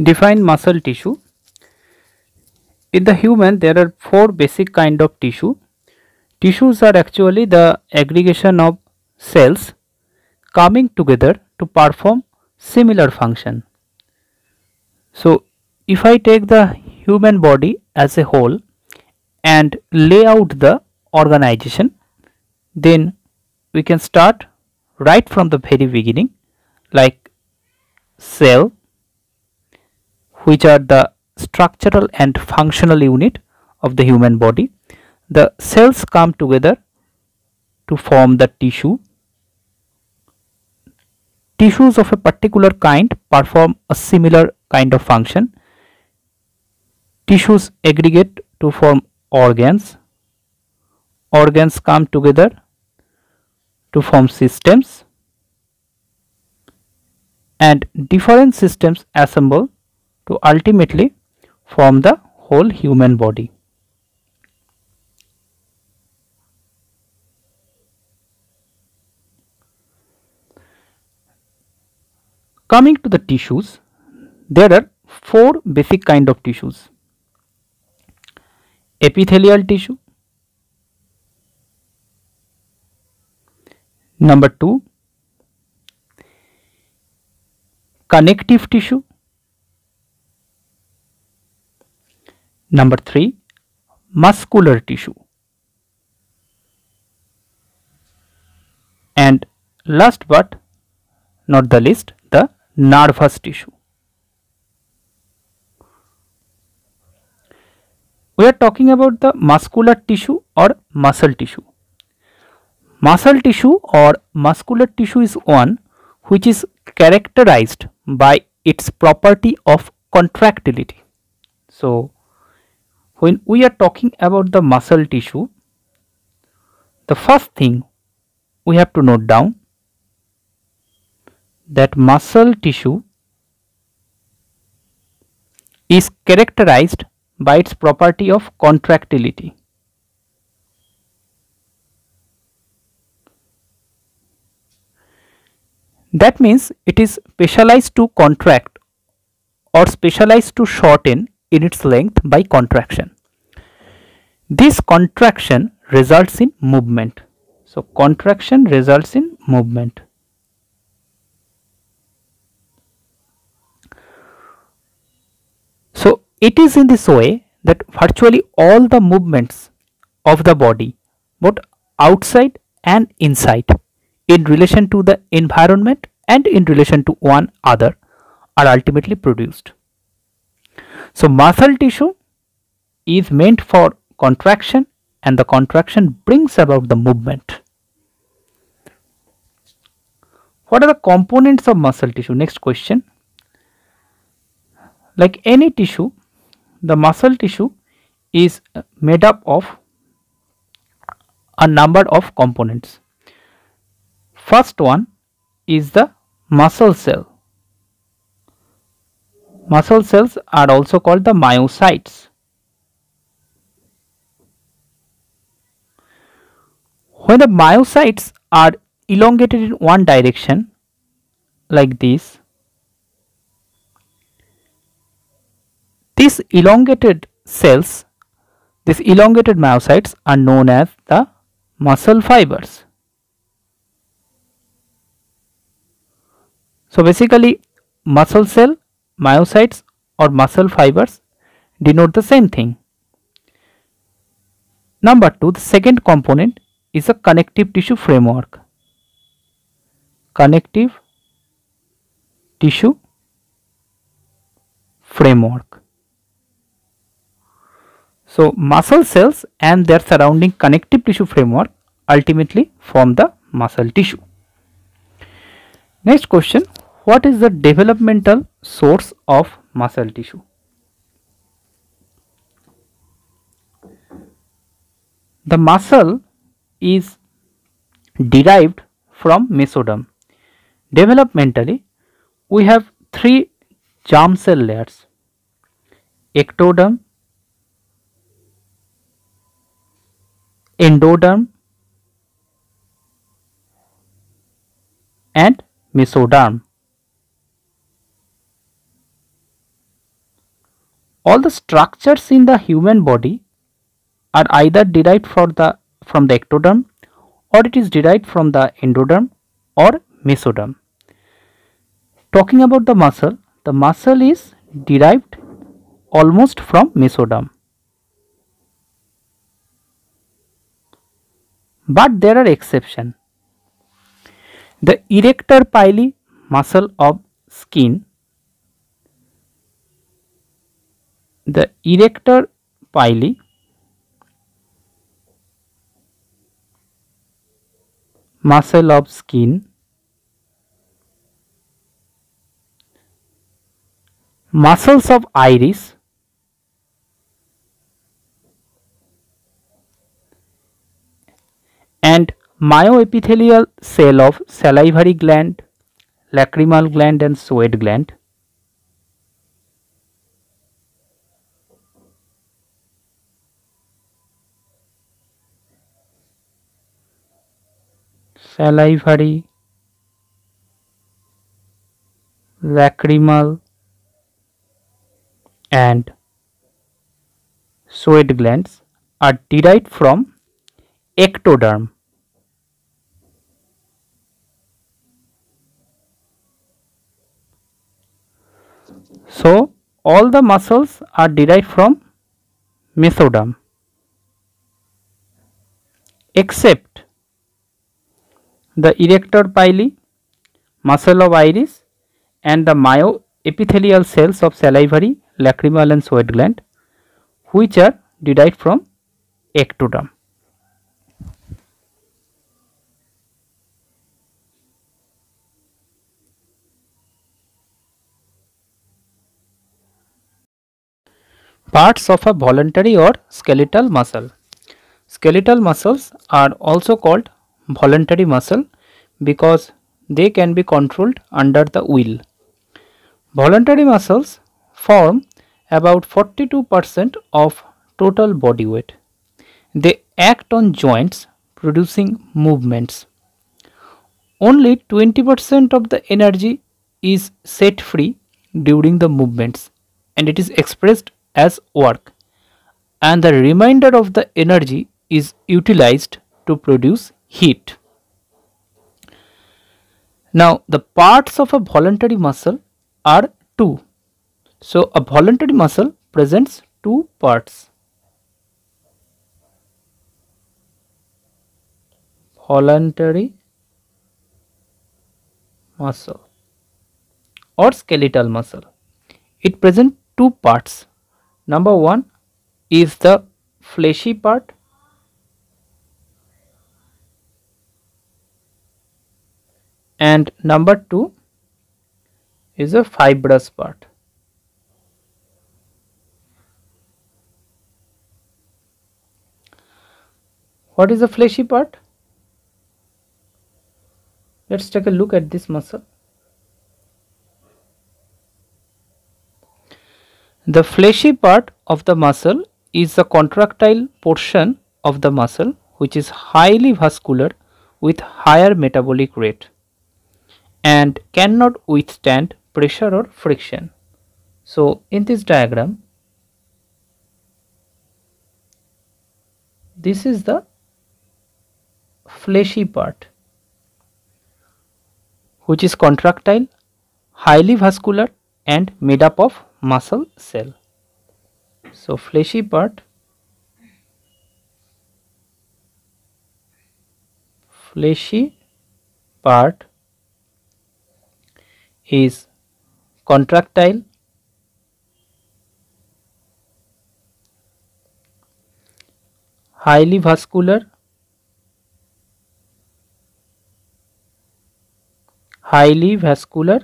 Define muscle tissue. In the human there are four basic kind of tissue. Tissues are actually the aggregation of cells coming together to perform similar function. So if I take the human body as a whole and lay out the organization then we can start right from the very beginning like cell which are the structural and functional unit of the human body. The cells come together to form the tissue. Tissues of a particular kind perform a similar kind of function. Tissues aggregate to form organs. Organs come together to form systems and different systems assemble to ultimately form the whole human body. Coming to the tissues, there are four basic kind of tissues. Epithelial tissue, number 2 connective tissue Number 3 muscular tissue and last but not the least the nervous tissue. We are talking about the muscular tissue or muscle tissue. Muscle tissue or muscular tissue is one which is characterized by its property of contractility. So, when we are talking about the muscle tissue the first thing we have to note down that muscle tissue is characterized by its property of contractility. That means it is specialized to contract or specialized to shorten in its length by contraction. This contraction results in movement. So, contraction results in movement. So, it is in this way that virtually all the movements of the body both outside and inside in relation to the environment and in relation to one other are ultimately produced. So muscle tissue is meant for contraction and the contraction brings about the movement. What are the components of muscle tissue? Next question. Like any tissue, the muscle tissue is uh, made up of a number of components. First one is the muscle cell Muscle cells are also called the myocytes. When the myocytes are elongated in one direction like this, these elongated cells, these elongated myocytes are known as the muscle fibers. So basically muscle cell myocytes or muscle fibers denote the same thing. Number 2, the second component is a connective tissue framework. Connective tissue framework. So, muscle cells and their surrounding connective tissue framework ultimately form the muscle tissue. Next question, what is the developmental source of muscle tissue? The muscle is derived from mesoderm. Developmentally, we have three germ cell layers ectoderm, endoderm and mesoderm. All the structures in the human body are either derived from the from the ectoderm or it is derived from the endoderm or mesoderm. Talking about the muscle, the muscle is derived almost from mesoderm. But there are exceptions. The arrector pili muscle of skin, the arrector pili muscle of skin muscles of iris and myoepithelial cell of salivary gland, lacrimal gland and sweat gland. Salivary, lacrimal and sweat glands are derived from ectoderm. So, all the muscles are derived from mesoderm except the arrector pili, muscle of iris and the myoepithelial cells of salivary, lacrimal and sweat gland which are derived from ectoderm. Parts of a voluntary or skeletal muscle. Skeletal muscles are also called voluntary muscle because they can be controlled under the will. Voluntary muscles form about 42% of total body weight. They act on joints producing movements. Only 20% of the energy is set free during the movements and it is expressed as work and the remainder of the energy is utilized to produce heat. Now the parts of a voluntary muscle are two. So a voluntary muscle presents two parts. Voluntary muscle or skeletal muscle. It presents two parts. Number one is the fleshy part and number 2 is a fibrous part. What is the fleshy part? Let's take a look at this muscle. The fleshy part of the muscle is the contractile portion of the muscle which is highly vascular with higher metabolic rate and cannot withstand pressure or friction. So in this diagram, this is the fleshy part which is contractile, highly vascular and made up of muscle cell. So fleshy part fleshy part is contractile highly vascular highly vascular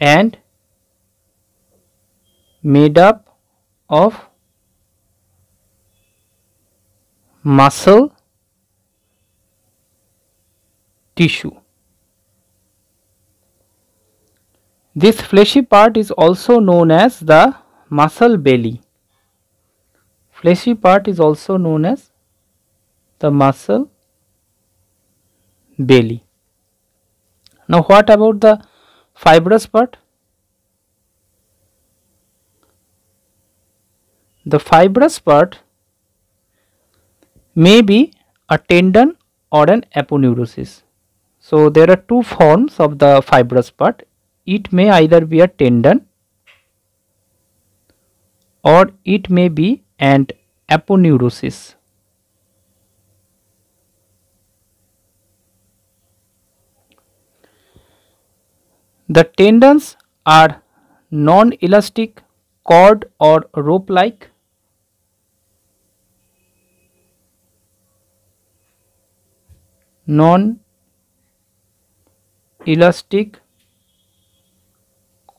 and made up of muscle tissue This fleshy part is also known as the muscle belly. Fleshy part is also known as the muscle belly. Now what about the fibrous part? The fibrous part may be a tendon or an aponeurosis. So there are two forms of the fibrous part it may either be a tendon or it may be an aponeurosis. The tendons are non-elastic, cord or rope-like.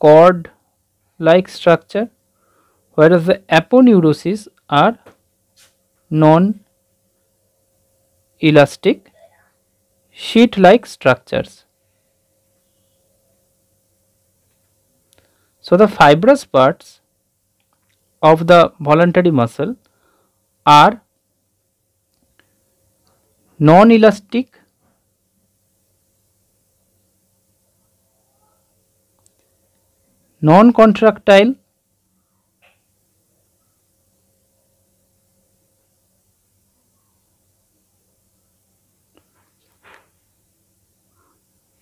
Non-elastic cord-like structure whereas the aponeurosis are non-elastic sheet-like structures. So, the fibrous parts of the voluntary muscle are non-elastic non-contractile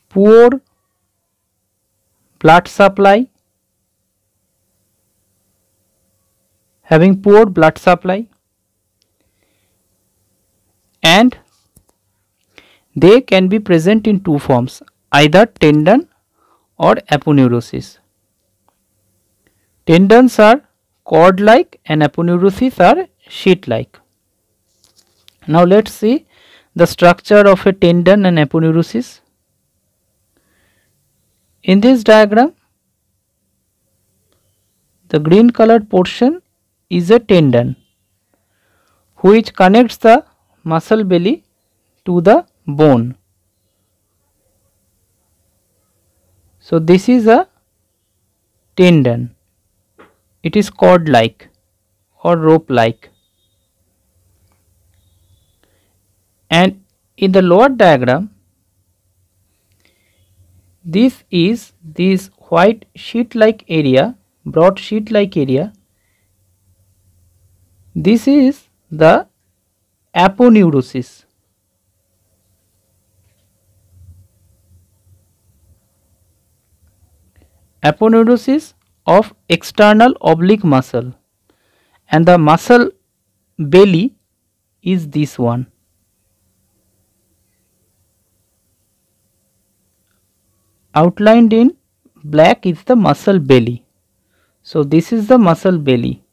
poor blood supply having poor blood supply and they can be present in two forms either tendon or aponeurosis. Tendons are cord like and aponeurosis are sheet like. Now let us see the structure of a tendon and aponeurosis. In this diagram the green colored portion is a tendon which connects the muscle belly to the bone. So, this is a tendon, it is cord like or rope like and in the lower diagram this is this white sheet like area broad sheet like area this is the aponeurosis. Aponeurosis of external oblique muscle and the muscle belly is this one. Outlined in black is the muscle belly. So this is the muscle belly.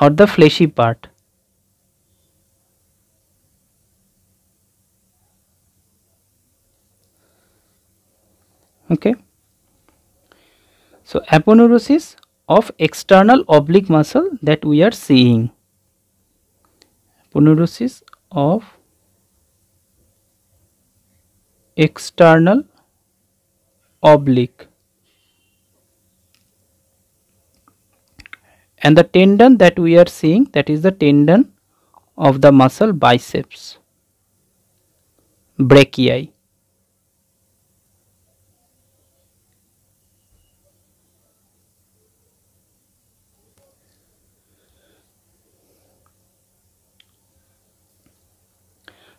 or the fleshy part. Okay. So, aponeurosis of external oblique muscle that we are seeing. Aponeurosis of external oblique and the tendon that we are seeing that is the tendon of the muscle biceps brachii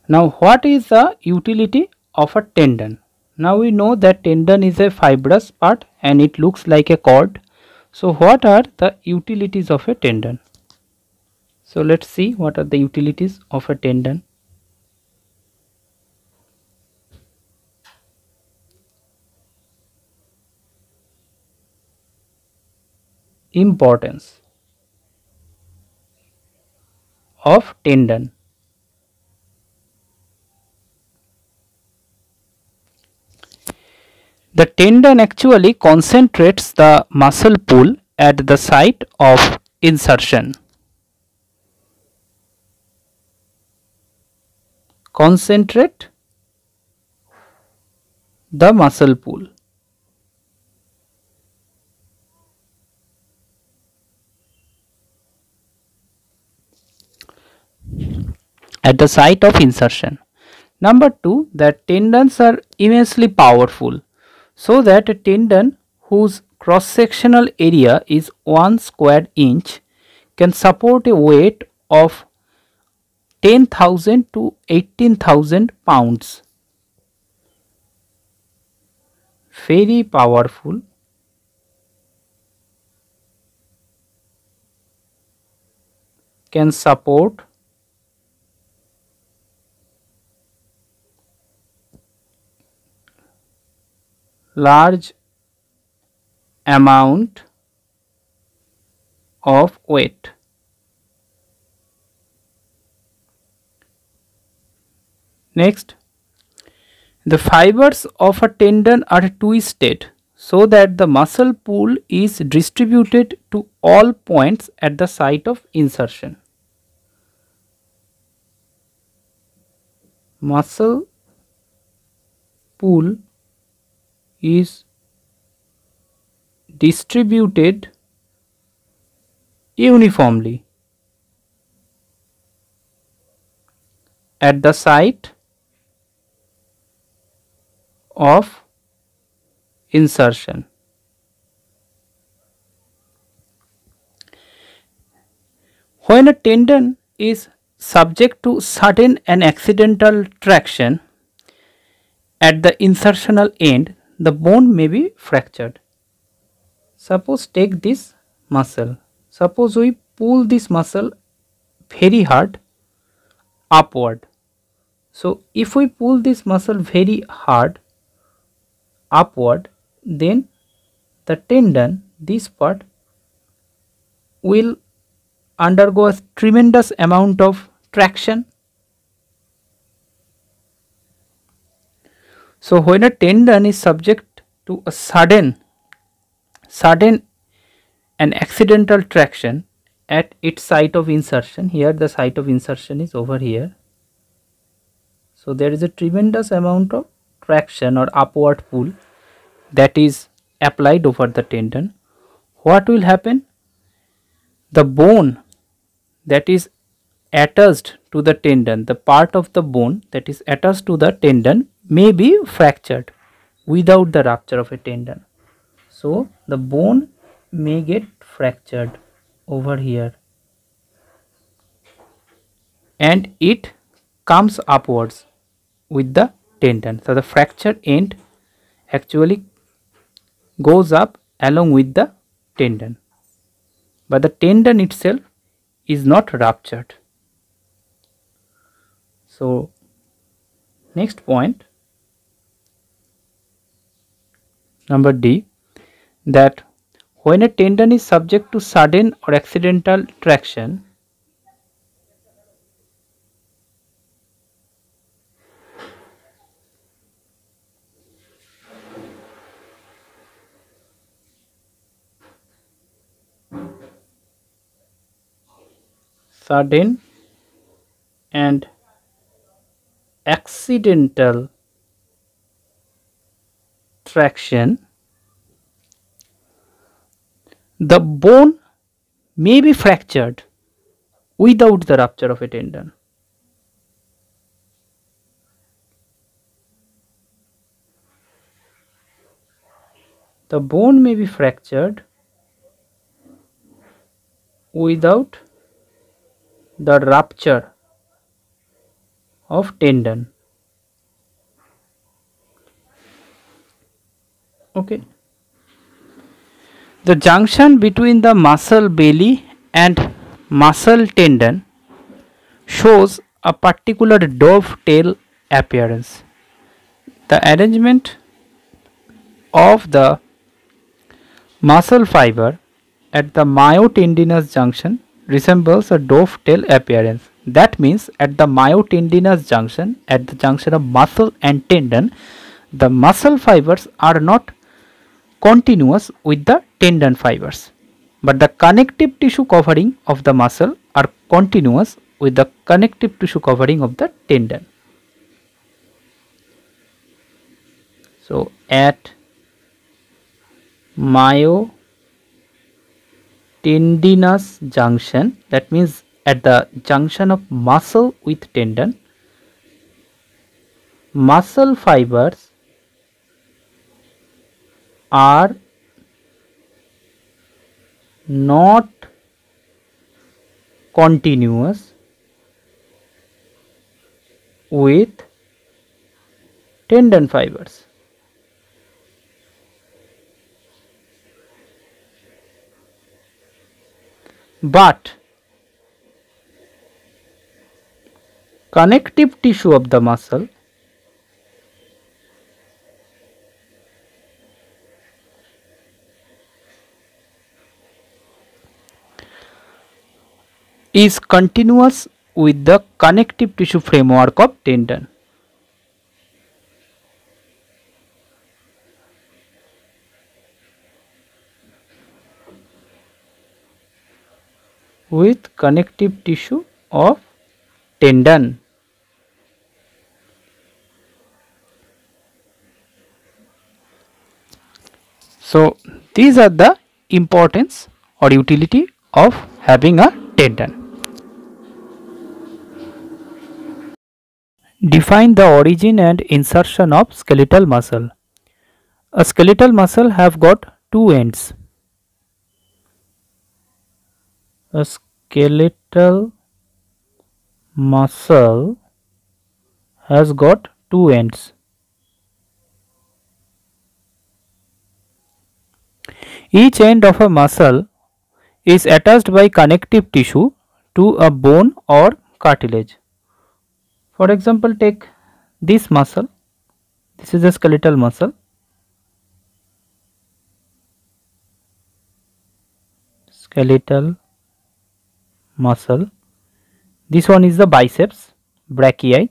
Now what is the utility of a tendon? Now we know that tendon is a fibrous part and it looks like a cord so what are the utilities of a tendon? So let's see what are the utilities of a tendon. Importance of tendon The tendon actually concentrates the muscle pull at the site of insertion. Concentrate the muscle pull. at the site of insertion. Number 2 that tendons are immensely powerful so that a tendon whose cross-sectional area is 1 square inch can support a weight of 10,000 to 18,000 pounds. Very powerful. Can support large amount of weight. Next, the fibers of a tendon are twisted so that the muscle pull is distributed to all points at the site of insertion. Muscle pull is distributed uniformly at the site of insertion. When a tendon is subject to sudden and accidental traction at the insertional end, the bone may be fractured. Suppose take this muscle. Suppose we pull this muscle very hard upward. So if we pull this muscle very hard upward then the tendon this part will undergo a tremendous amount of traction So when a tendon is subject to a sudden, sudden and accidental traction at its site of insertion, here the site of insertion is over here. So there is a tremendous amount of traction or upward pull that is applied over the tendon. What will happen? The bone that is attached to the tendon, the part of the bone that is attached to the tendon may be fractured without the rupture of a tendon. So the bone may get fractured over here and it comes upwards with the tendon. So the fracture end actually goes up along with the tendon but the tendon itself is not ruptured. So next point Number D that when a tendon is subject to sudden or accidental traction sudden and accidental traction, the bone may be fractured without the rupture of a tendon. The bone may be fractured without the rupture of tendon. Okay. The junction between the muscle belly and muscle tendon shows a particular dovetail appearance. The arrangement of the muscle fiber at the myotendinous junction resembles a dovetail appearance. That means at the myotendinous junction at the junction of muscle and tendon the muscle fibers are not continuous with the tendon fibers but the connective tissue covering of the muscle are continuous with the connective tissue covering of the tendon. So at myotendinous junction that means at the junction of muscle with tendon muscle fibers are not continuous with tendon fibers. But connective tissue of the muscle is continuous with the connective tissue framework of tendon. with connective tissue of tendon. So, these are the importance or utility of having a tendon. Define the origin and insertion of skeletal muscle. A skeletal muscle have got two ends. A skeletal muscle has got two ends. Each end of a muscle is attached by connective tissue to a bone or cartilage. For example, take this muscle. This is a skeletal muscle. Skeletal muscle. This one is the biceps brachii.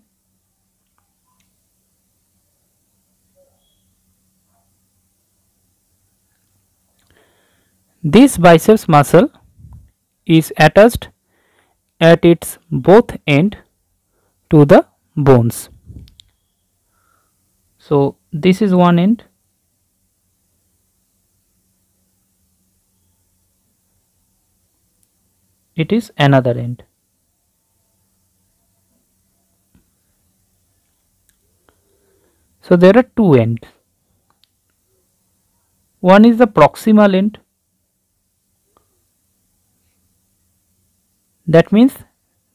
This biceps muscle is attached at its both end to the bones. So, this is one end it is another end. So, there are two ends. One is the proximal end that means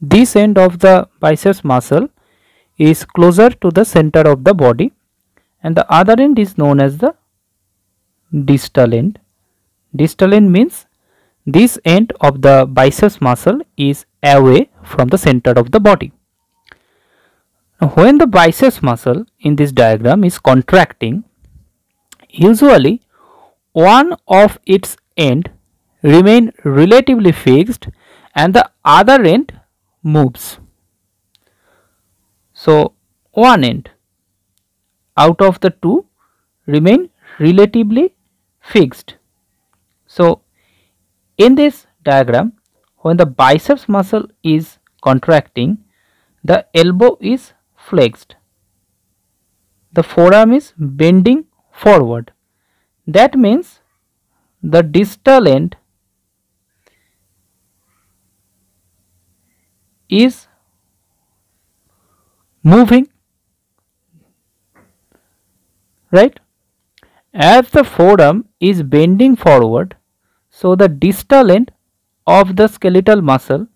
this end of the biceps muscle is closer to the center of the body and the other end is known as the distal end. Distal end means this end of the biceps muscle is away from the center of the body. Now, when the biceps muscle in this diagram is contracting, usually one of its end remain relatively fixed and the other end moves. So, one end out of the two remain relatively fixed. So, in this diagram when the biceps muscle is contracting the elbow is flexed. The forearm is bending forward. That means the distal end is moving right? As the forearm is bending forward so the distal end of the skeletal muscle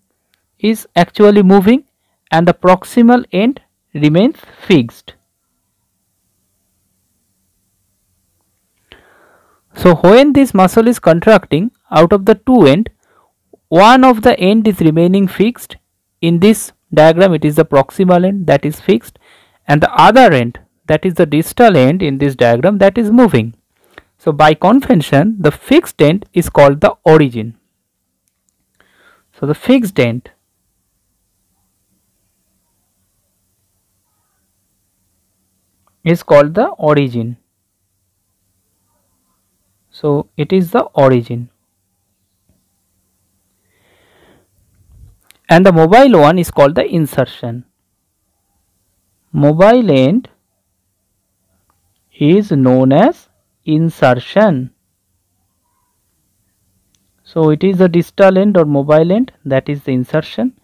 is actually moving and the proximal end remains fixed. So when this muscle is contracting out of the two end one of the end is remaining fixed in this diagram it is the proximal end that is fixed and the other end that is the distal end in this diagram that is moving. So by convention the fixed end is called the origin. So the fixed end is called the origin. So it is the origin. And the mobile one is called the insertion. Mobile end is known as insertion. So it is the distal end or mobile end that is the insertion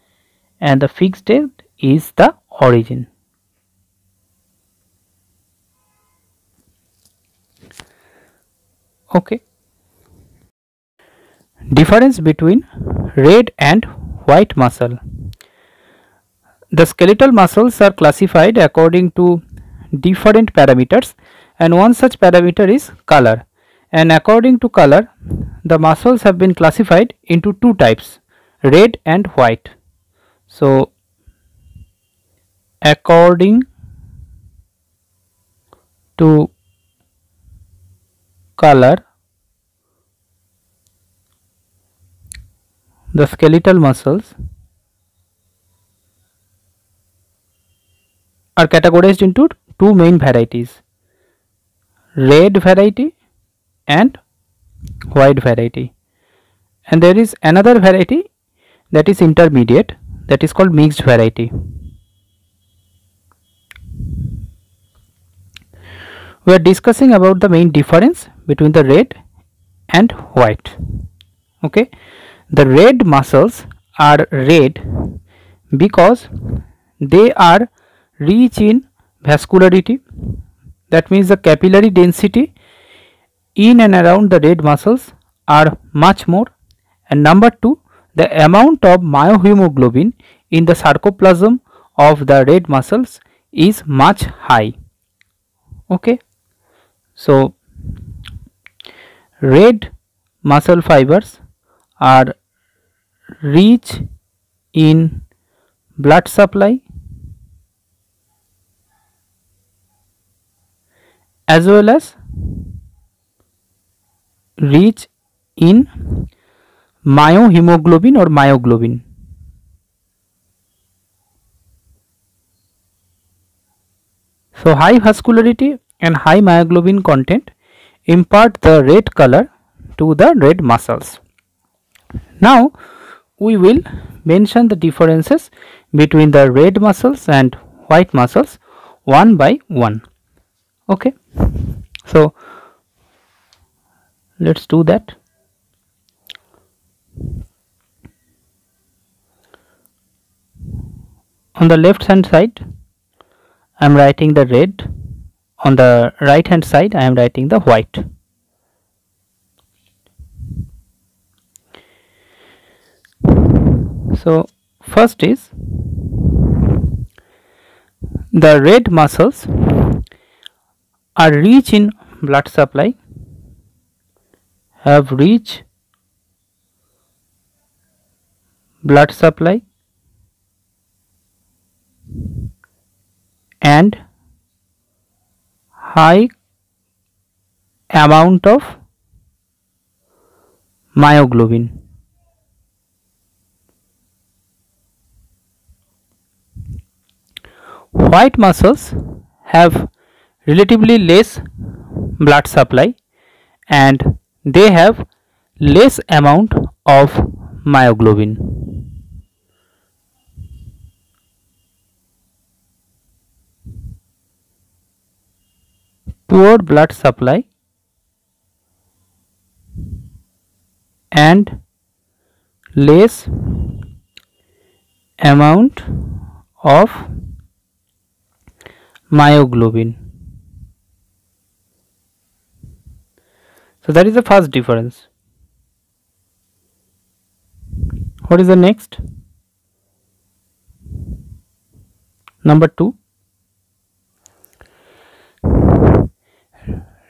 and the fixed end is the origin. okay difference between red and white muscle. The skeletal muscles are classified according to different parameters and one such parameter is color. And according to color the muscles have been classified into two types red and white. So according to color the skeletal muscles are categorized into two main varieties red variety and white variety. And there is another variety that is intermediate that is called mixed variety. We are discussing about the main difference between the red and white. Okay the red muscles are red because they are rich in vascularity. That means the capillary density in and around the red muscles are much more. And number two the amount of myohemoglobin in the sarcoplasm of the red muscles is much high. Okay? So red muscle fibers are rich in blood supply as well as rich in myohemoglobin or myoglobin. So high vascularity and high myoglobin content impart the red color to the red muscles. Now we will mention the differences between the red muscles and white muscles one by one. Okay. So let's do that. On the left hand side I am writing the red on the right hand side I am writing the white so first is the red muscles are rich in blood supply have rich blood supply and high amount of myoglobin. White muscles have relatively less blood supply and they have less amount of myoglobin. poor blood supply and less amount of myoglobin. So that is the first difference. What is the next? Number 2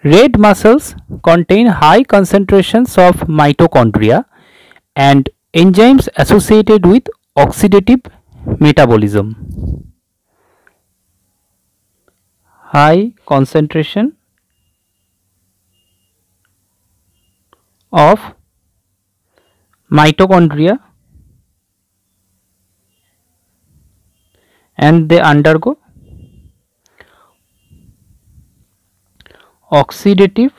Red muscles contain high concentrations of mitochondria and enzymes associated with oxidative metabolism. High concentration of mitochondria and they undergo oxidative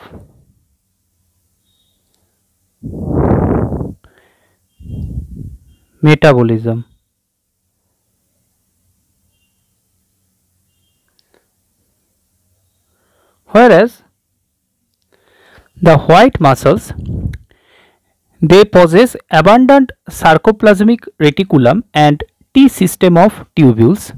metabolism Whereas the white muscles, they possess abundant sarcoplasmic reticulum and T system of tubules,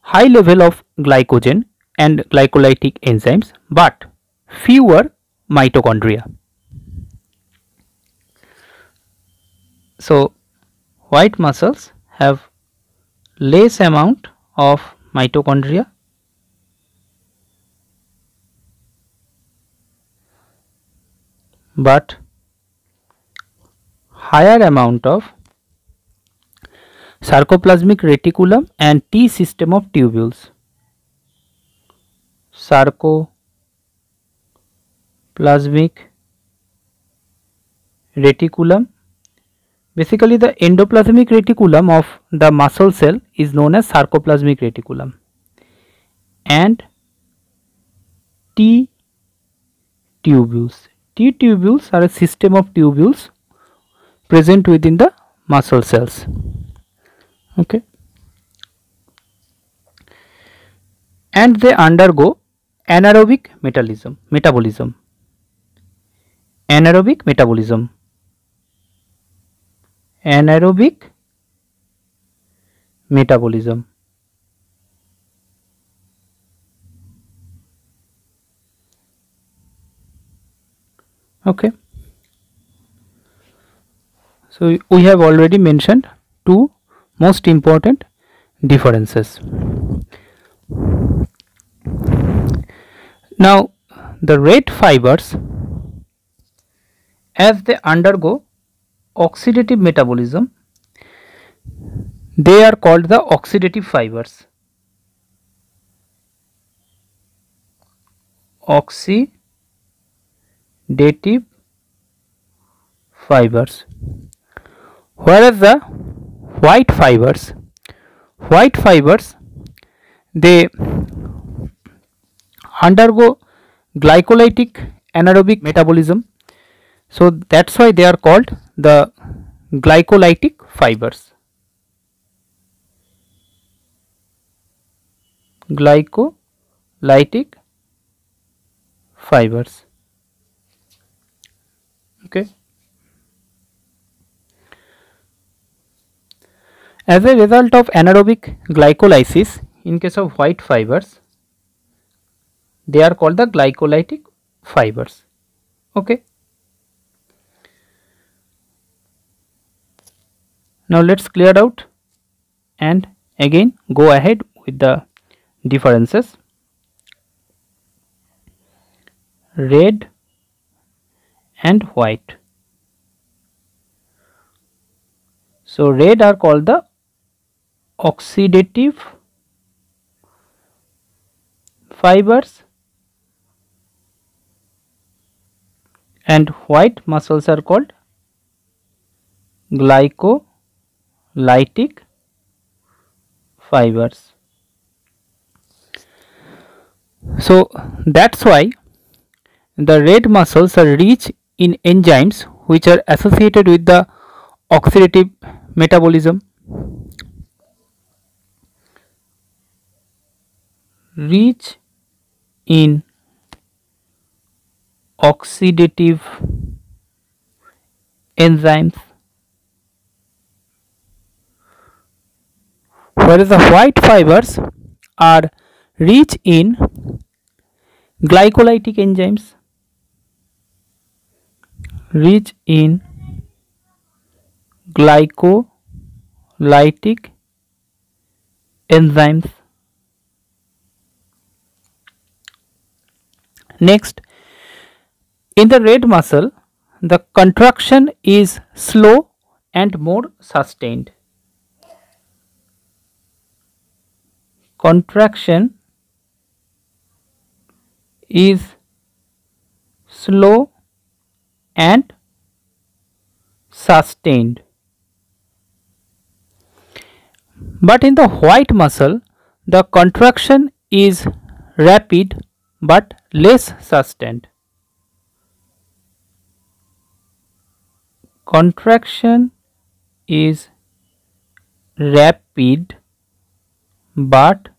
high level of glycogen and glycolytic enzymes, but fewer mitochondria. So, white muscles have less amount of mitochondria but higher amount of sarcoplasmic reticulum and T system of tubules. Sarcoplasmic reticulum basically the endoplasmic reticulum of the muscle cell is known as sarcoplasmic reticulum and T tubules. T tubules are a system of tubules present within the muscle cells. Okay. And they undergo anaerobic metabolism metabolism. Anaerobic metabolism. Anaerobic metabolism okay so we have already mentioned two most important differences. Now the red fibers as they undergo oxidative metabolism they are called the oxidative fibers. Oxidative fibers. Whereas the white fibers white fibers they undergo glycolytic anaerobic metabolism. So that's why they are called the glycolytic fibers. Glycolytic fibers okay As a result of anaerobic glycolysis in case of white fibers, they are called the glycolytic fibers. Okay. Now let's clear out and again go ahead with the differences. Red and white. So red are called the oxidative fibers and white muscles are called glycolytic fibers. So that's why the red muscles are rich in enzymes which are associated with the oxidative metabolism. Rich in oxidative enzymes. Whereas the white fibers are rich in glycolytic enzymes rich in glycolytic enzymes Next, in the red muscle, the contraction is slow and more sustained. Contraction is slow and sustained. But in the white muscle, the contraction is rapid but less sustained. Contraction is rapid but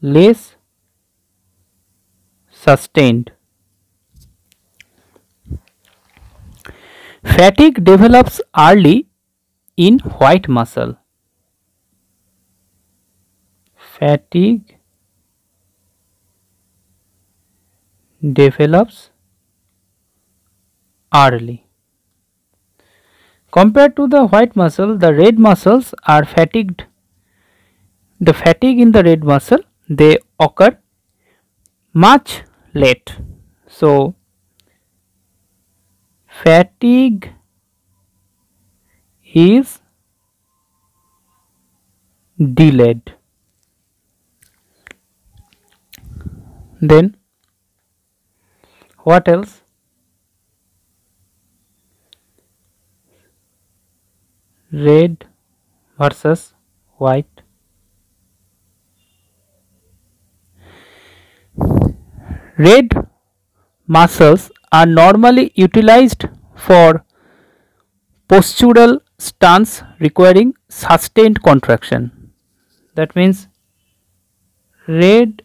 less sustained. Fatigue develops early in white muscle. Fatigue develops early. Compared to the white muscle, the red muscles are fatigued. The fatigue in the red muscle they occur much late. So, fatigue is delayed. Then what else? Red versus white. Red muscles are normally utilized for postural stance requiring sustained contraction. That means red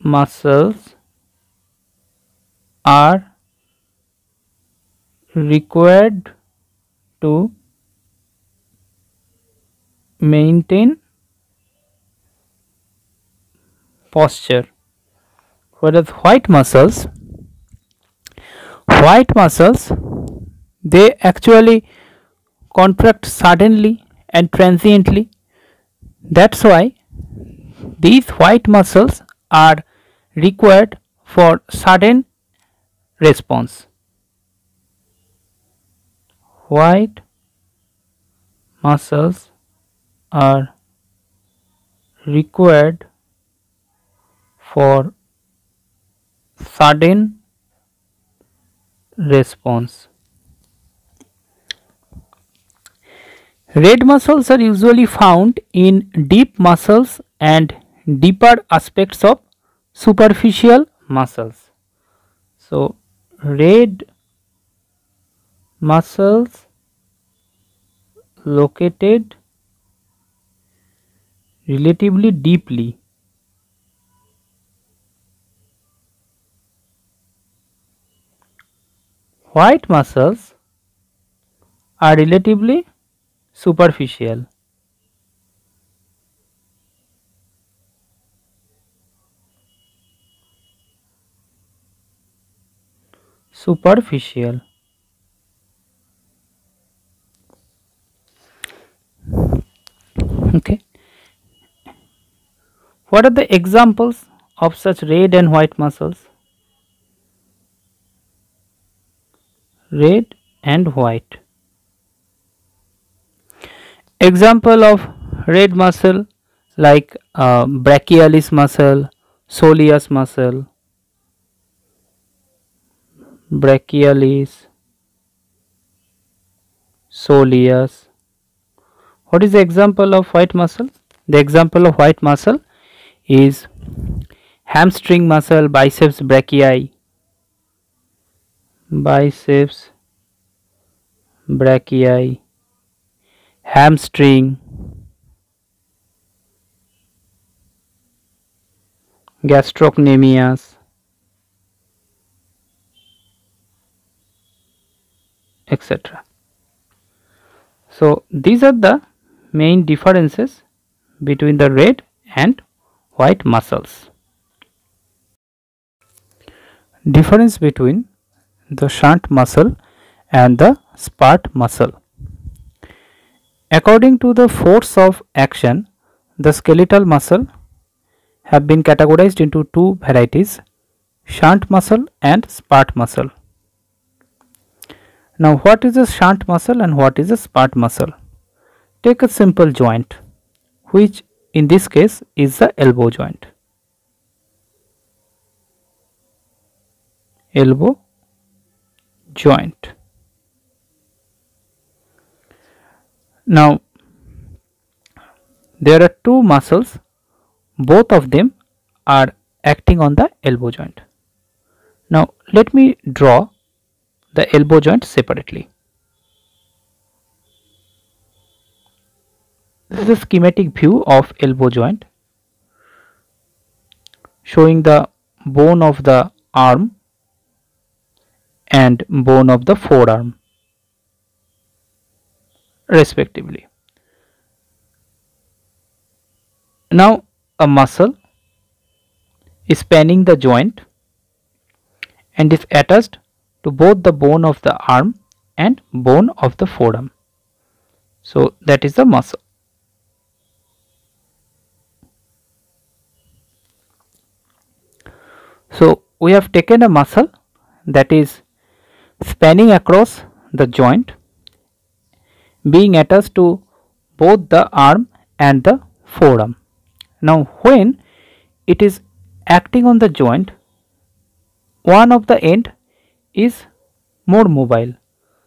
muscles are required to maintain posture whereas white muscles white muscles they actually contract suddenly and transiently that's why these white muscles are required for sudden response. White muscles are required for sudden response. Red muscles are usually found in deep muscles and deeper aspects of superficial muscles. So, red muscles located relatively deeply white muscles are relatively superficial. Superficial. Okay. What are the examples of such red and white muscles red and white example of red muscle like uh, brachialis muscle soleus muscle brachialis, soleus. What is the example of white muscle? The example of white muscle is hamstring muscle, biceps brachii, biceps brachii, hamstring, gastrocnemius, etc. So, these are the main differences between the red and white muscles. Difference between the shunt muscle and the SPURT muscle. According to the force of action, the skeletal muscle have been categorized into two varieties, shunt muscle and SPURT muscle. Now what is a shunt muscle and what is a SPURT muscle? Take a simple joint which in this case is the elbow joint. Elbow joint. Now there are two muscles both of them are acting on the elbow joint. Now let me draw the elbow joint separately. This is a schematic view of elbow joint showing the bone of the arm and bone of the forearm respectively. Now a muscle is spanning the joint and is attached to both the bone of the arm and bone of the forearm. So that is the muscle. So we have taken a muscle that is spanning across the joint being attached to both the arm and the forearm. Now when it is acting on the joint one of the end is more mobile.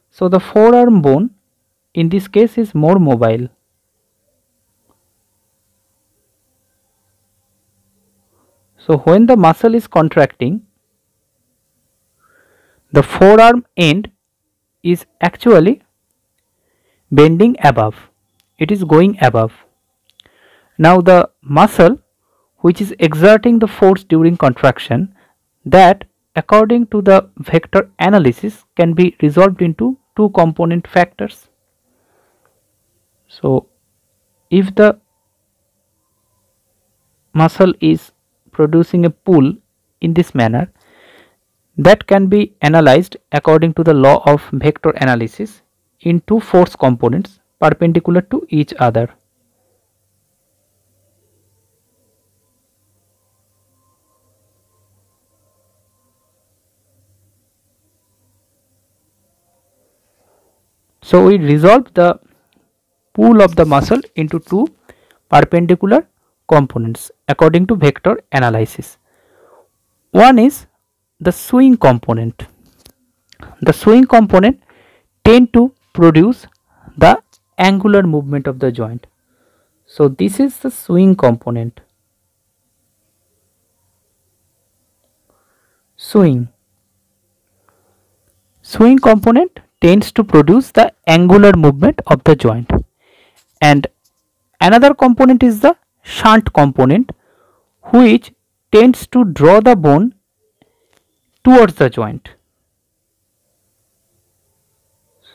So the forearm bone in this case is more mobile. So when the muscle is contracting the forearm end is actually bending above. It is going above. Now the muscle which is exerting the force during contraction that according to the vector analysis can be resolved into two component factors. So if the muscle is producing a pull in this manner that can be analyzed according to the law of vector analysis in two force components perpendicular to each other. So we resolve the pull of the muscle into two perpendicular components according to vector analysis. One is the swing component. The swing component tend to produce the angular movement of the joint. So this is the swing component. Swing. Swing component tends to produce the angular movement of the joint and another component is the shunt component which tends to draw the bone towards the joint.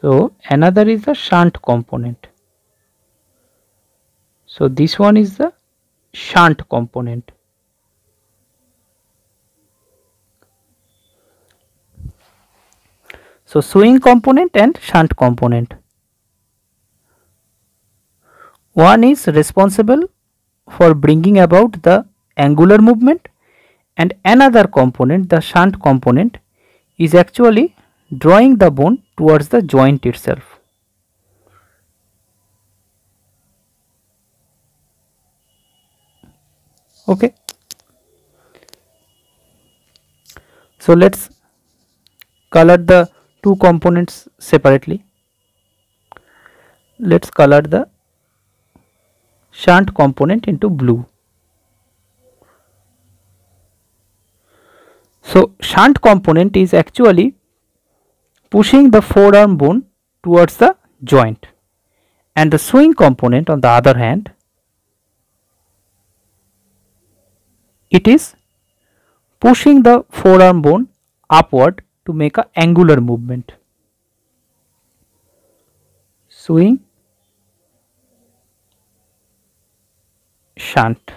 So another is the shunt component. So this one is the shunt component. So swing component and shunt component. One is responsible for bringing about the angular movement and another component the shunt component is actually drawing the bone towards the joint itself. Okay. So let's color the two components separately. Let's color the shunt component into blue. So shunt component is actually pushing the forearm bone towards the joint. And the swing component on the other hand it is pushing the forearm bone upward to make a angular movement. Swing shunt.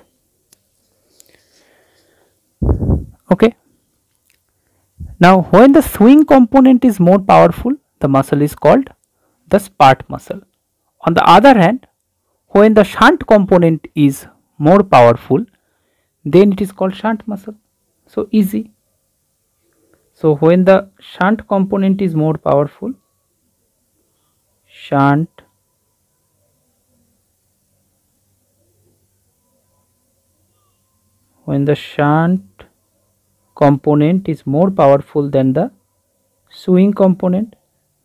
Okay now when the swing component is more powerful, the muscle is called the SPURT muscle. On the other hand, when the shunt component is more powerful, then it is called shunt muscle. So easy. So when the shunt component is more powerful, shunt when the shunt component is more powerful than the swing component.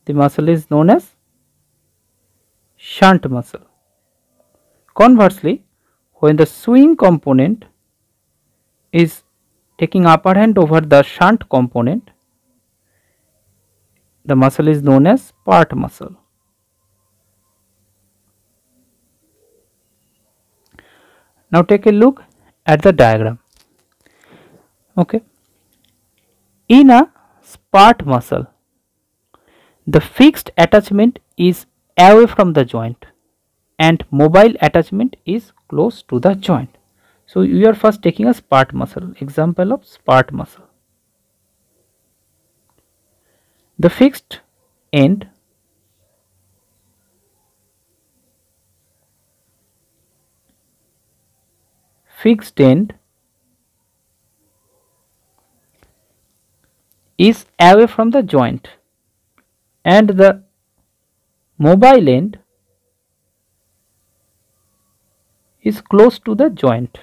The muscle is known as shunt muscle. Conversely when the swing component is taking upper hand over the shunt component the muscle is known as spurt muscle. Now take a look at the diagram. Okay in a spurt muscle, the fixed attachment is away from the joint and mobile attachment is close to the joint. So, we are first taking a spurt muscle, example of spurt muscle. The fixed end fixed end is away from the joint and the mobile end is close to the joint.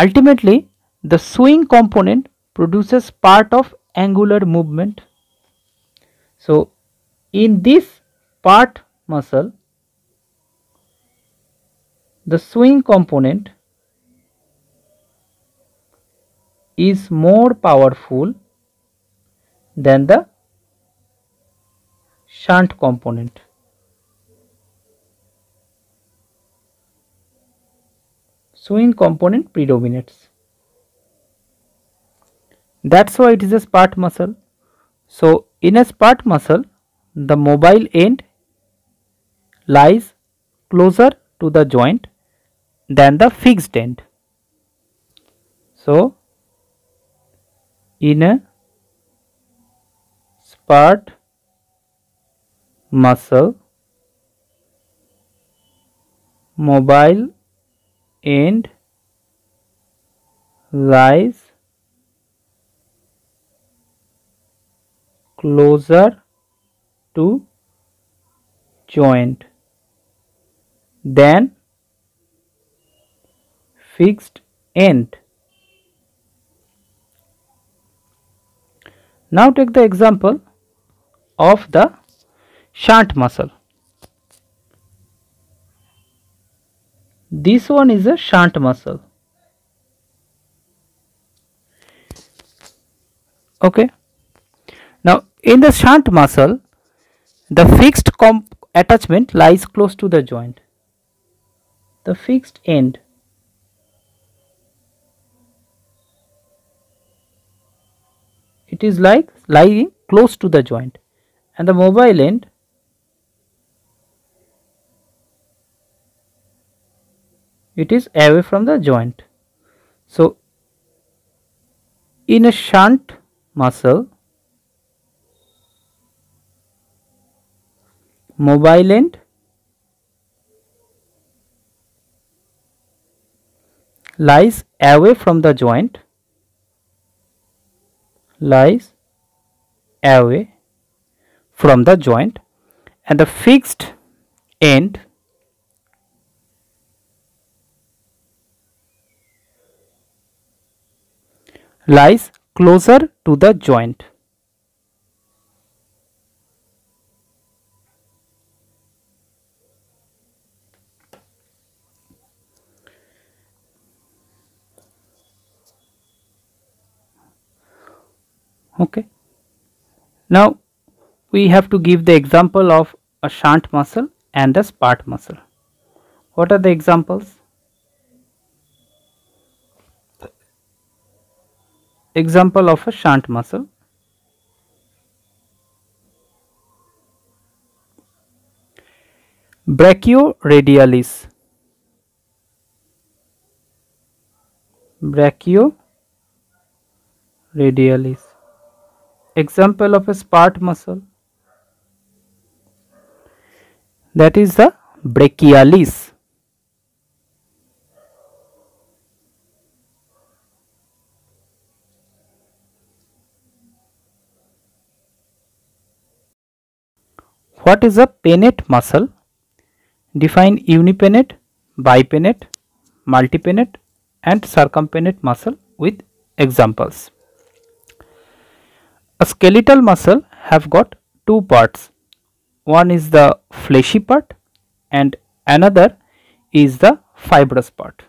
Ultimately, the swing component produces part of angular movement. So, in this spurt muscle, the swing component is more powerful than the shunt component. Swing component predominates. That's why it is a SPURT muscle. So, in a SPURT muscle, the mobile end lies closer to the joint than the fixed end. So, in a SPURT muscle mobile end lies closer to joint than fixed end. Now take the example of the shunt muscle. This one is a shunt muscle. Okay. Now in the shunt muscle, the fixed attachment lies close to the joint. The fixed end it is like lying close to the joint and the mobile end it is away from the joint. So, in a shunt muscle mobile end lies away from the joint lies away from the joint and the fixed end lies closer to the joint. Okay. Now we have to give the example of a shunt muscle and a SPURT muscle. What are the examples? Example of a shunt muscle. Brachioradialis. Brachioradialis. Example of a SPURT muscle. That is the brachialis. What is a pennate muscle? Define unipennate, bipennate, multipennate and circumpennate muscle with examples. A skeletal muscle have got two parts. One is the fleshy part and another is the fibrous part.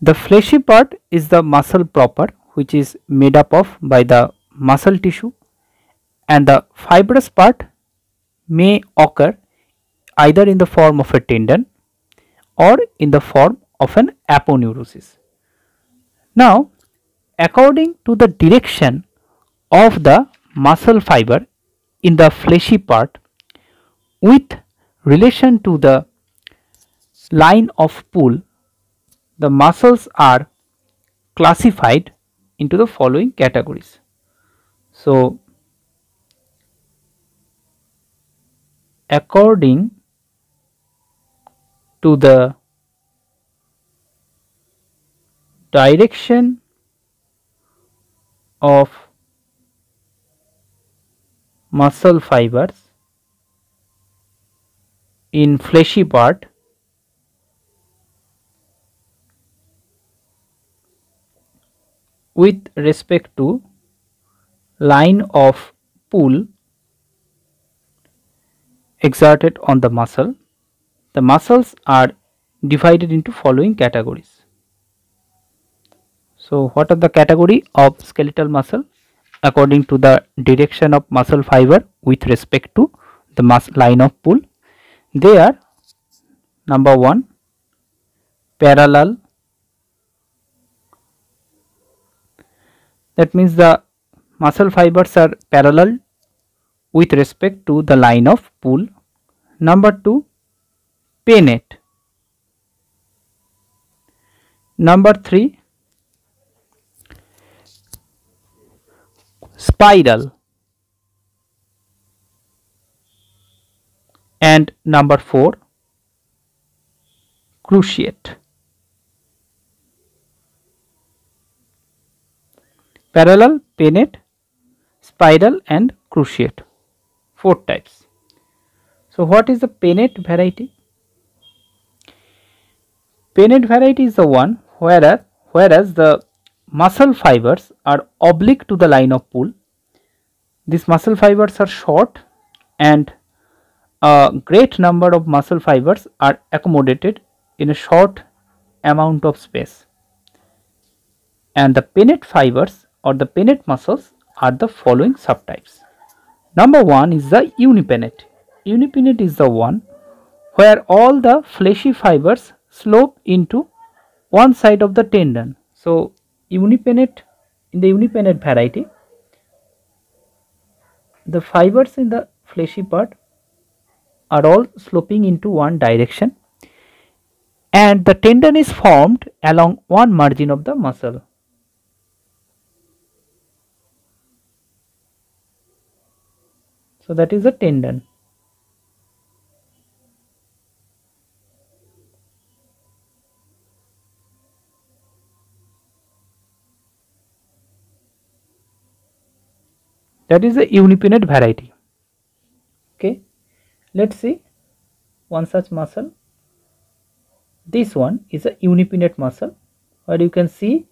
The fleshy part is the muscle proper which is made up of by the muscle tissue and the fibrous part may occur either in the form of a tendon or in the form of an aponeurosis. Now, according to the direction of the muscle fiber in the fleshy part with relation to the line of pull, the muscles are classified into the following categories. So, according to the direction of muscle fibers in fleshy part with respect to line of pull exerted on the muscle. The muscles are divided into following categories. So, what are the category of skeletal muscle? According to the direction of muscle fiber with respect to the line of pull, they are number 1 parallel that means the muscle fibers are parallel with respect to the line of pull. Number 2 pinnate. Number 3 spiral and number 4 cruciate. Parallel, pinnate, spiral and cruciate four types. So what is the pinnate variety? Pinnate variety is the one whereas, whereas the muscle fibers are oblique to the line of pull. These muscle fibers are short and a great number of muscle fibers are accommodated in a short amount of space. And the pinnate fibers or the pinnate muscles are the following subtypes. Number one is the unipinnate. Unipinnate is the one where all the fleshy fibers slope into one side of the tendon. So, in the unipinnate variety, the fibers in the fleshy part are all sloping into one direction and the tendon is formed along one margin of the muscle. So that is a tendon. That is a unipinnate variety. Okay. Let's see one such muscle. This one is a unipinnate muscle where you can see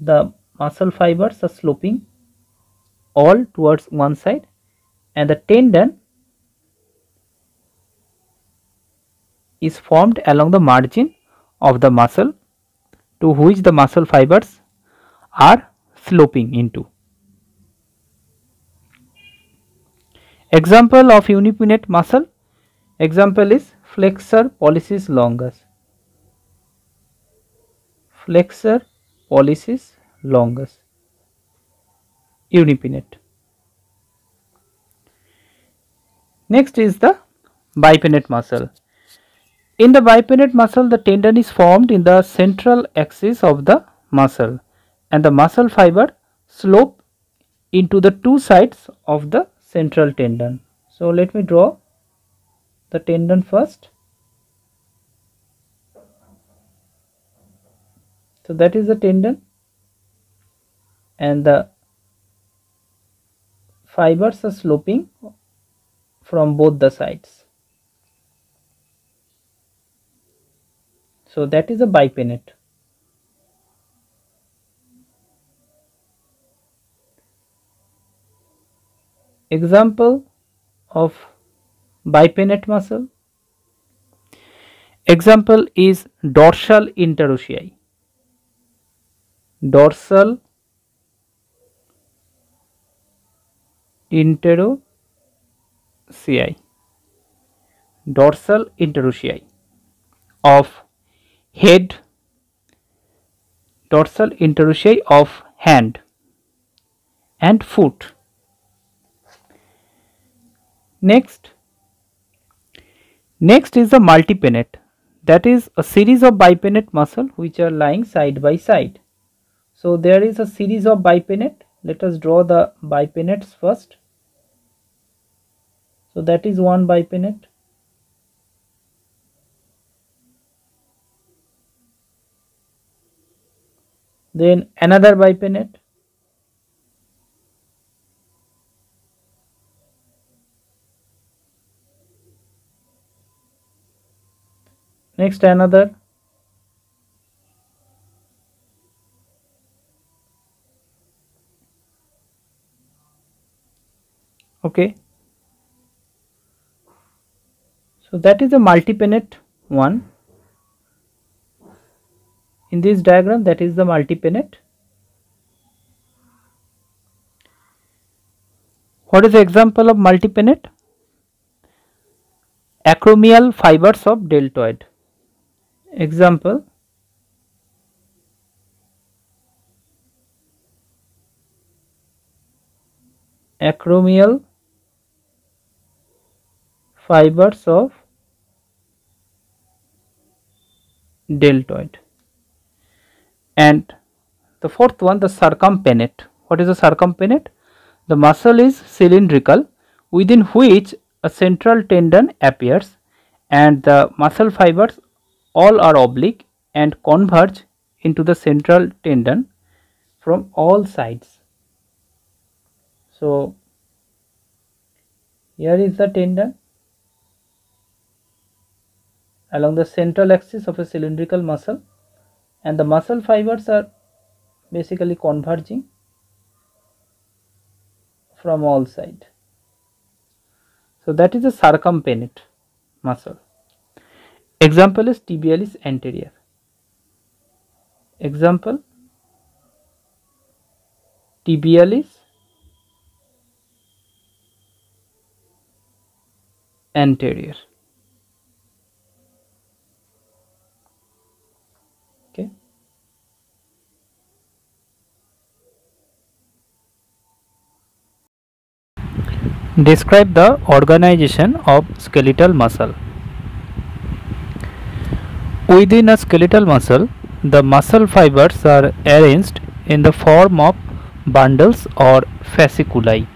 the muscle fibers are sloping all towards one side and the tendon is formed along the margin of the muscle to which the muscle fibers are sloping into. Example of unipinnate muscle example is flexor pollicis longus. Flexor pollicis longus unipinnate. Next is the bipinnate muscle. In the bipinnate muscle, the tendon is formed in the central axis of the muscle and the muscle fiber slope into the two sides of the central tendon. So, let me draw the tendon first. So, that is the tendon and the fibers are sloping from both the sides. So that is a bipinnate. Example of bipinnate muscle. Example is dorsal interossei. Dorsal interossei dorsal interossei of head dorsal interossei of hand and foot next. Next is the multipinnate that is a series of bipinnate muscle which are lying side by side. So there is a series of bipinnate let us draw the bipinnates first. So that is one bipinnate then another bipinnate next another. Okay. So that is a multi-pinnate one. In this diagram that is the multi-pinnate what is the example of multi-pinnate acromial fibers of deltoid example. Acromial fibers of deltoid. And the fourth one the circumpennate what is the circumpennate the muscle is cylindrical within which a central tendon appears and the muscle fibers all are oblique and converge into the central tendon from all sides so here is the tendon along the central axis of a cylindrical muscle and the muscle fibers are basically converging from all sides. So that is a circumpennate muscle. Example is tibialis anterior. Example tibialis anterior. Describe the organization of skeletal muscle. Within a skeletal muscle, the muscle fibers are arranged in the form of bundles or fasciculi.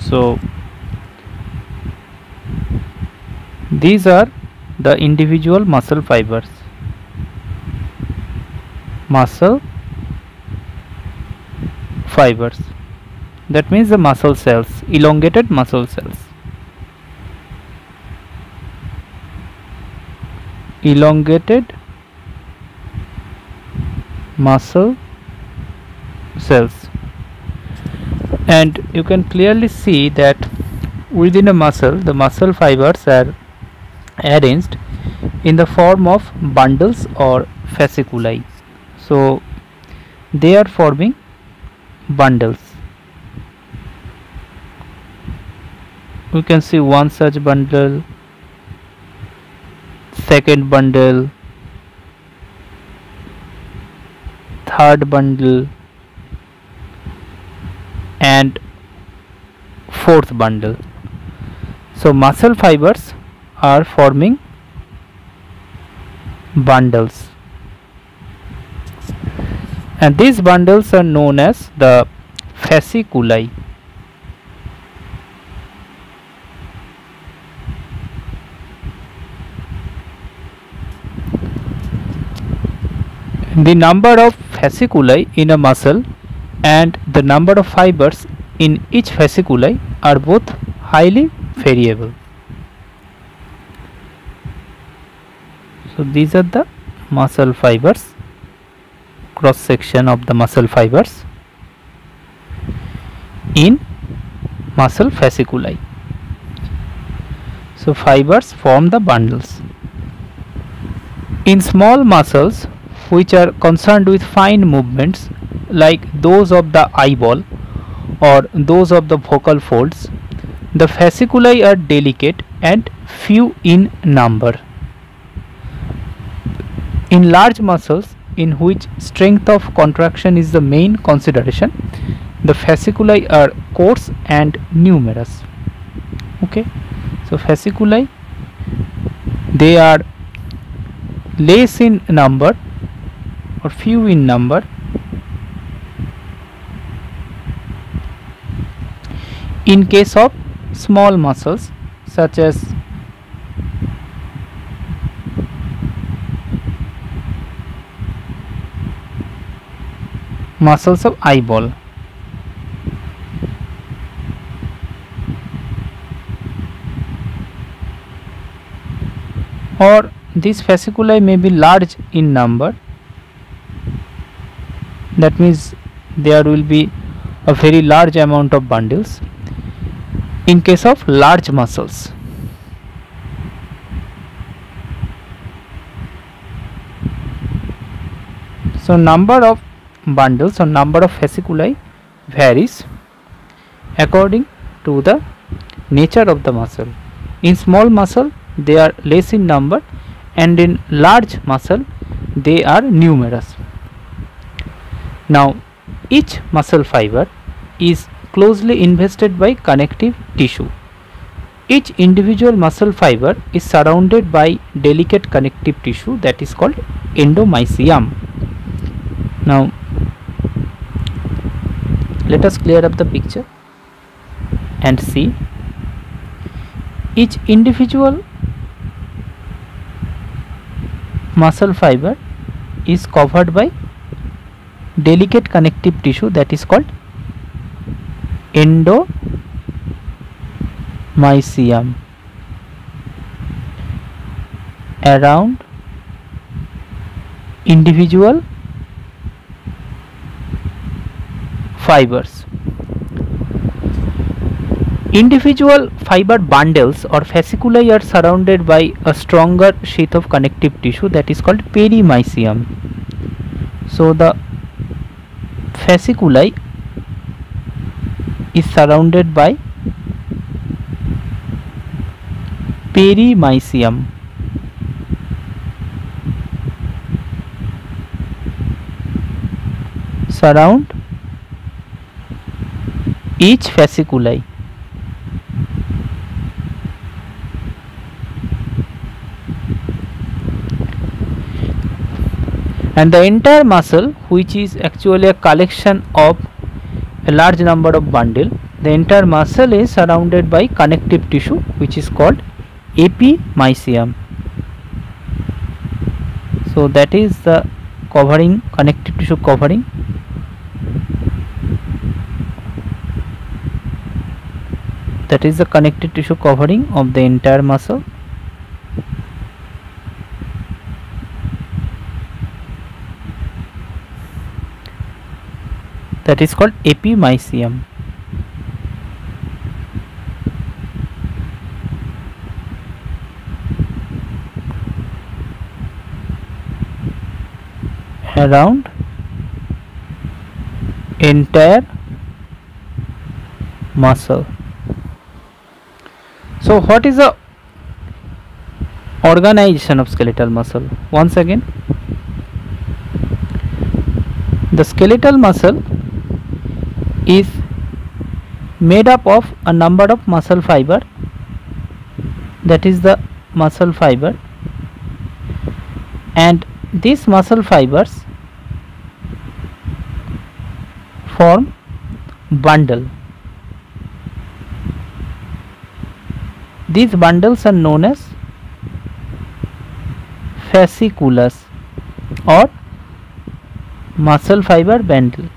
So, these are the individual muscle fibers. Muscle fibers that means the muscle cells elongated muscle cells elongated muscle cells. And you can clearly see that within a muscle the muscle fibers are arranged in the form of bundles or fasciculi. So they are forming bundles. We can see one such bundle second bundle third bundle and fourth bundle. So muscle fibers are forming bundles. And these bundles are known as the fasciculi The number of fasciculi in a muscle and the number of fibers in each fasciculi are both highly variable. So these are the muscle fibers, cross section of the muscle fibers in muscle fasciculi. So fibers form the bundles. In small muscles, which are concerned with fine movements like those of the eyeball or those of the vocal folds. The fasciculi are delicate and few in number. In large muscles in which strength of contraction is the main consideration, the fasciculi are coarse and numerous. Okay, so fasciculi they are less in number or few in number. In case of small muscles such as muscles of eyeball. Or these fasciculi may be large in number that means there will be a very large amount of bundles in case of large muscles. So number of bundles or number of fasciculi varies according to the nature of the muscle. In small muscle they are less in number and in large muscle they are numerous now each muscle fiber is closely invested by connective tissue. Each individual muscle fiber is surrounded by delicate connective tissue that is called endomysium. Now let us clear up the picture and see. Each individual muscle fiber is covered by delicate connective tissue that is called endomysium around individual fibers Individual fiber bundles or fasciculi are surrounded by a stronger sheath of connective tissue that is called perimysium. So the fasciculi is surrounded by perimycium Surround each fasciculi. And the entire muscle which is actually a collection of a large number of bundle the entire muscle is surrounded by connective tissue which is called epimysium so that is the covering connective tissue covering. That is the connective tissue covering of the entire muscle that is called epimysium. Around entire muscle. So what is the organization of skeletal muscle? Once again the skeletal muscle is made up of a number of muscle fiber that is the muscle fiber and these muscle fibers form bundle. These bundles are known as fasciculus or muscle fiber bundle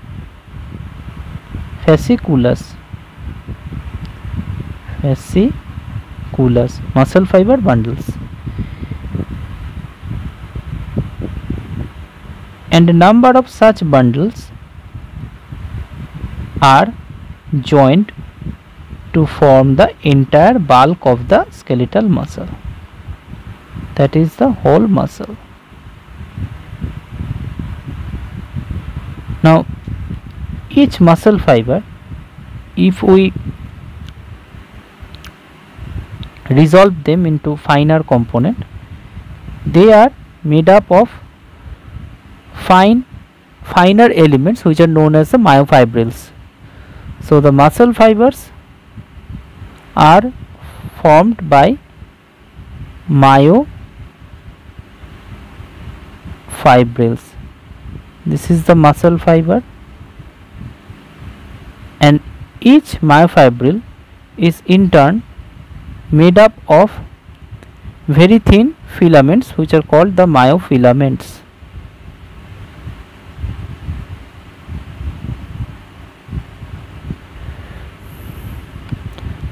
fasciculus fasciculus muscle fibre bundles and number of such bundles are joined to form the entire bulk of the skeletal muscle that is the whole muscle now each muscle fiber if we resolve them into finer component they are made up of fine finer elements which are known as the myofibrils. So the muscle fibers are formed by myofibrils. This is the muscle fiber each myofibril is in turn made up of very thin filaments which are called the myofilaments.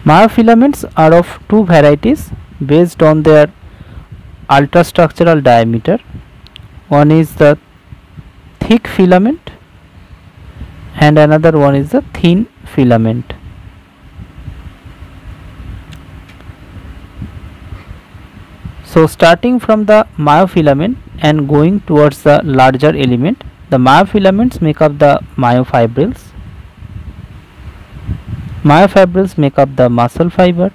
Myofilaments are of two varieties based on their ultrastructural diameter. One is the thick filament and another one is the thin filament. So starting from the myofilament and going towards the larger element, the myofilaments make up the myofibrils. Myofibrils make up the muscle fiber.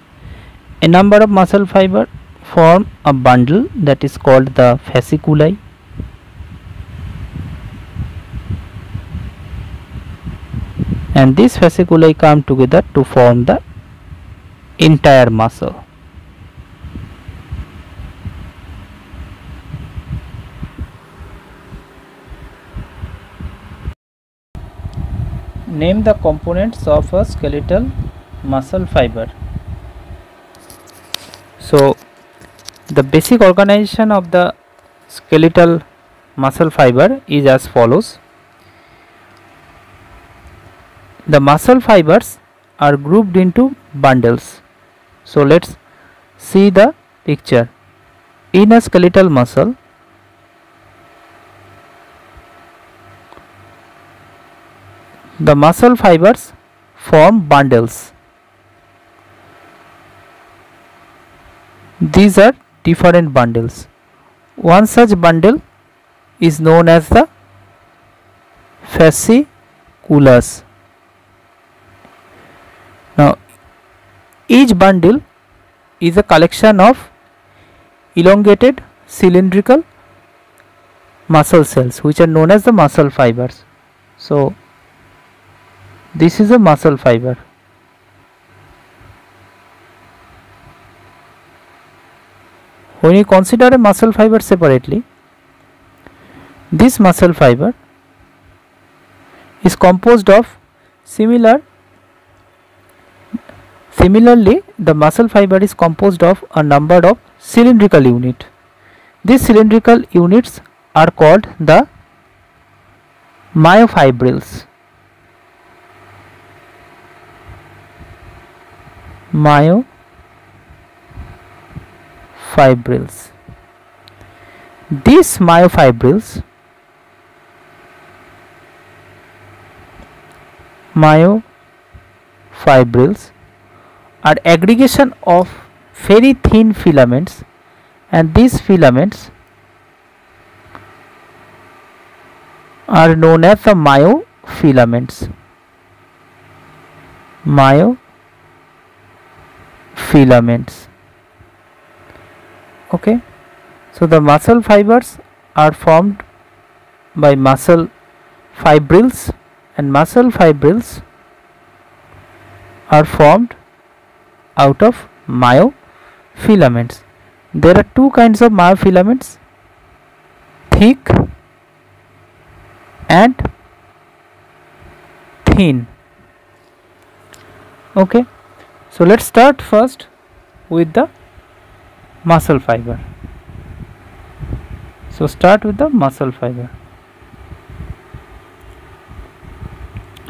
A number of muscle fiber form a bundle that is called the fasciculi. And these fasciculi come together to form the entire muscle. Name the components of a skeletal muscle fiber. So, the basic organization of the skeletal muscle fiber is as follows. The muscle fibers are grouped into bundles. So, let us see the picture. In a skeletal muscle, The muscle fibers form bundles. These are different bundles. One such bundle is known as the fasciculus. Now, each bundle is a collection of elongated cylindrical muscle cells which are known as the muscle fibers. So, this is a muscle fiber. When you consider a muscle fiber separately, this muscle fiber is composed of similar similarly the muscle fiber is composed of a number of cylindrical units. these cylindrical units are called the myofibrils myofibrils. These myofibrils myofibrils are aggregation of very thin filaments and these filaments are known as the myofilaments. Myo filaments okay so the muscle fibers are formed by muscle fibrils and muscle fibrils are formed out of myofilaments there are two kinds of myofilaments thick and thin. Okay so let's start first with the muscle fiber. So start with the muscle fiber.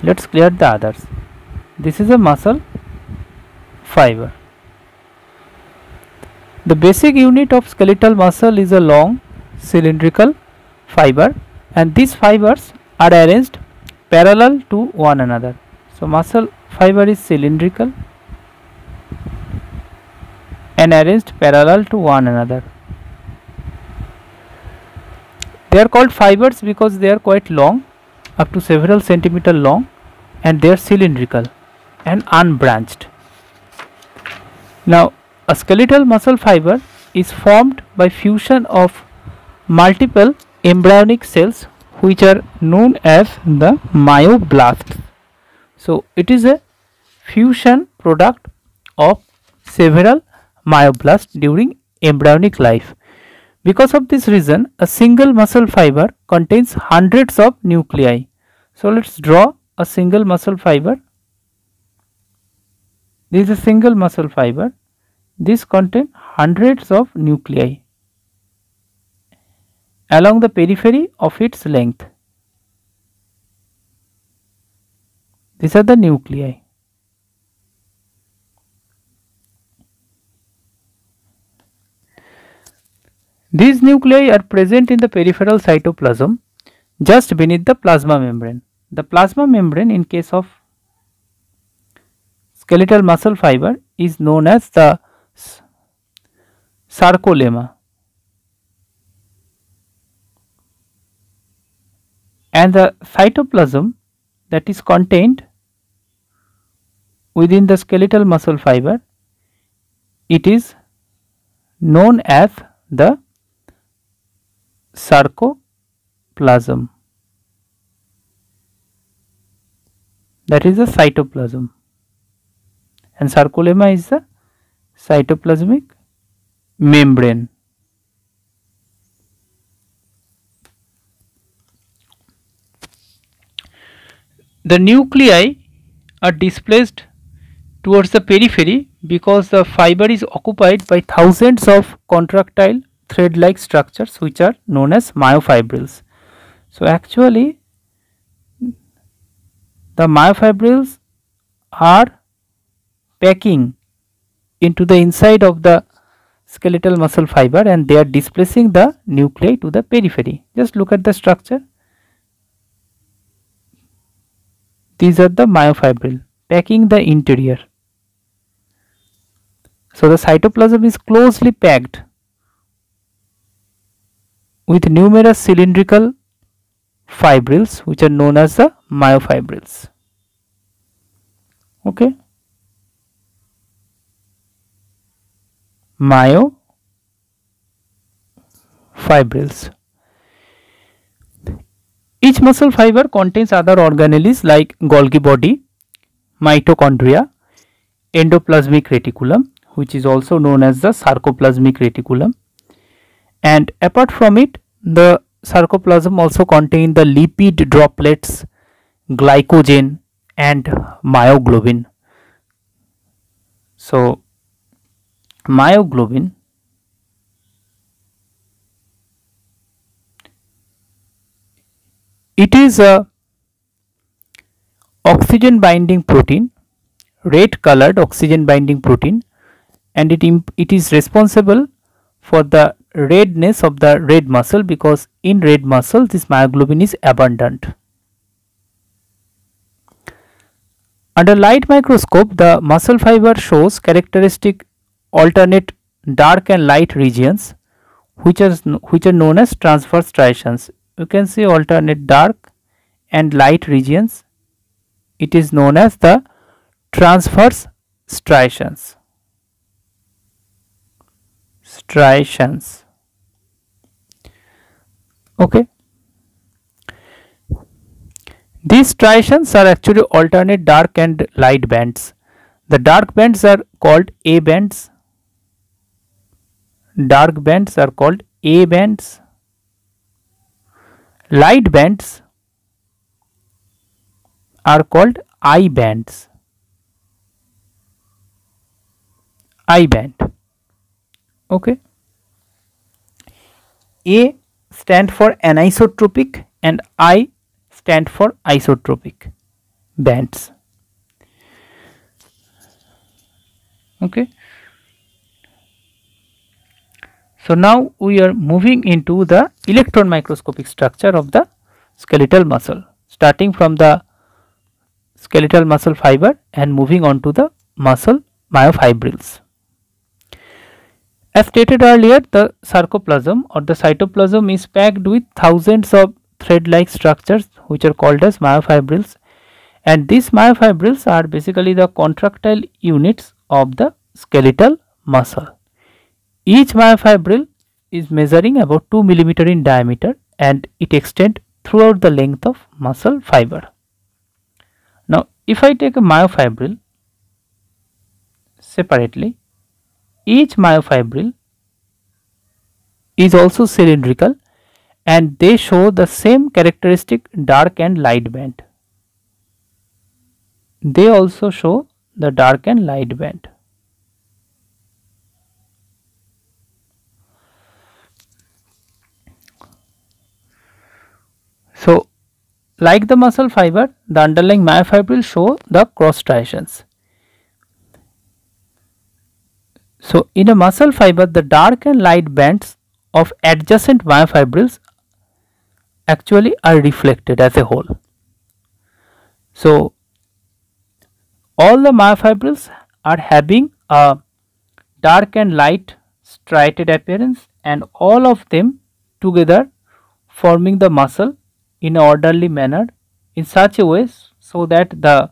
Let's clear the others. This is a muscle fiber the basic unit of skeletal muscle is a long cylindrical fiber and these fibers are arranged parallel to one another so muscle fiber is cylindrical and arranged parallel to one another. They are called fibers because they are quite long up to several centimeter long and they are cylindrical and unbranched. Now a skeletal muscle fiber is formed by fusion of multiple embryonic cells which are known as the myoblasts. So it is a fusion product of several myoblast during embryonic life. Because of this reason, a single muscle fiber contains hundreds of nuclei. So let's draw a single muscle fiber. This is a single muscle fiber. This contain hundreds of nuclei along the periphery of its length. These are the nuclei. These nuclei are present in the peripheral cytoplasm just beneath the plasma membrane. The plasma membrane in case of skeletal muscle fiber is known as the sarcolemma. And the cytoplasm that is contained within the skeletal muscle fiber, it is known as the sarcoplasm that is the cytoplasm and sarcolemma is the cytoplasmic membrane. The nuclei are displaced towards the periphery because the fiber is occupied by thousands of contractile thread like structures which are known as myofibrils. So, actually the myofibrils are packing into the inside of the skeletal muscle fiber and they are displacing the nuclei to the periphery. Just look at the structure. These are the myofibril packing the interior. So, the cytoplasm is closely packed with numerous cylindrical fibrils which are known as the myofibrils okay myofibrils each muscle fiber contains other organelles like Golgi body, mitochondria, endoplasmic reticulum which is also known as the sarcoplasmic reticulum. And apart from it the sarcoplasm also contain the lipid droplets glycogen and myoglobin. So myoglobin it is a oxygen binding protein red colored oxygen binding protein and it, it is responsible for the redness of the red muscle because in red muscle this myoglobin is abundant. Under light microscope the muscle fiber shows characteristic alternate dark and light regions which are which are known as transverse striations. You can see alternate dark and light regions. It is known as the transverse striations. Striations okay these striations are actually alternate dark and light bands the dark bands are called a bands dark bands are called a bands light bands are called i bands i band okay a stand for anisotropic and I stand for isotropic bands. Okay. So now we are moving into the electron microscopic structure of the skeletal muscle starting from the skeletal muscle fiber and moving on to the muscle myofibrils. As stated earlier, the sarcoplasm or the cytoplasm is packed with thousands of thread-like structures which are called as myofibrils and these myofibrils are basically the contractile units of the skeletal muscle. Each myofibril is measuring about 2 millimeter in diameter and it extends throughout the length of muscle fiber. Now, if I take a myofibril separately, each myofibril is also cylindrical and they show the same characteristic dark and light band. They also show the dark and light band. So, like the muscle fiber, the underlying myofibril show the cross striations. So, in a muscle fiber, the dark and light bands of adjacent myofibrils actually are reflected as a whole. So, all the myofibrils are having a dark and light striated appearance and all of them together forming the muscle in an orderly manner in such a way so that the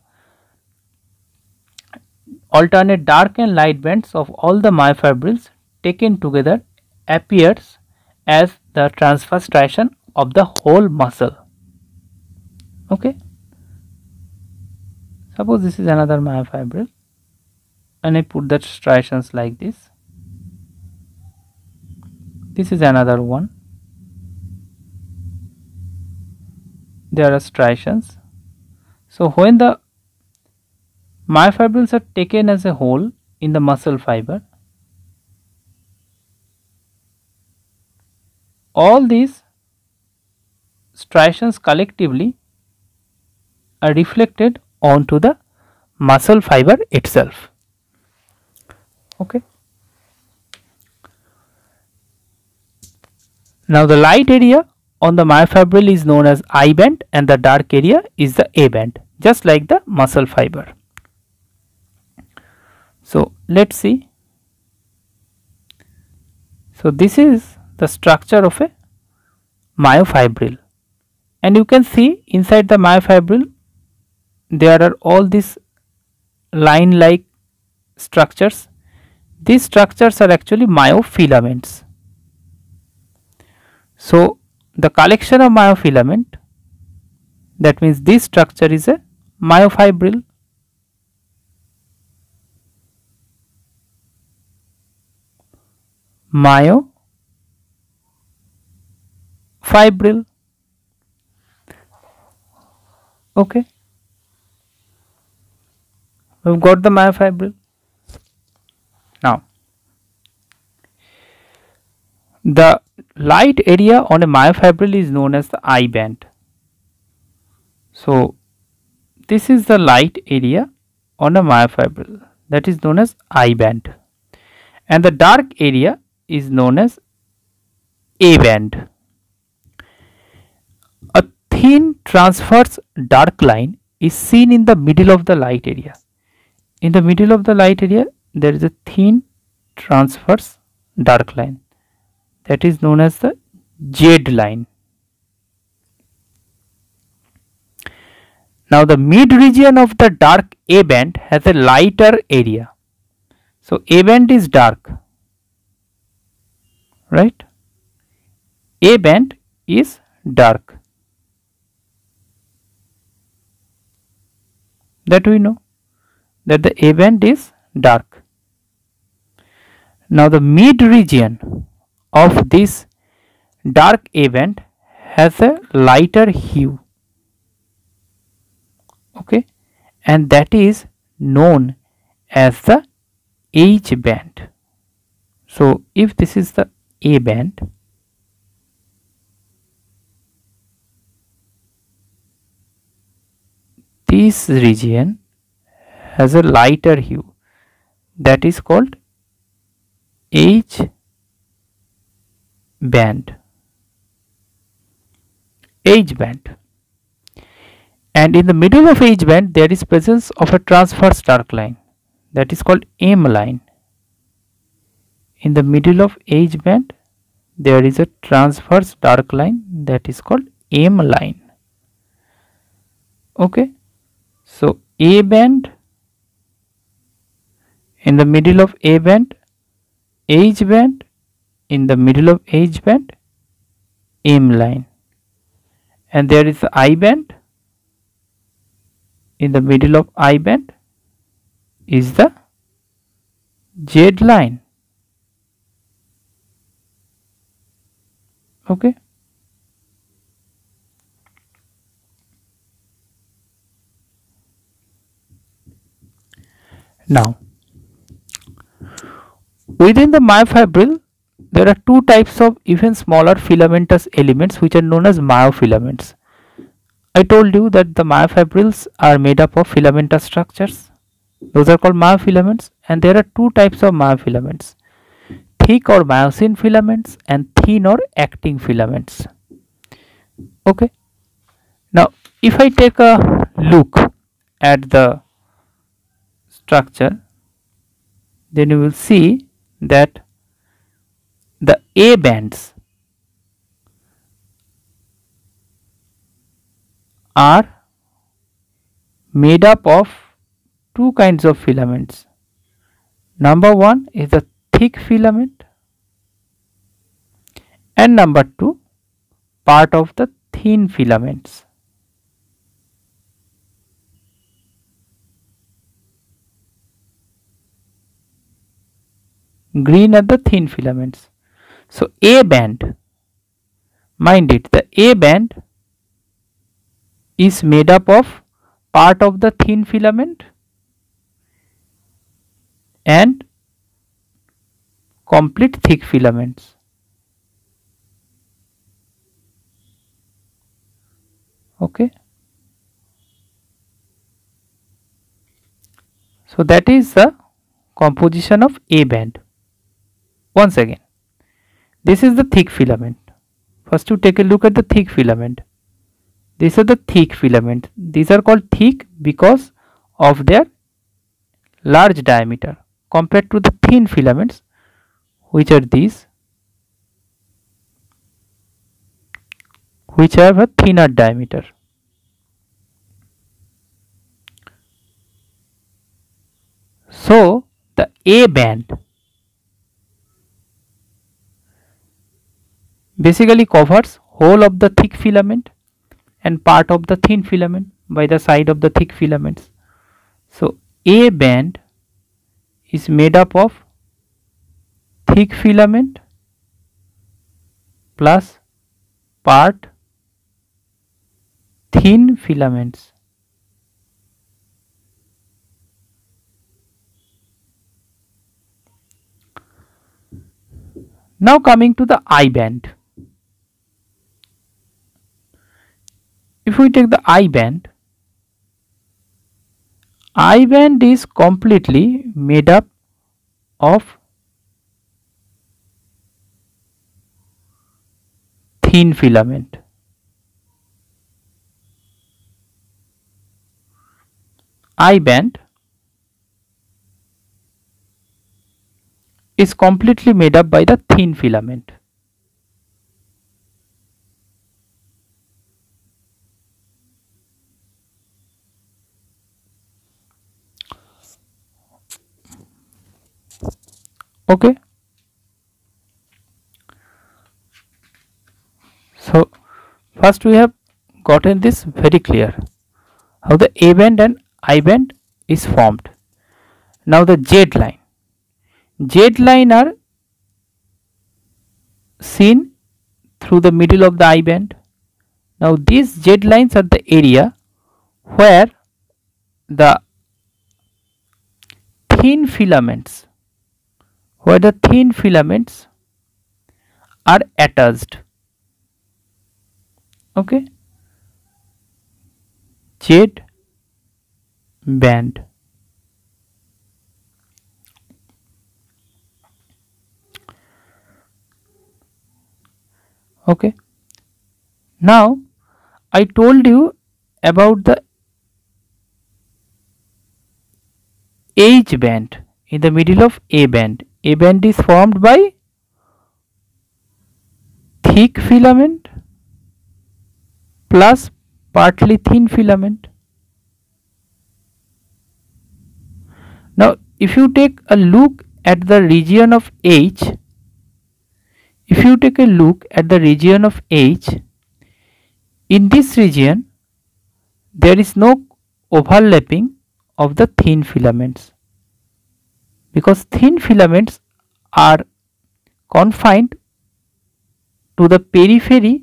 alternate dark and light bands of all the myofibrils taken together appears as the transverse striation of the whole muscle. Okay? Suppose this is another myofibril and I put the striations like this. This is another one there are striations. So when the myofibrils are taken as a whole in the muscle fiber all these striations collectively are reflected onto the muscle fiber itself. Okay. Now the light area on the myofibril is known as I band and the dark area is the A band just like the muscle fiber. So let's see. So this is the structure of a myofibril and you can see inside the myofibril there are all these line like structures. These structures are actually myofilaments. So the collection of myofilament that means this structure is a myofibril. Myofibril. Okay. We've got the myofibril now the light area on a myofibril is known as the I band. So, this is the light area on a myofibril that is known as I band and the dark area is known as A band. A thin transverse dark line is seen in the middle of the light area. In the middle of the light area there is a thin transverse dark line that is known as the Z line. Now the mid region of the dark A band has a lighter area. So A band is dark, right? A band is dark. That we know that the A band is dark. Now the mid region of this dark band has a lighter hue. Okay? And that is known as the H band. So if this is the A band this region has a lighter hue. That is called H band. H band. And in the middle of H band there is presence of a transverse dark line. That is called M line. In the middle of H band there is a transverse dark line that is called M line. Okay? So A band in the middle of A band H band in the middle of H band M line. And there is I band. In the middle of I band is the Z line. Okay? Now, within the myofibril, there are two types of even smaller filamentous elements which are known as myofilaments. I told you that the myofibrils are made up of filamentous structures. Those are called myofilaments and there are two types of myofilaments thick or myosin filaments and thin or actin filaments. Okay. Now, if I take a look at the structure, then you will see that A bands are made up of two kinds of filaments. Number one is the thick filament and number two part of the thin filaments. Green are the thin filaments. So A band, mind it, the A band is made up of part of the thin filament and complete thick filaments. Okay. So that is the composition of A band. Once again, this is the thick filament. First you take a look at the thick filament. These are the thick filament. These are called thick because of their large diameter compared to the thin filaments which are these which have a thinner diameter. So the A band basically covers whole of the thick filament and part of the thin filament by the side of the thick filaments. So A band is made up of thick filament plus part thin filaments. Now coming to the I band. If we take the I band, I band is completely made up of thin filament. I band is completely made up by the thin filament. Okay. So first we have gotten this very clear. How the A band and I band is formed. Now the Z line. Z line are seen through the middle of the I band. Now these Z lines are the area where the thin filaments where the thin filaments are attached. Okay? Z band. Okay? Now I told you about the H band. In the middle of A band a band is formed by thick filament plus partly thin filament. Now if you take a look at the region of H, if you take a look at the region of H, in this region there is no overlapping of the thin filaments because thin filaments are confined to the periphery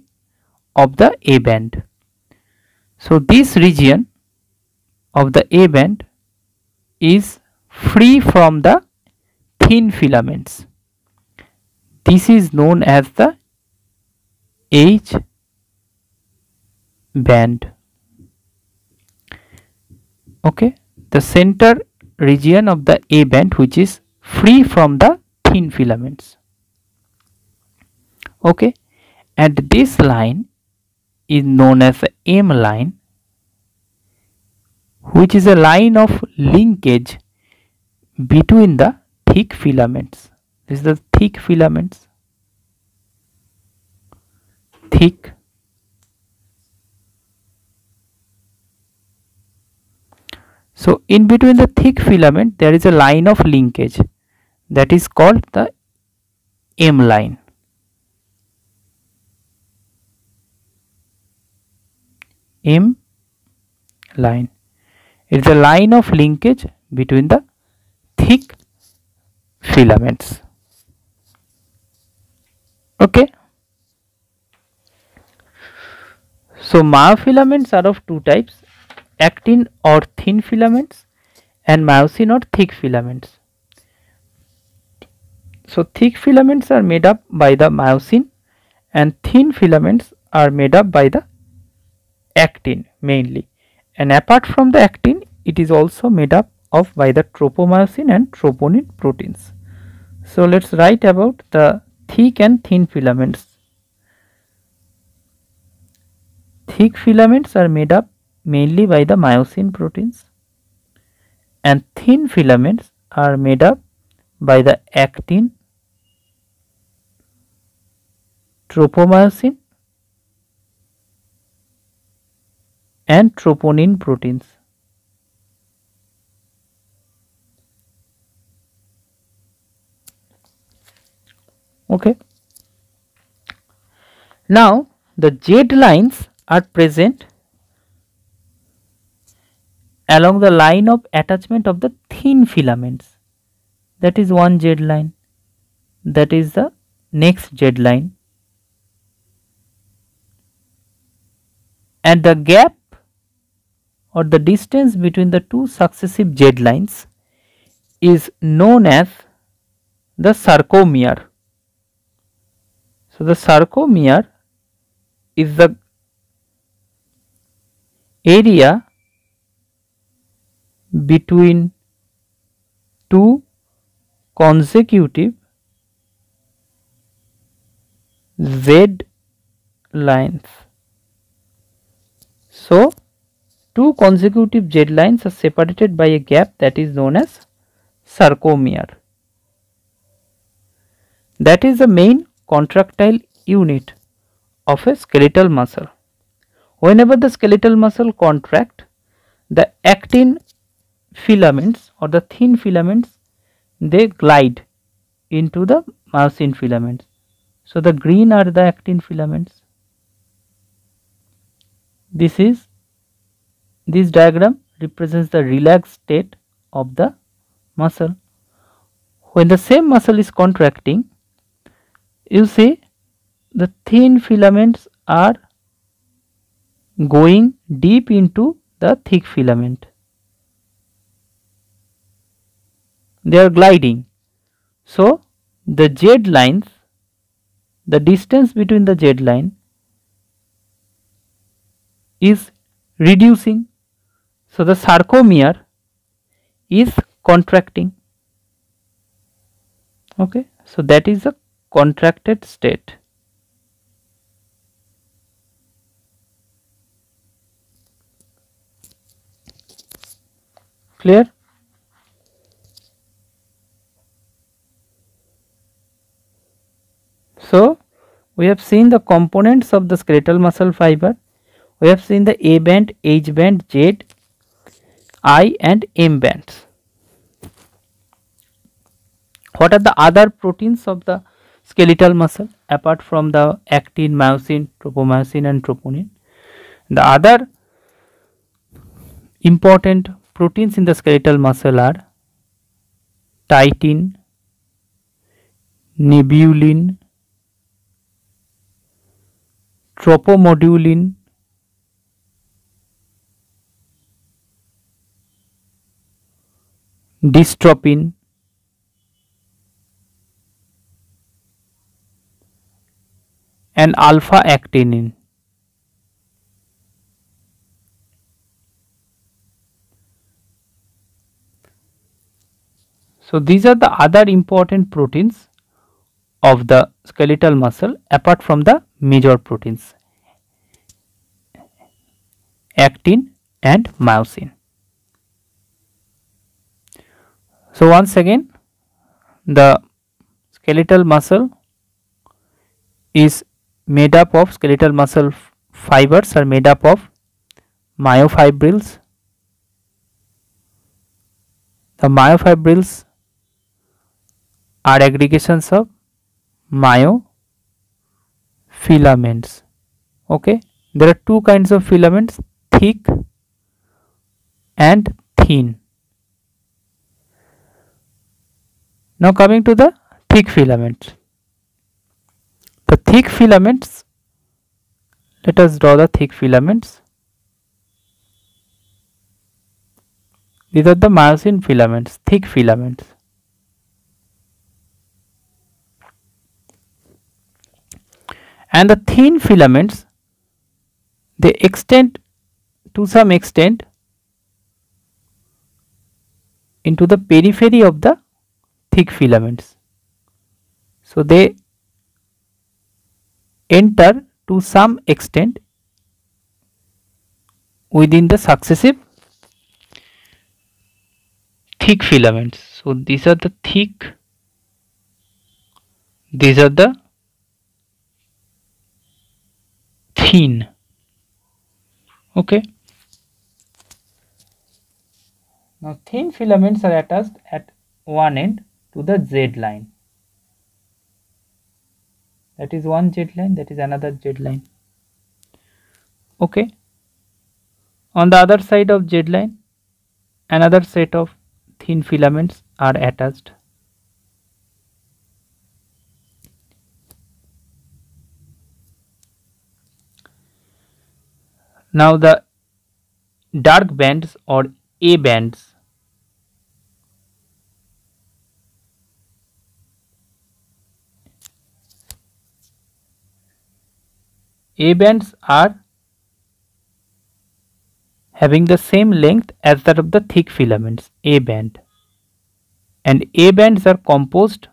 of the A band. So this region of the A band is free from the thin filaments. This is known as the H band. Okay, the center region of the A band which is free from the thin filaments. Okay, and this line is known as M line which is a line of linkage between the thick filaments. This is the thick filaments. Thick So in between the thick filament there is a line of linkage that is called the M line. M line. It is a line of linkage between the thick filaments. Okay. So myofilaments are of two types actin or thin filaments and myosin or thick filaments. So thick filaments are made up by the myosin and thin filaments are made up by the actin mainly and apart from the actin it is also made up of by the tropomyosin and troponin proteins. So let's write about the thick and thin filaments. Thick filaments are made up mainly by the myosin proteins and thin filaments are made up by the actin, tropomyosin and troponin proteins. Okay. Now the Z lines are present along the line of attachment of the thin filaments. That is one Z line. That is the next Z line. And the gap or the distance between the two successive Z lines is known as the sarcomere. So, the sarcomere is the area between two consecutive Z lines. So, two consecutive Z lines are separated by a gap that is known as sarcomere. That is the main contractile unit of a skeletal muscle. Whenever the skeletal muscle contract, the actin filaments or the thin filaments they glide into the myosin filaments. So, the green are the actin filaments. This is this diagram represents the relaxed state of the muscle. When the same muscle is contracting, you see the thin filaments are going deep into the thick filament. They are gliding. So, the Z lines, the distance between the Z line is reducing. So, the sarcomere is contracting. Okay. So, that is a contracted state. Clear? So, we have seen the components of the skeletal muscle fiber. We have seen the A band, H band, Z, I and M bands. What are the other proteins of the skeletal muscle apart from the actin, myosin, tropomyosin and troponin? The other important proteins in the skeletal muscle are titin, nebulin, tropomodulin dystrophin, and alpha actinin. So, these are the other important proteins of the skeletal muscle apart from the major proteins actin and myosin. So, once again the skeletal muscle is made up of skeletal muscle fibers are made up of myofibrils. The myofibrils are aggregations of myofilaments. Okay, there are two kinds of filaments thick and thin. Now coming to the thick filaments. The thick filaments, let us draw the thick filaments. These are the myosin filaments, thick filaments. And the thin filaments, they extend to some extent into the periphery of the thick filaments. So, they enter to some extent within the successive thick filaments. So, these are the thick, these are the thin. Okay. Now, thin filaments are attached at one end to the Z line. That is one Z line, that is another Z line. Okay. On the other side of Z line, another set of thin filaments are attached. Now the dark bands or A bands A bands are having the same length as that of the thick filaments A band and A bands are composed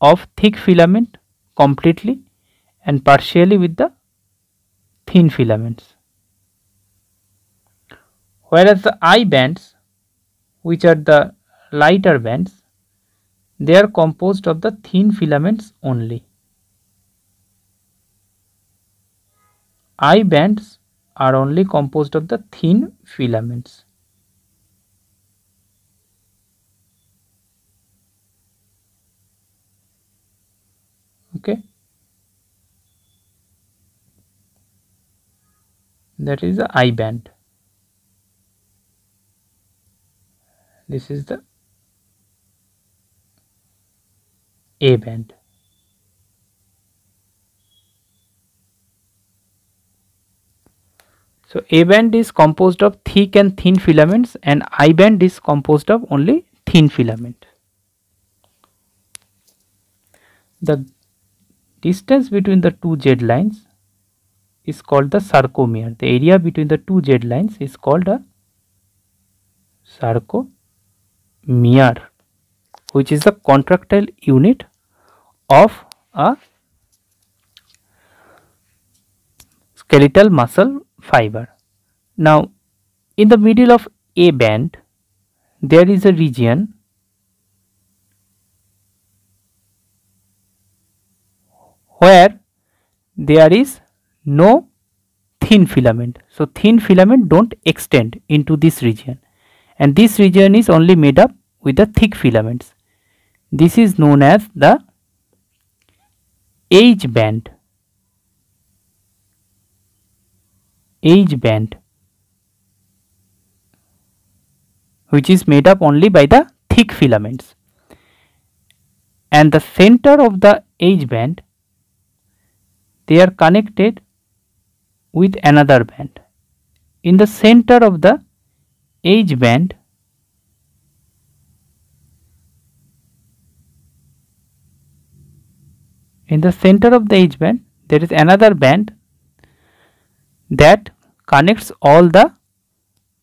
of thick filament completely and partially with the thin filaments. Whereas the I bands which are the lighter bands they are composed of the thin filaments only. I bands are only composed of the thin filaments. Okay. That is the I band. This is the A band. So A band is composed of thick and thin filaments and I band is composed of only thin filament. The distance between the two Z lines is called the sarcomere. The area between the two Z lines is called a sarcomere which is the contractile unit of a skeletal muscle fiber. Now in the middle of A band there is a region where there is no thin filament. So thin filament don't extend into this region and this region is only made up with the thick filaments. This is known as the H band H band which is made up only by the thick filaments and the center of the H band they are connected with another band. In the center of the H band in the center of the H band there is another band that connects all the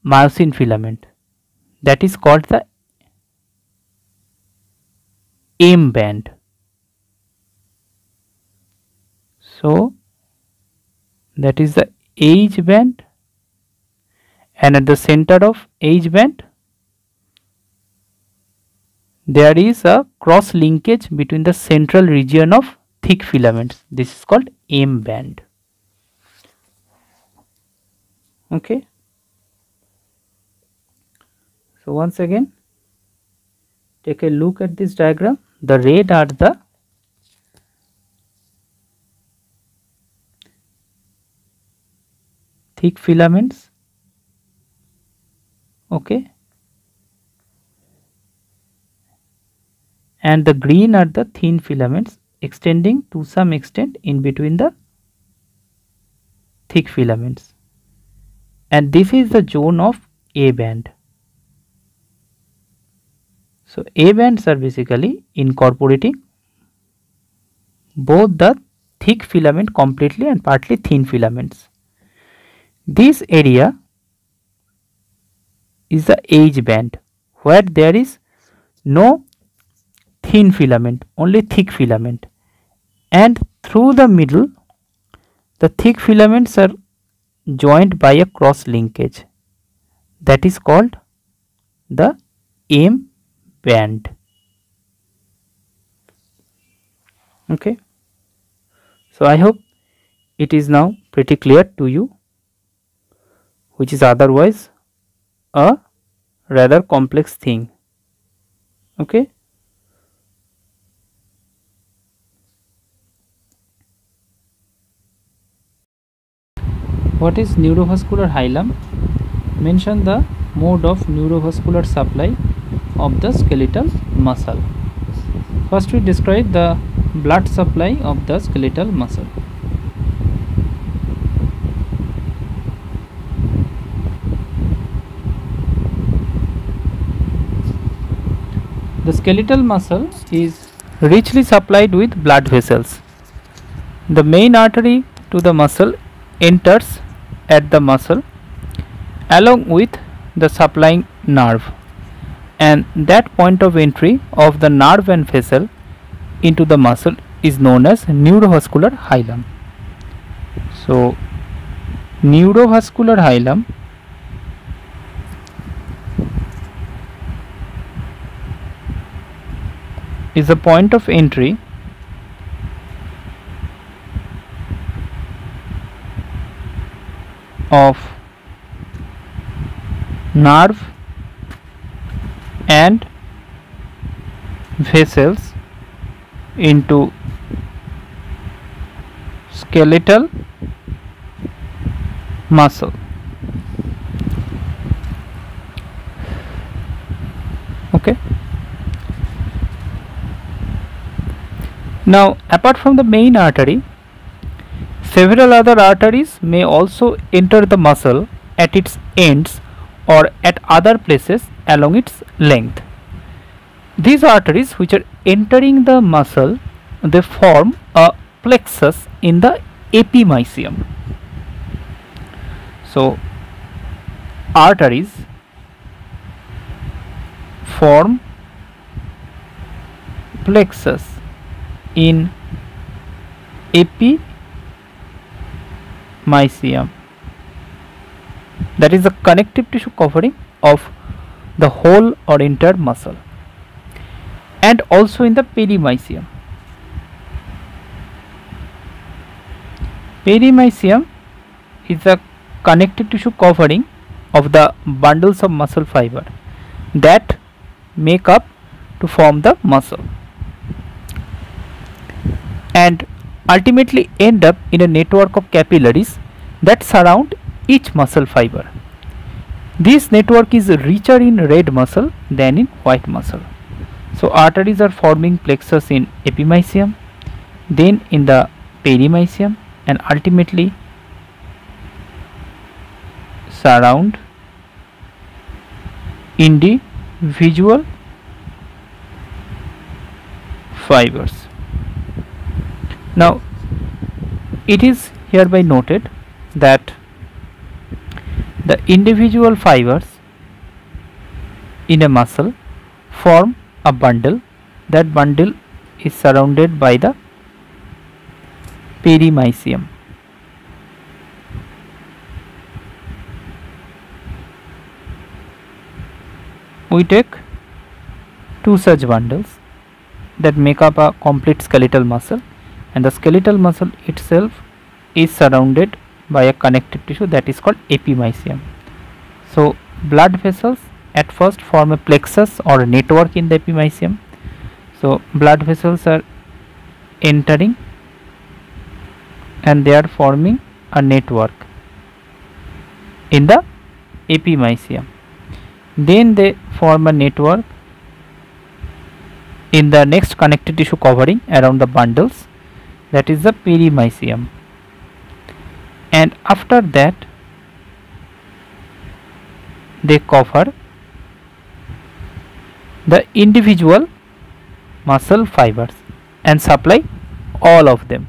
myosin filament that is called the M band. So that is the H band and at the center of H band there is a cross linkage between the central region of thick filaments this is called M band. Okay. So once again take a look at this diagram. The red are the thick filaments okay and the green are the thin filaments extending to some extent in between the thick filaments and this is the zone of A band. So A bands are basically incorporating both the thick filament completely and partly thin filaments. This area is the H band where there is no thin filament only thick filament. And through the middle the thick filaments are joined by a cross linkage that is called the M band. Okay. So I hope it is now pretty clear to you which is otherwise a rather complex thing okay What is neurovascular hilum? Mention the mode of neurovascular supply of the skeletal muscle. First we describe the blood supply of the skeletal muscle. The skeletal muscle is richly supplied with blood vessels. The main artery to the muscle enters at the muscle along with the supplying nerve and that point of entry of the nerve and vessel into the muscle is known as neurovascular hilum. So, neurovascular hilum is a point of entry of nerve and vessels into skeletal muscle. Okay now apart from the main artery Several other arteries may also enter the muscle at its ends or at other places along its length. These arteries which are entering the muscle they form a plexus in the epimysium. So arteries form plexus in epimysium. Mysium that is the connective tissue covering of the whole or entire muscle and also in the perimysium. Perimysium is the connective tissue covering of the bundles of muscle fiber that make up to form the muscle and ultimately end up in a network of capillaries that surround each muscle fiber. This network is richer in red muscle than in white muscle. So arteries are forming plexus in epimysium, then in the perimysium and ultimately surround individual fibers. Now it is hereby noted that the individual fibers in a muscle form a bundle. That bundle is surrounded by the perimysium we take two such bundles that make up a complete skeletal muscle and the skeletal muscle itself is surrounded by a connective tissue that is called epimysium. So blood vessels at first form a plexus or a network in the epimysium. So blood vessels are entering and they are forming a network in the epimysium. Then they form a network in the next connective tissue covering around the bundles that is the perimysium and after that they cover the individual muscle fibers and supply all of them.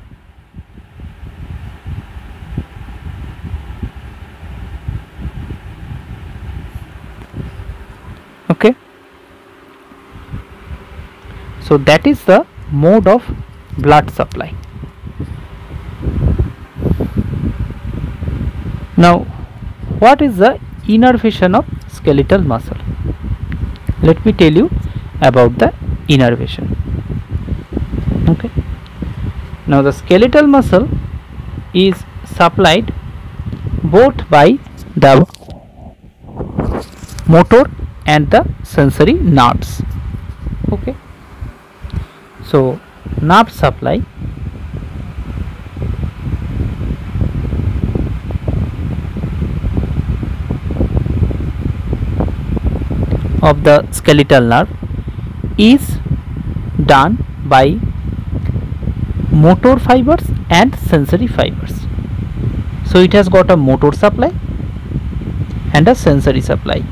Okay? So that is the mode of blood supply now what is the innervation of skeletal muscle? Let me tell you about the innervation okay. Now the skeletal muscle is supplied both by the motor and the sensory nerves. Okay. So nerve supply of the skeletal nerve is done by motor fibers and sensory fibers. So it has got a motor supply and a sensory supply.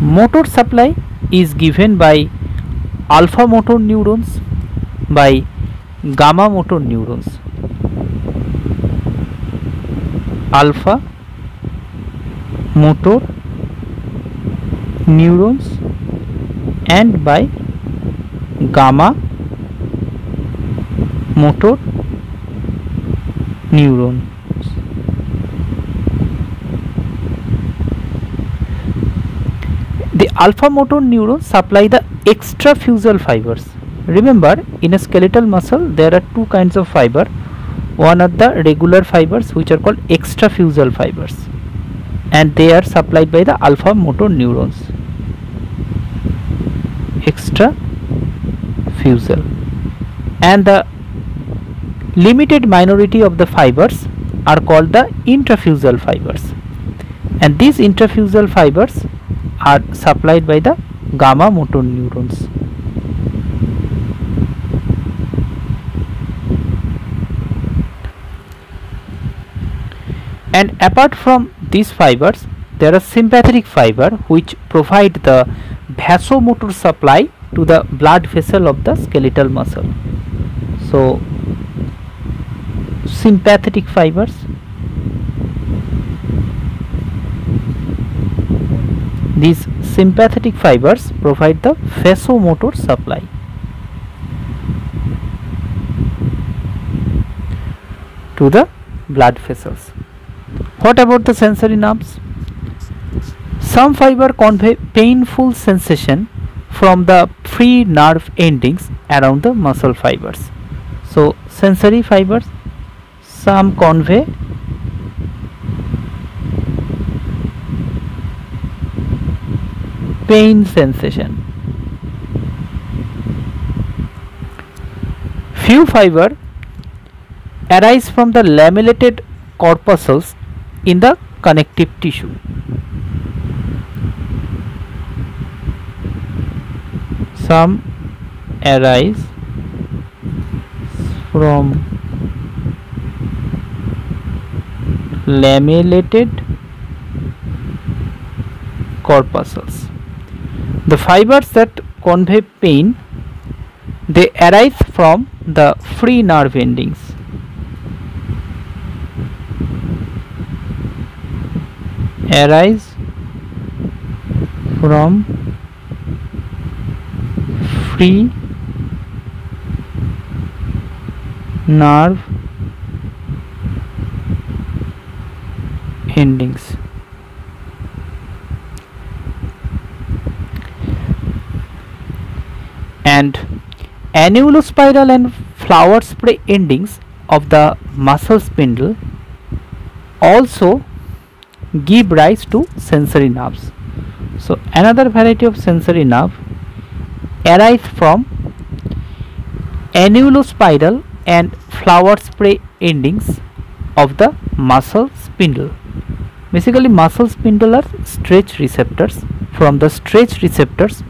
Motor supply is given by alpha motor neurons by gamma motor neurons alpha motor neurons and by gamma motor neurons the alpha motor neurons supply the extrafusal fibers remember in a skeletal muscle there are two kinds of fiber. One are the regular fibers which are called extrafusal fibers and they are supplied by the alpha motor neurons. Extrafusal and the limited minority of the fibers are called the intrafusal fibers. And these intrafusal fibers are supplied by the gamma motor neurons and apart from these fibers there are sympathetic fiber which provide the vasomotor supply to the blood vessel of the skeletal muscle. So sympathetic fibers. These sympathetic fibers provide the vasomotor supply. To the blood vessels what about the sensory nerves? Some fiber convey painful sensation from the free nerve endings around the muscle fibers. So sensory fibers, some convey pain sensation. Few fiber arise from the lamellated corpuscles in the connective tissue. Some arise from lamellated corpuscles. The fibers that convey pain they arise from the free nerve endings. Arise from free nerve endings. and annulospiral and flower spray endings of the muscle spindle also give rise to sensory nerves. So another variety of sensory nerve arise from annulospiral and flower spray endings of the muscle spindle. Basically muscle spindle are stretch receptors. From the stretch receptors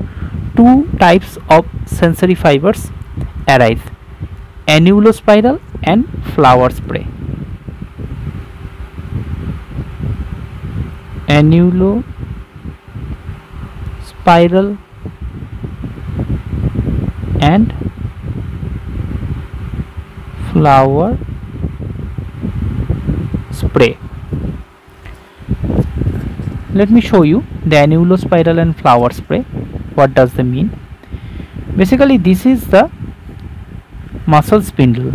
two types of sensory fibers arise annulospiral and flower spray annulospiral and flower spray. Let me show you the annulospiral and flower spray. What does they mean? Basically this is the muscle spindle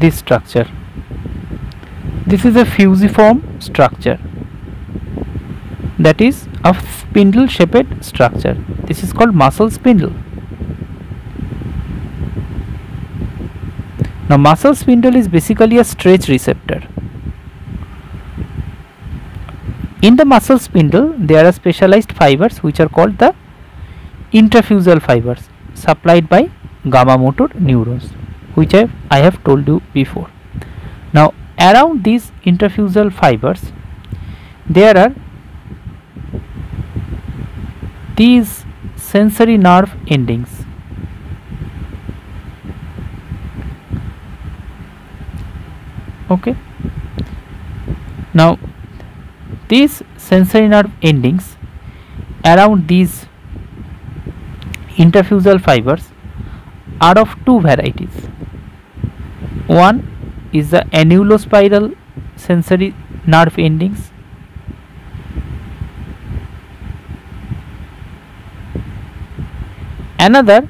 this structure. This is a fusiform structure. That is a spindle shaped structure. This is called muscle spindle. Now muscle spindle is basically a stretch receptor. In the muscle spindle, there are specialized fibers which are called the intrafusal fibers supplied by gamma motor neurons which I, I have told you before. Now around these intrafusal fibers there are these sensory nerve endings okay now these sensory nerve endings around these intrafusal fibers are of two varieties. One is the annulospiral sensory nerve endings. Another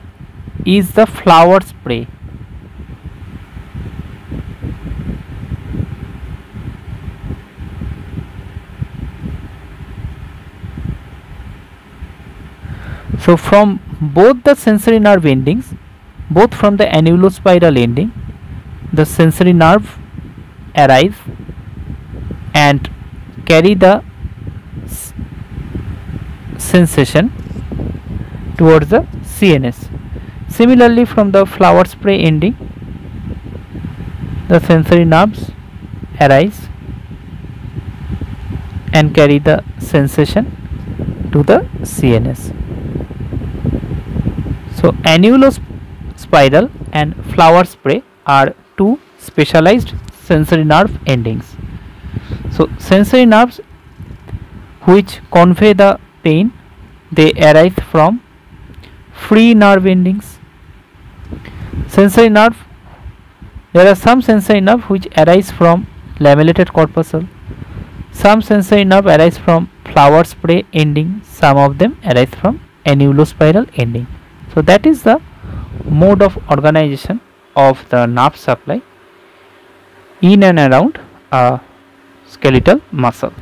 is the flower spray. So from both the sensory nerve endings, both from the annulospiral ending, the sensory nerve arise and carry the sensation towards the CNS. Similarly from the flower spray ending, the sensory nerves arise and carry the sensation to the CNS. So annulospiral and flower spray are two specialized sensory nerve endings. So sensory nerves which convey the pain they arise from free nerve endings. Sensory nerve there are some sensory nerve which arise from lamellated corpuscle. Some sensory nerve arise from flower spray ending. Some of them arise from annulospiral ending so that is the mode of organization of the nerve supply in and around a skeletal muscle.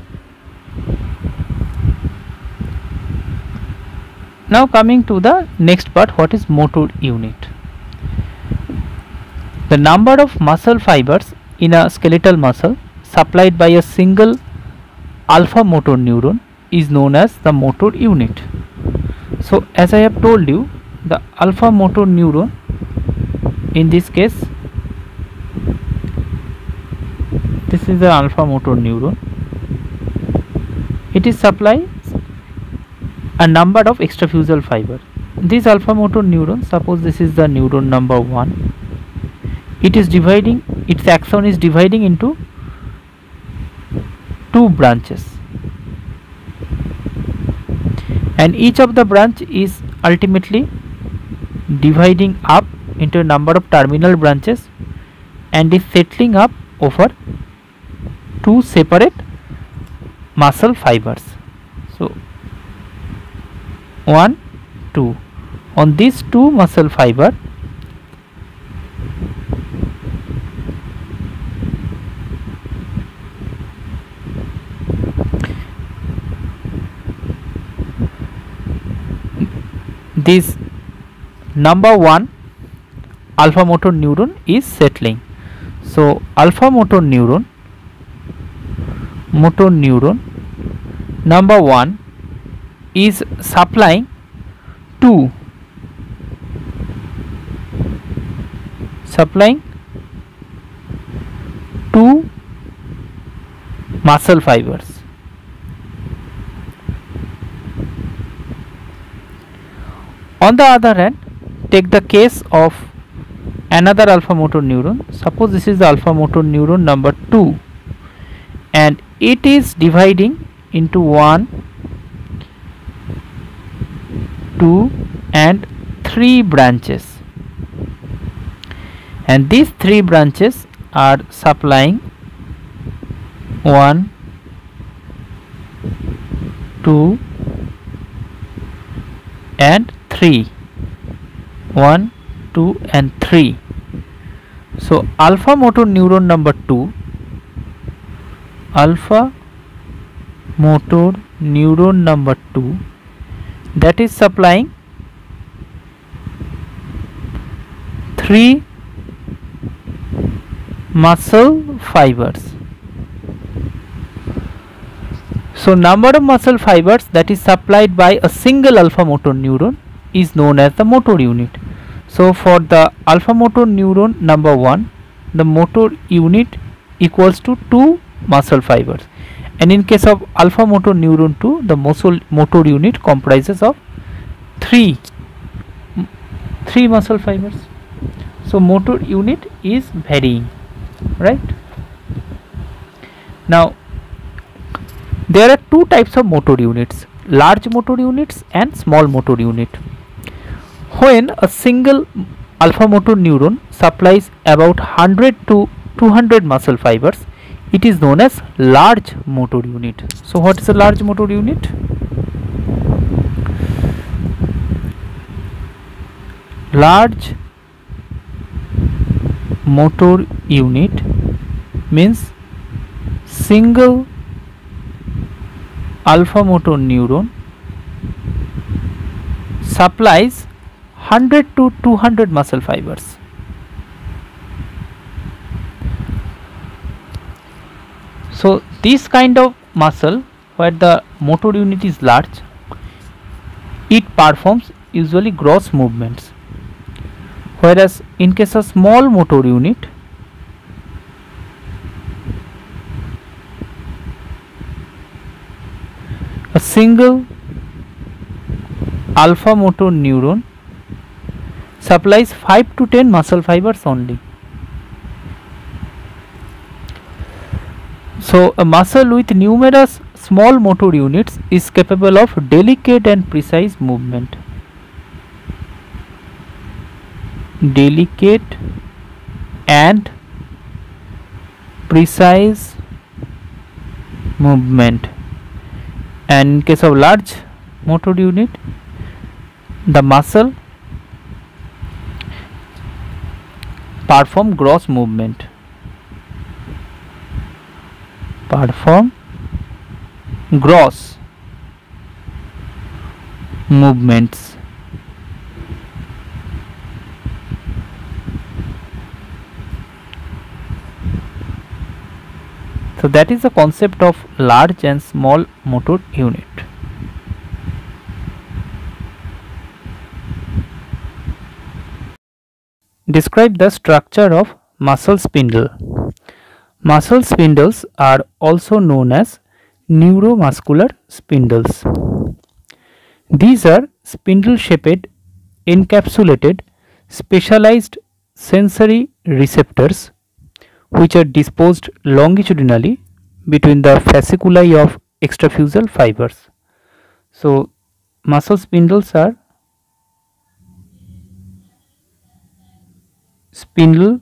Now coming to the next part what is motor unit? The number of muscle fibers in a skeletal muscle supplied by a single alpha motor neuron is known as the motor unit. So as i have told you the alpha motor neuron in this case this is the alpha motor neuron. It is supplies a number of extrafusal fiber. This alpha motor neuron suppose this is the neuron number 1 it is dividing its axon is dividing into two branches. And each of the branch is ultimately dividing up into a number of terminal branches and is settling up over two separate muscle fibers. So one two. On these two muscle fiber this number one alpha motor neuron is settling. So alpha motor neuron motor neuron number one is supplying to supplying two muscle fibers. On the other hand take the case of another alpha motor neuron. Suppose this is the alpha motor neuron number 2 and it is dividing into 1 2 and 3 branches. And these 3 branches are supplying 1 2 and 3 1 2 and 3 so alpha motor neuron number 2 alpha motor neuron number 2 that is supplying 3 muscle fibers so number of muscle fibers that is supplied by a single alpha motor neuron is known as the motor unit. So for the alpha motor neuron number 1 the motor unit equals to 2 muscle fibers and in case of alpha motor neuron 2 the muscle motor unit comprises of 3 3 muscle fibers. So motor unit is varying right. Now there are two types of motor units large motor units and small motor unit when a single alpha motor neuron supplies about 100 to 200 muscle fibers, it is known as large motor unit. So what is a large motor unit? Large motor unit means single alpha motor neuron supplies 100 to 200 muscle fibers. So this kind of muscle where the motor unit is large, it performs usually gross movements. Whereas in case of small motor unit, a single alpha motor neuron supplies 5 to 10 muscle fibers only. So a muscle with numerous small motor units is capable of delicate and precise movement. Delicate and precise movement and in case of large motor unit the muscle perform gross movement. Perform gross movements. So that is the concept of large and small motor unit Describe the structure of muscle spindle. Muscle spindles are also known as neuromuscular spindles. These are spindle-shaped, encapsulated, specialized sensory receptors which are disposed longitudinally between the fasciculi of extrafusal fibers. So muscle spindles are spindle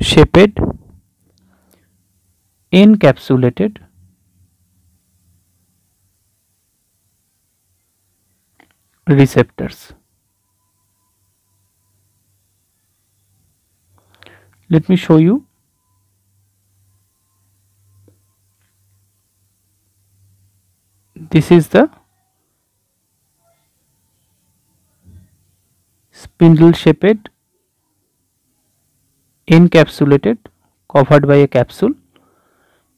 shaped encapsulated receptors. Let me show you. This is the spindle shaped encapsulated covered by a capsule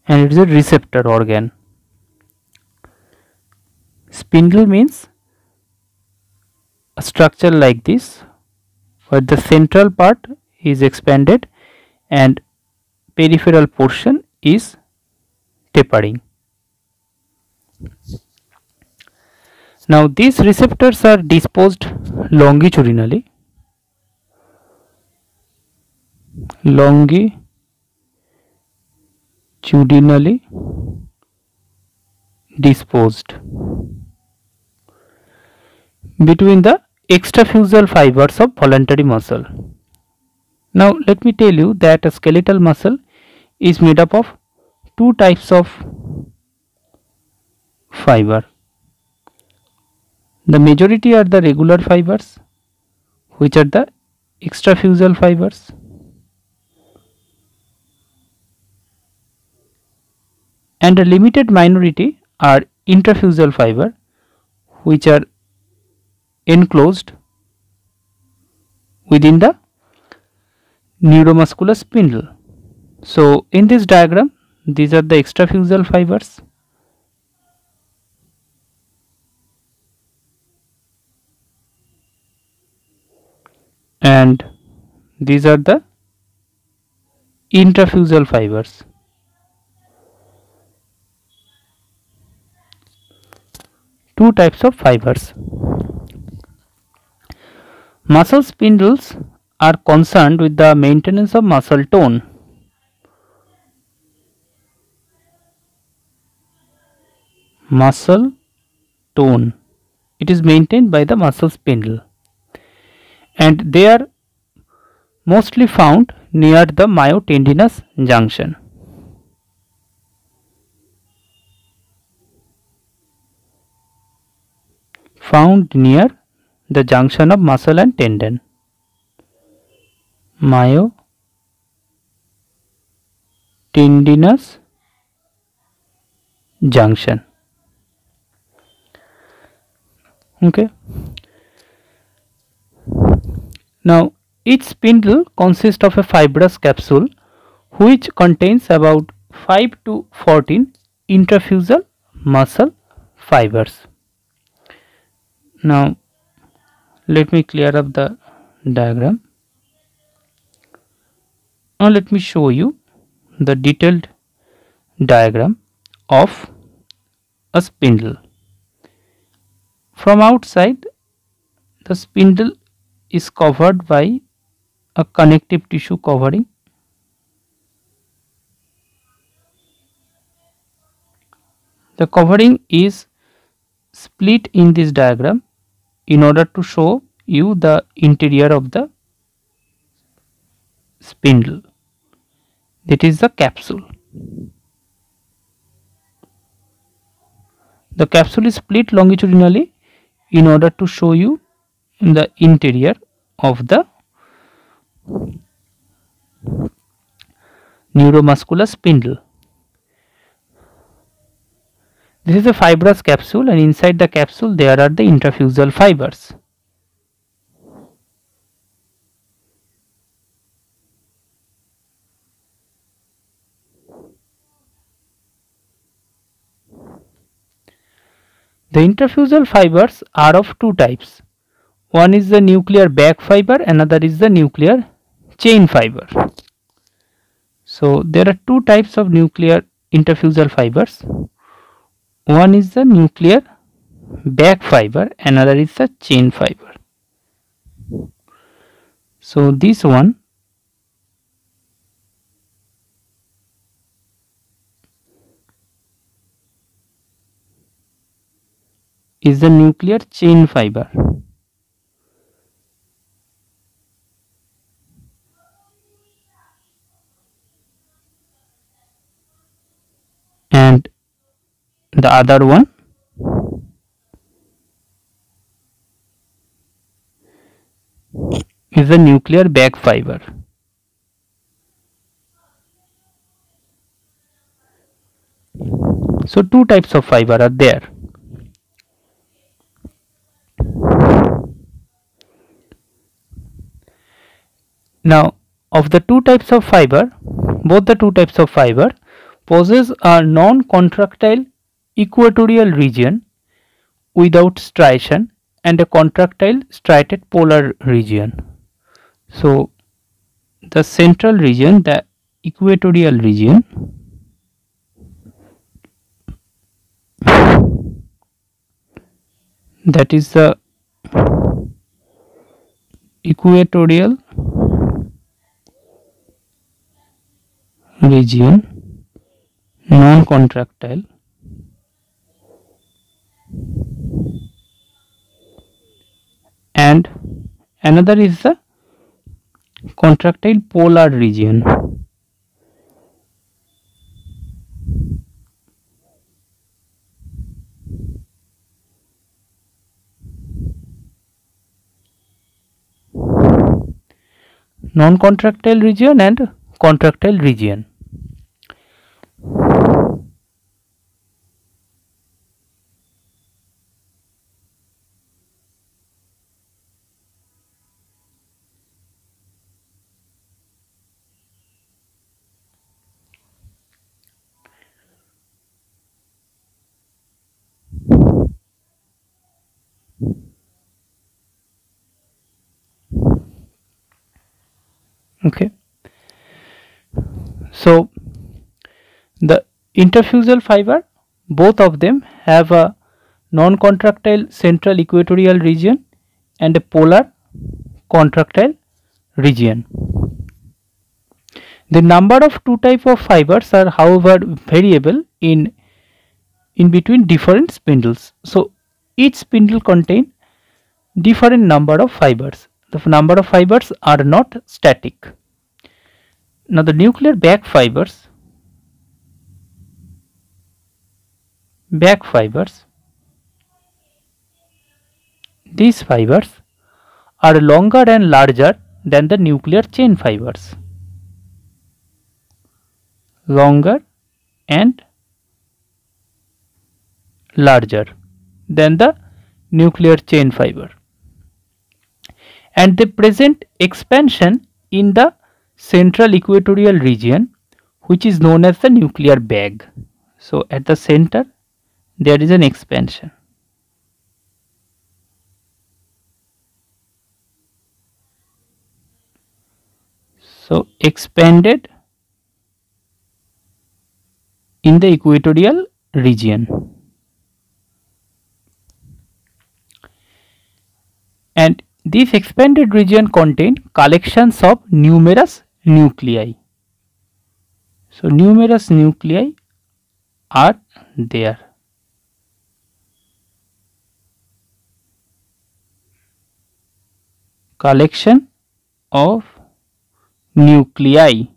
and it is a receptor organ. Spindle means a structure like this where the central part is expanded and peripheral portion is tapering. Now these receptors are disposed longitudinally longitudinally disposed between the extrafusal fibers of voluntary muscle. Now let me tell you that a skeletal muscle is made up of two types of fiber. The majority are the regular fibers which are the extrafusal fibers. And a limited minority are intrafusal fiber which are enclosed within the neuromuscular spindle. So, in this diagram these are the extrafusal fibers and these are the intrafusal fibers. Two types of fibers. Muscle spindles are concerned with the maintenance of muscle tone. Muscle tone. It is maintained by the muscle spindle and they are mostly found near the myotendinous junction. Found near the junction of muscle and tendon. Myotendinous junction. Okay. Now each spindle consists of a fibrous capsule which contains about 5 to 14 intrafusal muscle fibers. Now let me clear up the diagram now let me show you the detailed diagram of a spindle from outside the spindle is covered by a connective tissue covering. The covering is split in this diagram in order to show you the interior of the spindle. That is the capsule. The capsule is split longitudinally in order to show you the interior of the neuromuscular spindle this is a fibrous capsule and inside the capsule there are the intrafusal fibers. The intrafusal fibers are of two types one is the nuclear bag fiber another is the nuclear chain fiber. So there are two types of nuclear intrafusal fibers. One is the nuclear bag fiber another is the chain fiber. So this one is the nuclear chain fiber. And the other one is the nuclear bag fiber. So two types of fiber are there. Now of the two types of fiber, both the two types of fiber possess a non-contractile equatorial region without striation and a contractile striated polar region. So the central region, the equatorial region that is the equatorial region non-contractile and another is the contractile polar region non-contractile region and contractile region. Okay. So the intrafusal fiber both of them have a non-contractile central equatorial region and a polar contractile region. The number of two type of fibers are however variable in in between different spindles. So each spindle contain different number of fibers the number of fibers are not static. Now the nuclear bag fibers, bag fibers, these fibers are longer and larger than the nuclear chain fibers. Longer and larger than the nuclear chain fiber and they present expansion in the central equatorial region which is known as the nuclear bag. So at the center there is an expansion. So expanded in the equatorial region. And this expanded region contains collections of numerous nuclei. So numerous nuclei are there. Collection of nuclei.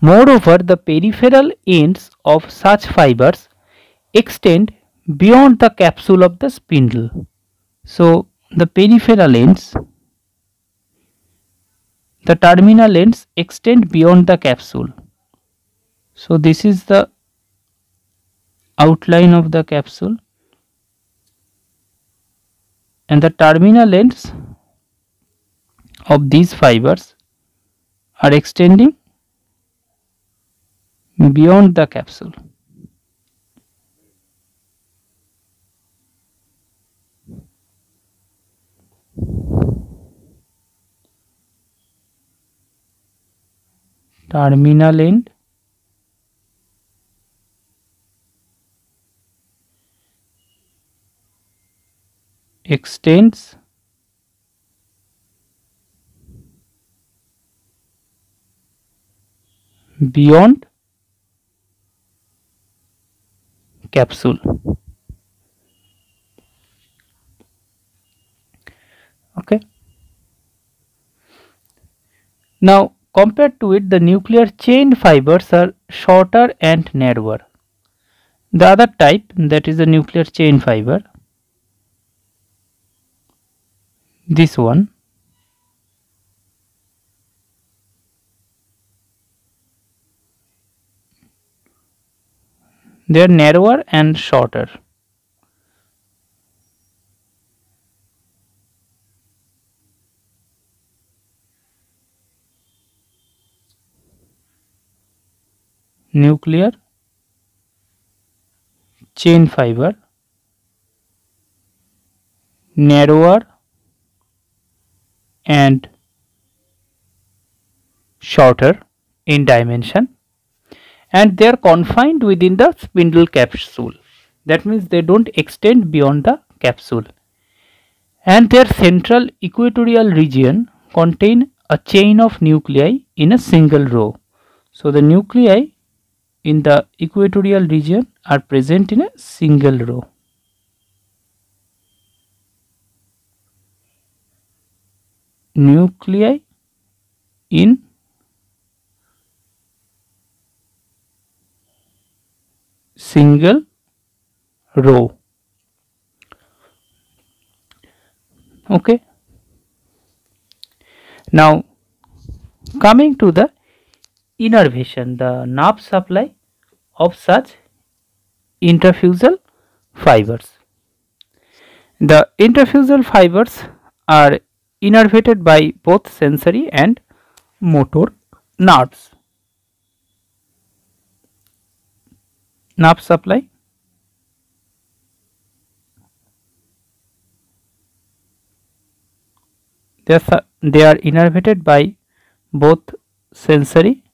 Moreover, the peripheral ends of such fibers extend beyond the capsule of the spindle. So the peripheral ends, the terminal ends extend beyond the capsule. So this is the outline of the capsule and the terminal ends of these fibers are extending beyond the capsule. Terminal end extends beyond capsule. Okay. Now compared to it the nuclear chain fibers are shorter and narrower. The other type that is the nuclear chain fiber this one they are narrower and shorter nuclear chain fiber narrower and shorter in dimension and they are confined within the spindle capsule. That means they don't extend beyond the capsule. And their central equatorial region contain a chain of nuclei in a single row. So the nuclei in the equatorial region are present in a single row. Nuclei in single row. Okay. Now coming to the innervation the nerve supply of such intrafusal fibers. The intrafusal fibers are innervated by both sensory and motor nerves. Nerve supply they are, they are innervated by both sensory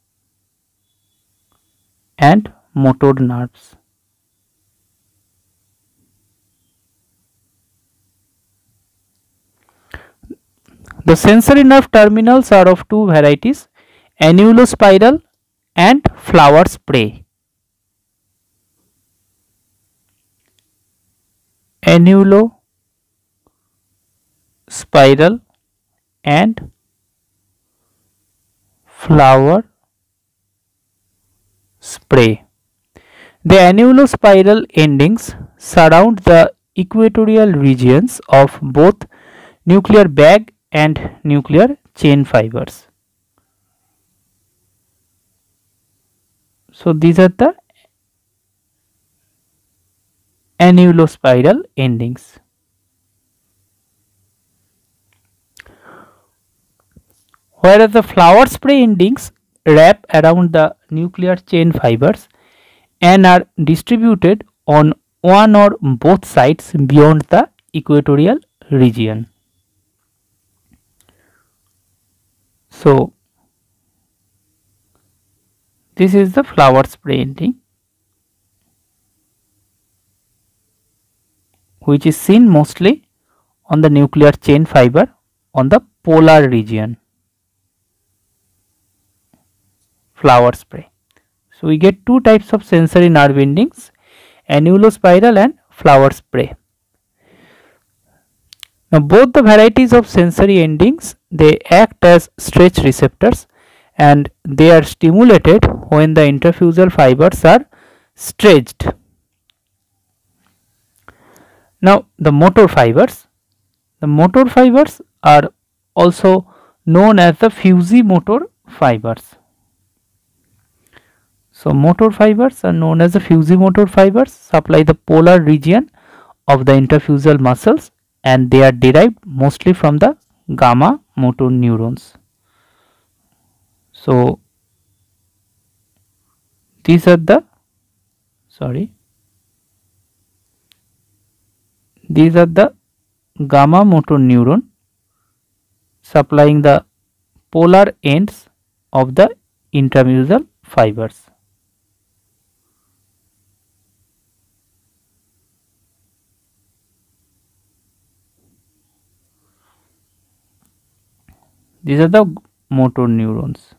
and motor nerves. The sensory nerve terminals are of two varieties, annulospiral and flower spray. annulo spiral and flower spray. The annulospiral endings surround the equatorial regions of both nuclear bag and nuclear chain fibers. So these are the annulospiral endings. Whereas the flower spray endings wrap around the nuclear chain fibers and are distributed on one or both sides beyond the equatorial region. So, this is the flower spray which is seen mostly on the nuclear chain fiber on the polar region flower spray. So we get two types of sensory nerve endings annulospiral and flower spray. Now both the varieties of sensory endings they act as stretch receptors and they are stimulated when the intrafusal fibers are stretched now the motor fibers, the motor fibers are also known as the motor fibers. So motor fibers are known as the motor fibers supply the polar region of the intrafusal muscles and they are derived mostly from the gamma motor neurons. So these are the sorry These are the gamma motor neuron supplying the polar ends of the intrafusal fibers. These are the motor neurons.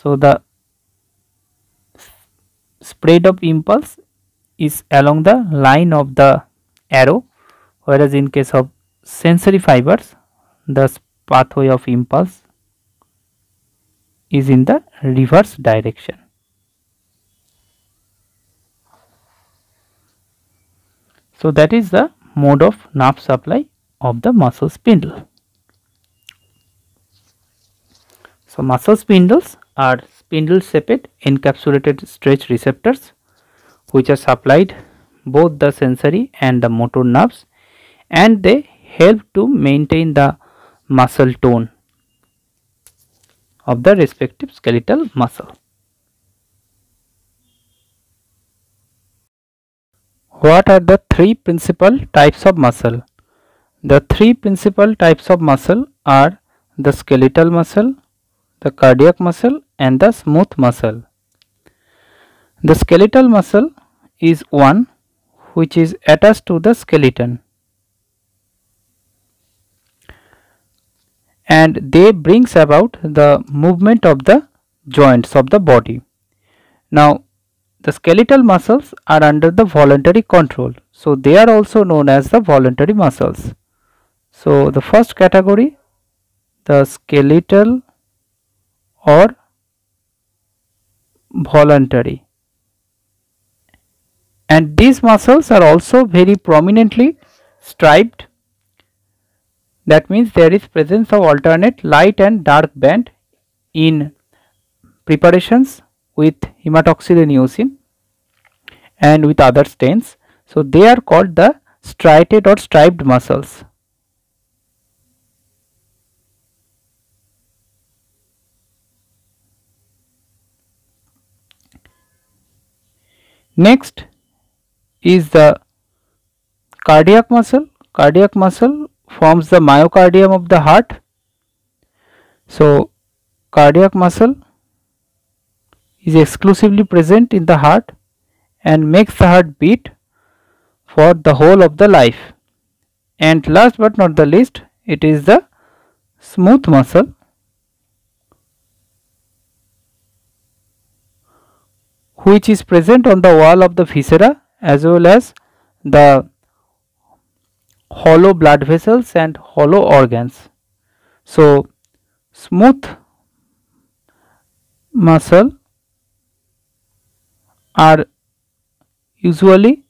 so the spread of impulse is along the line of the arrow whereas in case of sensory fibers the pathway of impulse is in the reverse direction. So that is the mode of nerve supply of the muscle spindle. So muscle spindles are spindle shaped encapsulated stretch receptors which are supplied both the sensory and the motor nerves and they help to maintain the muscle tone of the respective skeletal muscle. What are the three principal types of muscle? The three principal types of muscle are the skeletal muscle, the cardiac muscle and the smooth muscle. The skeletal muscle is one which is attached to the skeleton and they brings about the movement of the joints of the body. Now the skeletal muscles are under the voluntary control. So they are also known as the voluntary muscles. So the first category the skeletal or voluntary and these muscles are also very prominently striped that means there is presence of alternate light and dark band in preparations with hematoxylin eosin and with other stains. So they are called the striated or striped muscles. Next is the cardiac muscle. Cardiac muscle forms the myocardium of the heart. So, cardiac muscle is exclusively present in the heart and makes the heart beat for the whole of the life. And last but not the least, it is the smooth muscle which is present on the wall of the viscera as well as the hollow blood vessels and hollow organs. So, smooth muscle are usually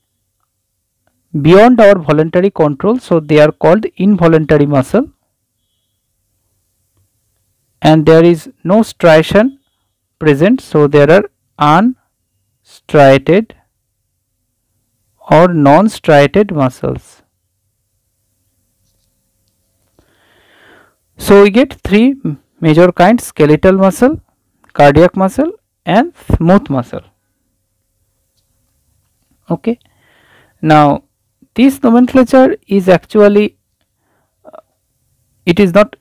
beyond our voluntary control. So, they are called involuntary muscle and there is no striation present. So, there are unstriated or non-striated muscles. So we get three major kinds skeletal muscle, cardiac muscle and smooth muscle. Okay. Now this nomenclature is actually uh, it is not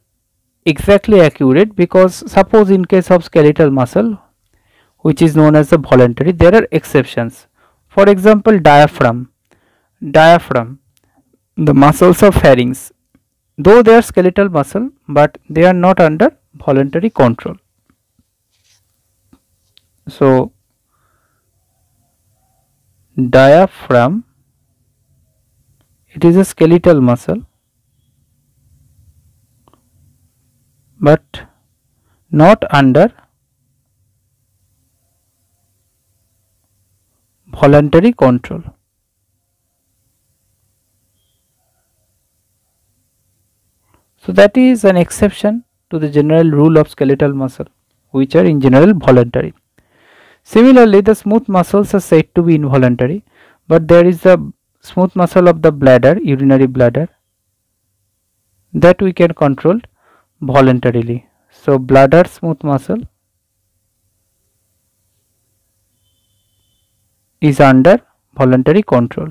exactly accurate because suppose in case of skeletal muscle which is known as the voluntary there are exceptions. For example diaphragm, diaphragm the muscles of pharynx though they are skeletal muscle but they are not under voluntary control. So, diaphragm it is a skeletal muscle but not under voluntary control. So that is an exception to the general rule of skeletal muscle which are in general voluntary. Similarly, the smooth muscles are said to be involuntary but there is the smooth muscle of the bladder, urinary bladder that we can control voluntarily. So, bladder smooth muscle is under voluntary control.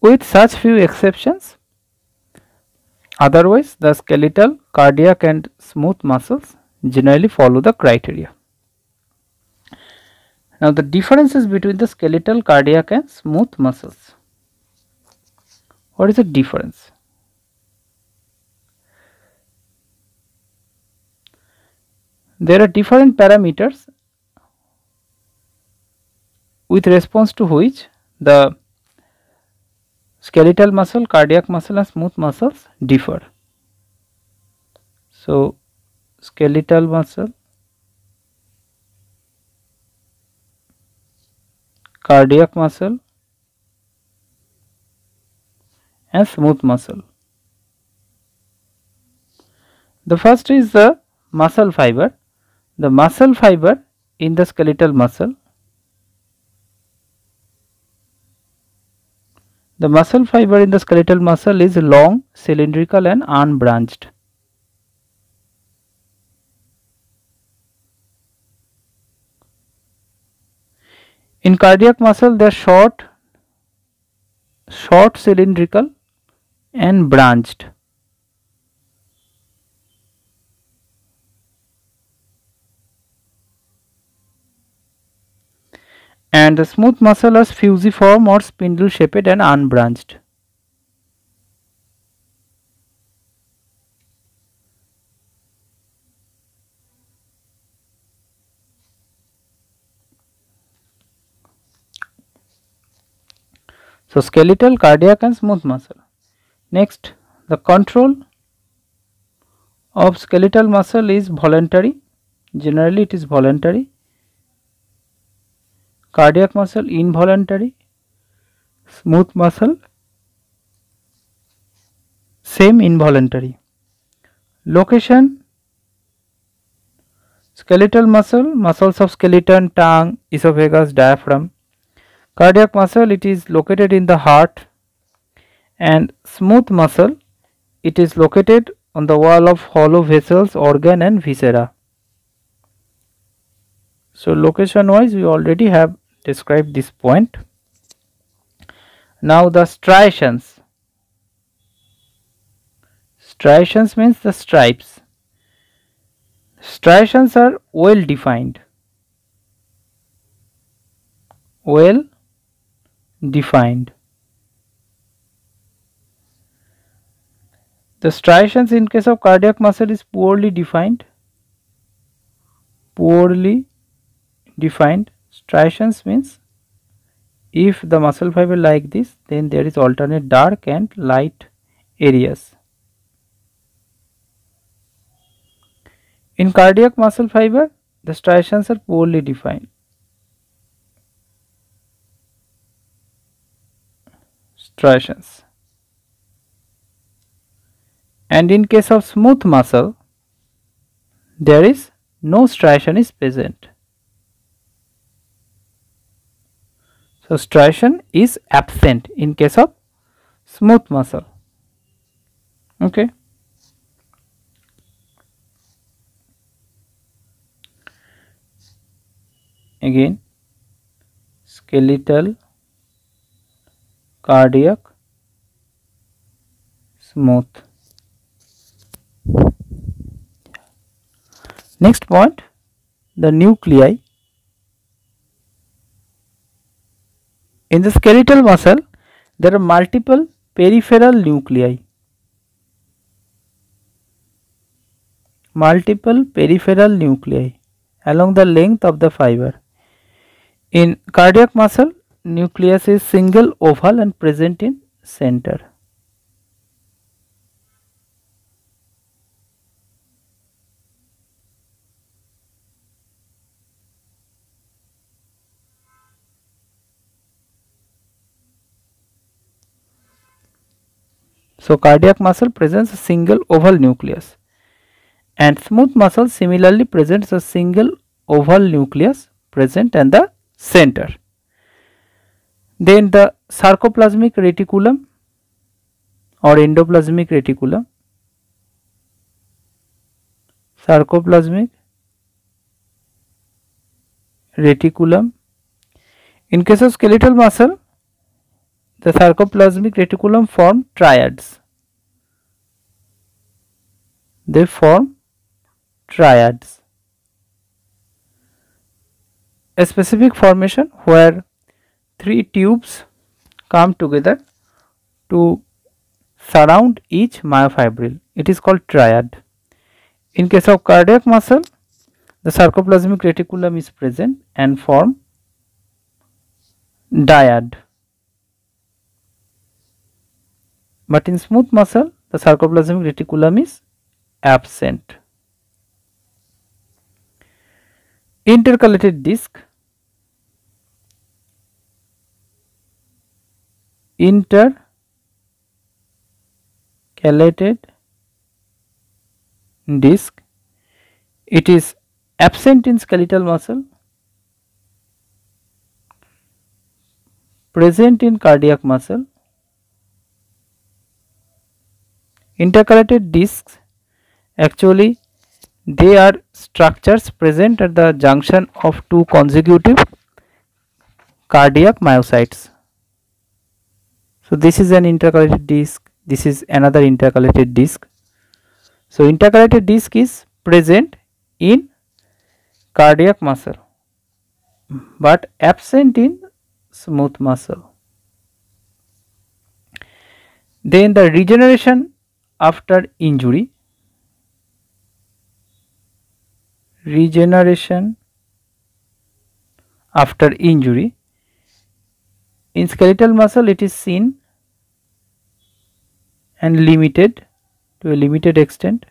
With such few exceptions. Otherwise, the skeletal, cardiac and smooth muscles generally follow the criteria. Now the differences between the skeletal, cardiac and smooth muscles. What is the difference? There are different parameters with response to which the skeletal muscle, cardiac muscle and smooth muscles differ. So, skeletal muscle, cardiac muscle and smooth muscle. The first is the muscle fiber. The muscle fiber in the skeletal muscle The muscle fiber in the skeletal muscle is long, cylindrical and unbranched. In cardiac muscle they are short, short cylindrical and branched. And the smooth muscle is fusiform or spindle shaped and unbranched. So, skeletal, cardiac and smooth muscle. Next, the control of skeletal muscle is voluntary. Generally, it is voluntary cardiac muscle involuntary smooth muscle same involuntary. Location skeletal muscle muscles of skeleton tongue esophagus diaphragm. Cardiac muscle it is located in the heart. And smooth muscle it is located on the wall of hollow vessels organ and viscera. So location wise we already have describe this point. Now the striations. Striations means the stripes. Striations are well defined. Well defined. The striations in case of cardiac muscle is poorly defined. Poorly defined striations means if the muscle fiber like this then there is alternate dark and light areas. In cardiac muscle fiber the striations are poorly defined. Striations and in case of smooth muscle there is no striation is present. So, striation is absent in case of smooth muscle. Okay. Again skeletal, cardiac, smooth. Next point the nuclei In the skeletal muscle, there are multiple peripheral nuclei. Multiple peripheral nuclei along the length of the fiber. In cardiac muscle, nucleus is single oval and present in center. So cardiac muscle presents a single oval nucleus and smooth muscle similarly presents a single oval nucleus present in the center. Then the sarcoplasmic reticulum or endoplasmic reticulum, sarcoplasmic reticulum. In case of skeletal muscle, the sarcoplasmic reticulum form triads. They form triads. a specific formation where three tubes come together to surround each myofibril. It is called triad. In case of cardiac muscle, the sarcoplasmic reticulum is present and form dyad. But in smooth muscle, the sarcoplasmic reticulum is absent. Intercalated disc. Intercalated disc. It is absent in skeletal muscle. Present in cardiac muscle intercalated discs actually they are structures present at the junction of two consecutive cardiac myocytes. So this is an intercalated disc this is another intercalated disc so intercalated disc is present in cardiac muscle but absent in smooth muscle. Then the regeneration after injury regeneration after injury in skeletal muscle it is seen and limited to a limited extent.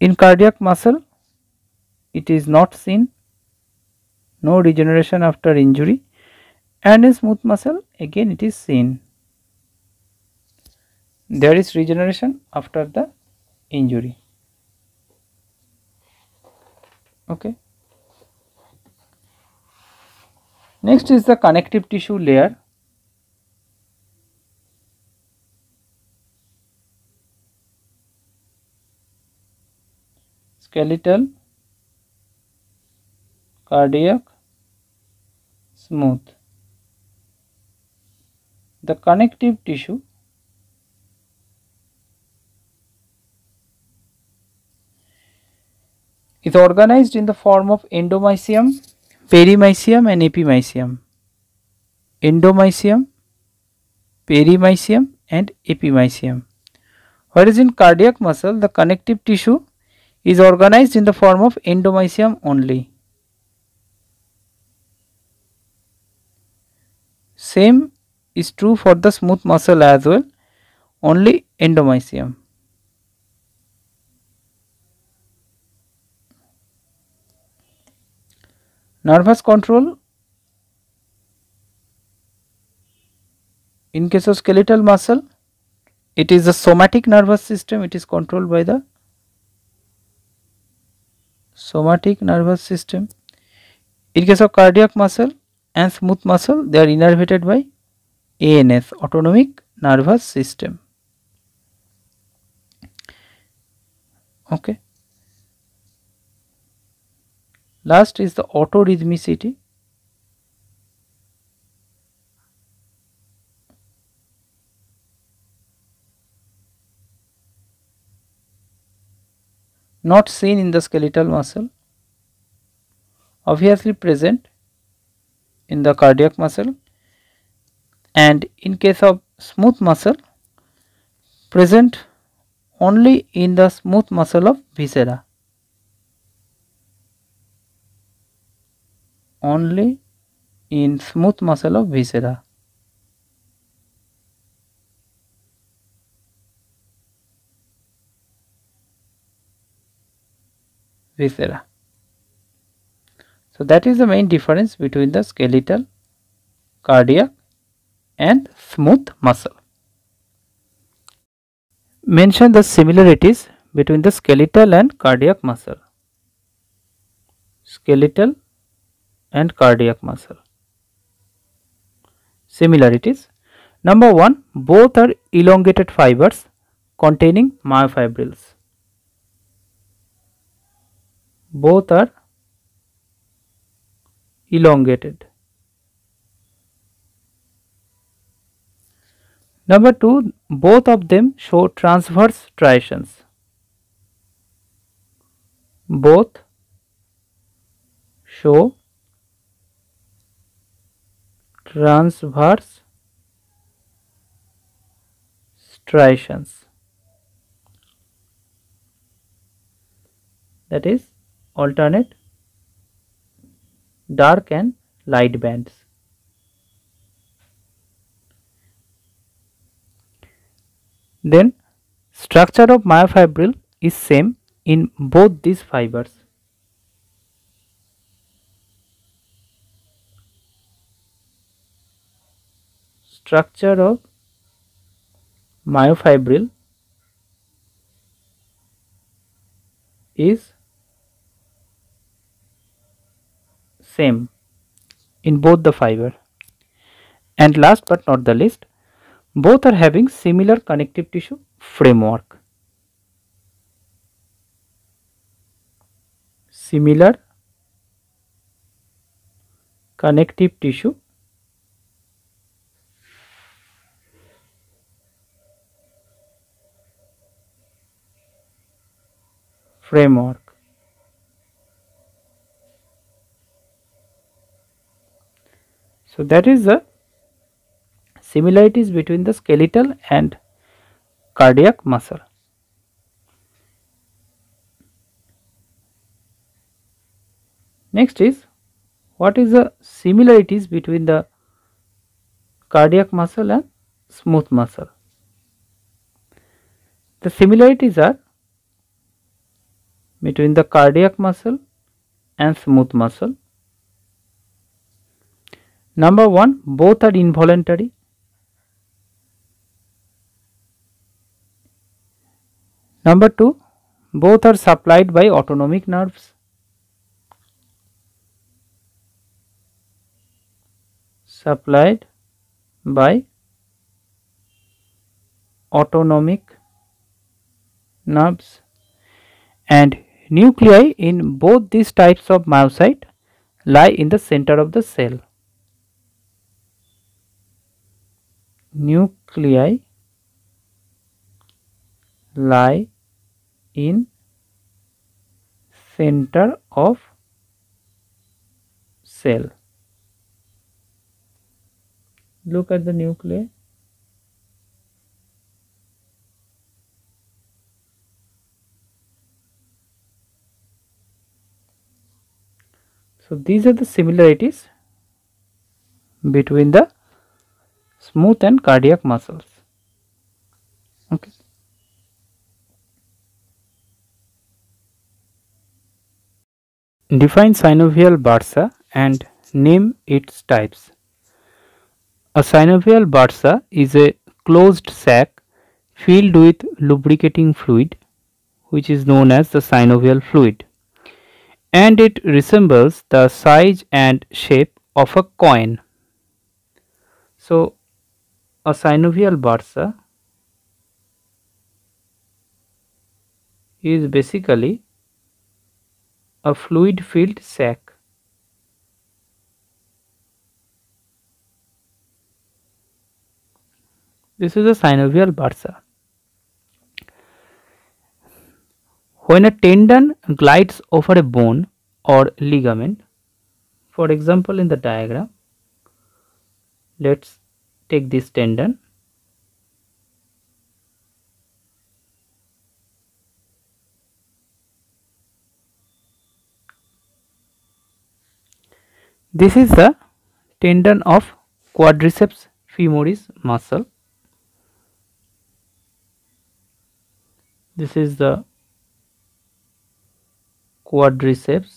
In cardiac muscle, it is not seen, no regeneration after injury and in smooth muscle again it is seen. There is regeneration after the injury. Okay. Next is the connective tissue layer skeletal, cardiac, smooth. The connective tissue is organized in the form of endomysium, perimysium and epimysium. Endomysium, perimysium and epimysium. Whereas in cardiac muscle the connective tissue is organized in the form of endomysium only. Same is true for the smooth muscle as well, only endomysium. Nervous control in case of skeletal muscle, it is the somatic nervous system, it is controlled by the somatic nervous system. In case of cardiac muscle and smooth muscle, they are innervated by ANS, autonomic nervous system. Okay. Last is the autorhythmicity. not seen in the skeletal muscle. Obviously present in the cardiac muscle. And in case of smooth muscle present only in the smooth muscle of viscera only in smooth muscle of viscera viscera. So that is the main difference between the skeletal, cardiac and smooth muscle. Mention the similarities between the skeletal and cardiac muscle. Skeletal and cardiac muscle. Similarities. Number 1. Both are elongated fibers containing myofibrils. both are elongated. Number 2, both of them show transverse striations. Both show transverse striations that is alternate dark and light bands. Then structure of myofibril is same in both these fibers. Structure of myofibril is same in both the fiber. And last but not the least both are having similar connective tissue framework. Similar connective tissue framework So that is the similarities between the skeletal and cardiac muscle. Next is what is the similarities between the cardiac muscle and smooth muscle. The similarities are between the cardiac muscle and smooth muscle Number 1 both are involuntary. Number 2 both are supplied by autonomic nerves. Supplied by autonomic nerves and nuclei in both these types of myocyte lie in the center of the cell. nuclei lie in center of cell look at the nuclei so these are the similarities between the smooth and cardiac muscles. Okay. Define synovial bursa and name its types. A synovial bursa is a closed sac filled with lubricating fluid which is known as the synovial fluid and it resembles the size and shape of a coin. So a synovial bursa is basically a fluid filled sac this is a synovial bursa when a tendon glides over a bone or ligament for example in the diagram let's take this tendon. This is the tendon of quadriceps femoris muscle. This is the quadriceps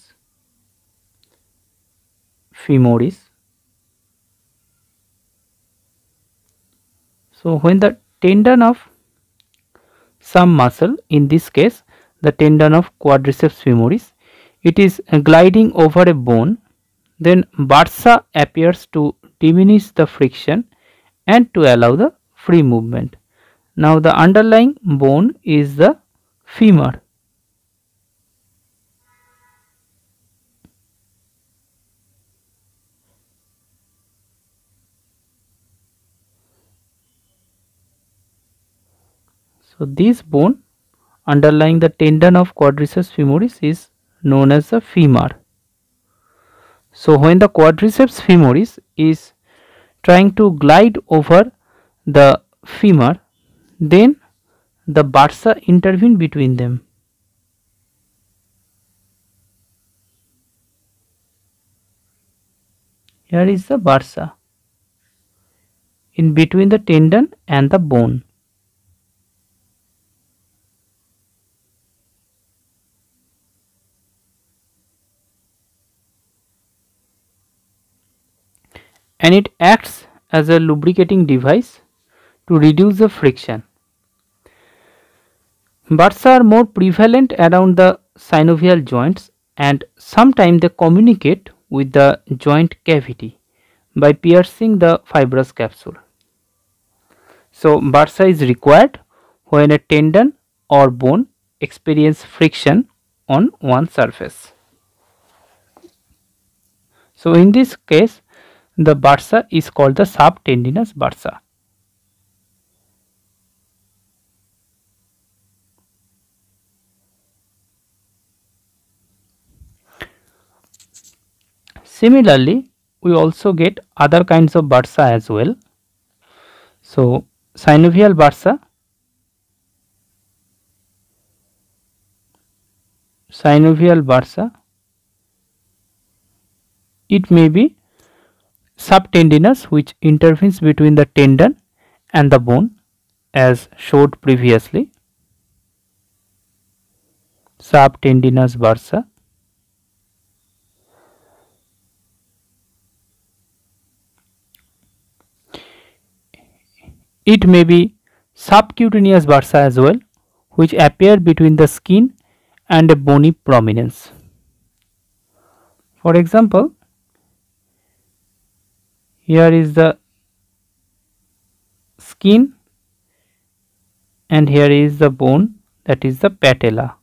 femoris So, when the tendon of some muscle in this case the tendon of quadriceps femoris it is gliding over a bone then bursa appears to diminish the friction and to allow the free movement. Now the underlying bone is the femur So this bone underlying the tendon of quadriceps femoris is known as the femur. So when the quadriceps femoris is trying to glide over the femur, then the bursa intervene between them. Here is the bursa in between the tendon and the bone. And it acts as a lubricating device to reduce the friction. Bursa are more prevalent around the synovial joints and sometimes they communicate with the joint cavity by piercing the fibrous capsule. So, bursa is required when a tendon or bone experience friction on one surface. So, in this case the bursa is called the subtendinous bursa. Similarly, we also get other kinds of bursa as well. So, synovial bursa, synovial bursa, it may be subtendinous which intervenes between the tendon and the bone as showed previously. Subtendinous bursa. It may be subcutaneous bursa as well which appear between the skin and a bony prominence. For example here is the skin and here is the bone that is the patella.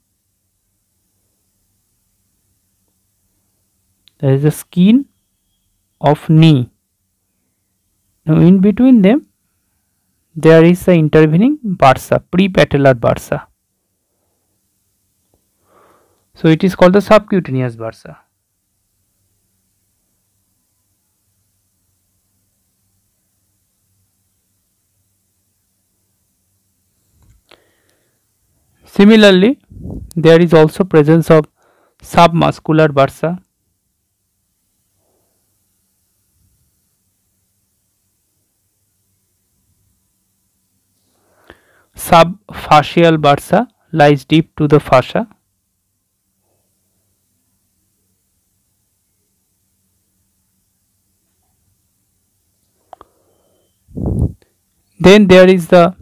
There is the skin of knee. Now in between them there is the intervening bursa prepatellar bursa. So it is called the subcutaneous bursa Similarly, there is also presence of submuscular bursa. Subfascial bursa lies deep to the fascia. Then there is the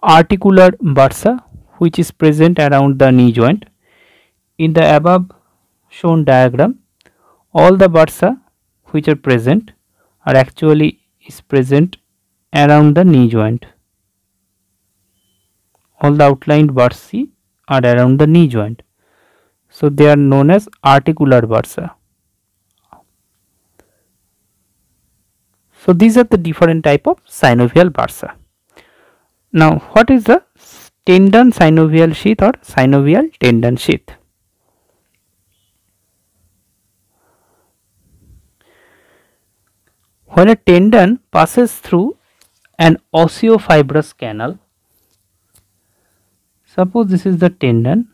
articular bursa which is present around the knee joint. In the above shown diagram, all the bursa which are present are actually is present around the knee joint. All the outlined bursae are around the knee joint. So they are known as articular bursa. So these are the different type of synovial bursa. Now what is the tendon synovial sheath or synovial tendon sheath. When a tendon passes through an osseofibrous canal, suppose this is the tendon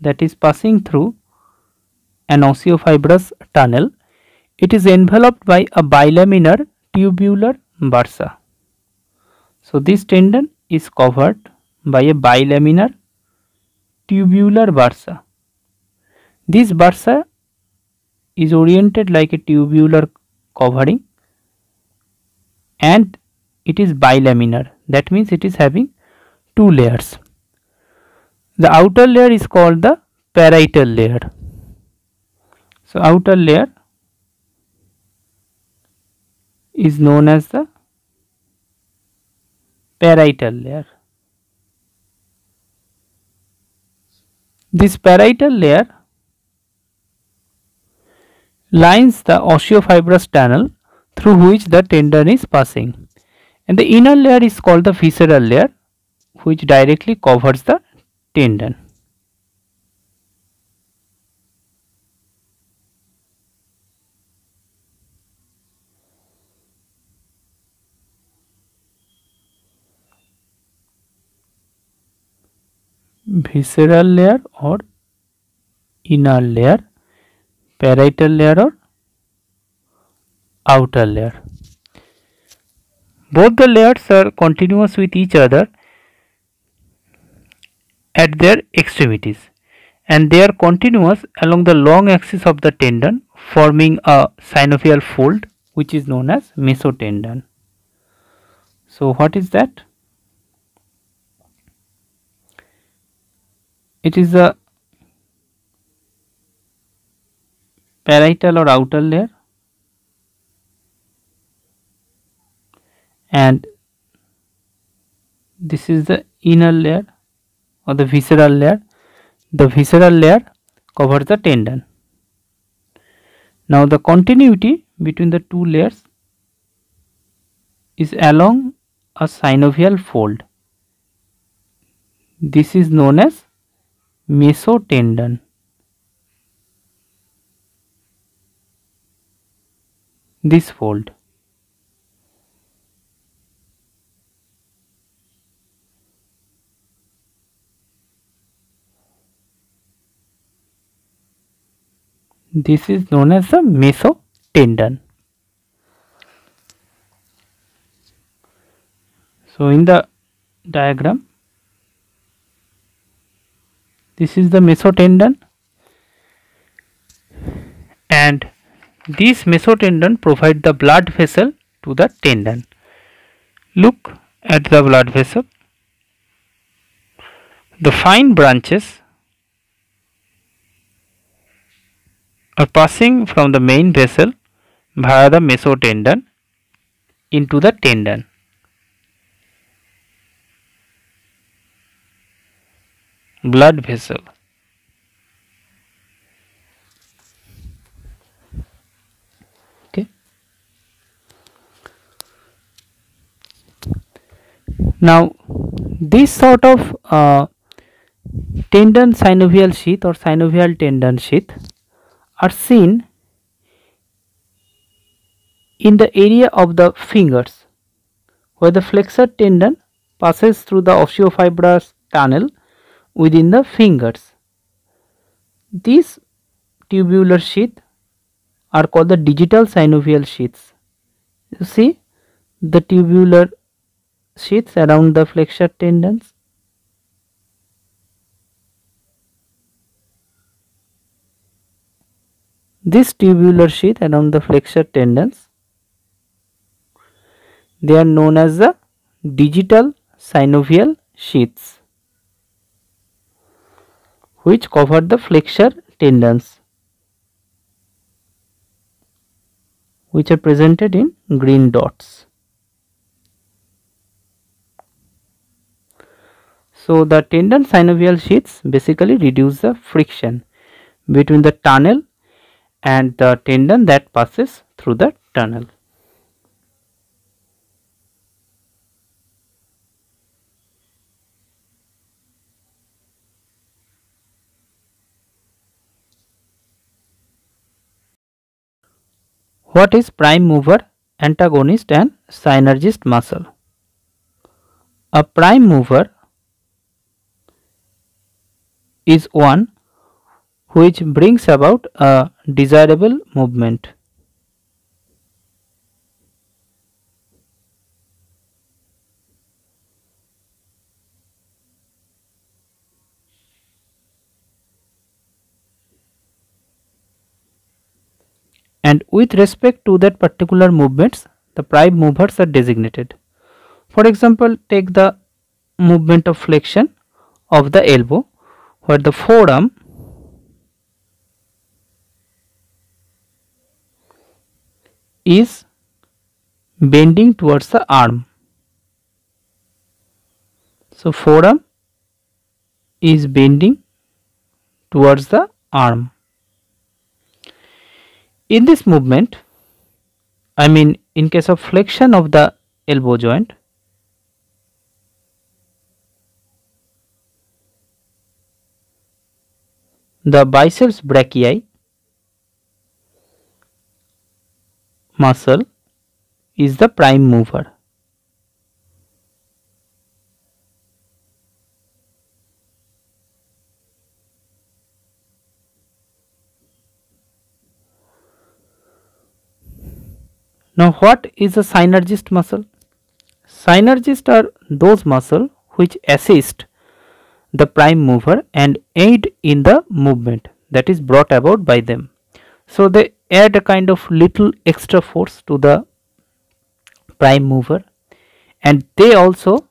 that is passing through an osseofibrous tunnel, it is enveloped by a bilaminar tubular bursa. So, this tendon is covered by a bilaminar tubular bursa. This bursa is oriented like a tubular covering and it is bilaminar that means it is having two layers. The outer layer is called the parietal layer. So outer layer is known as the parietal layer. This parietal layer lines the osseofibrous tunnel through which the tendon is passing and the inner layer is called the visceral layer which directly covers the tendon. Visceral layer or inner layer parietal layer or outer layer both the layers are continuous with each other at their extremities and they are continuous along the long axis of the tendon forming a synovial fold which is known as mesotendon. So what is that? It is the parietal or outer layer and this is the inner layer or the visceral layer. The visceral layer covers the tendon. Now the continuity between the two layers is along a synovial fold. This is known as mesotendon. This fold. This is known as the mesotendon. So in the diagram, this is the mesotendon and this mesotendon provide the blood vessel to the tendon. Look at the blood vessel. The fine branches are passing from the main vessel via the mesotendon into the tendon. Blood vessel. Okay. Now, this sort of uh, tendon synovial sheath or synovial tendon sheath are seen in the area of the fingers where the flexor tendon passes through the osteofibrous tunnel within the fingers. These tubular sheath are called the digital synovial sheaths. You see the tubular sheaths around the flexor tendons This tubular sheath around the flexor tendons, they are known as the digital synovial sheaths which cover the flexor tendons which are presented in green dots. So, the tendon synovial sheaths basically reduce the friction between the tunnel and the tendon that passes through the tunnel. What is prime mover, antagonist and synergist muscle? A prime mover is one which brings about a desirable movement. And with respect to that particular movements the prime movers are designated. For example, take the movement of flexion of the elbow where the forearm is bending towards the arm. So forearm is bending towards the arm. In this movement, I mean in case of flexion of the elbow joint, the biceps brachii muscle is the prime mover. Now what is a synergist muscle? Synergists are those muscle which assist the prime mover and aid in the movement that is brought about by them. So they add a kind of little extra force to the prime mover and they also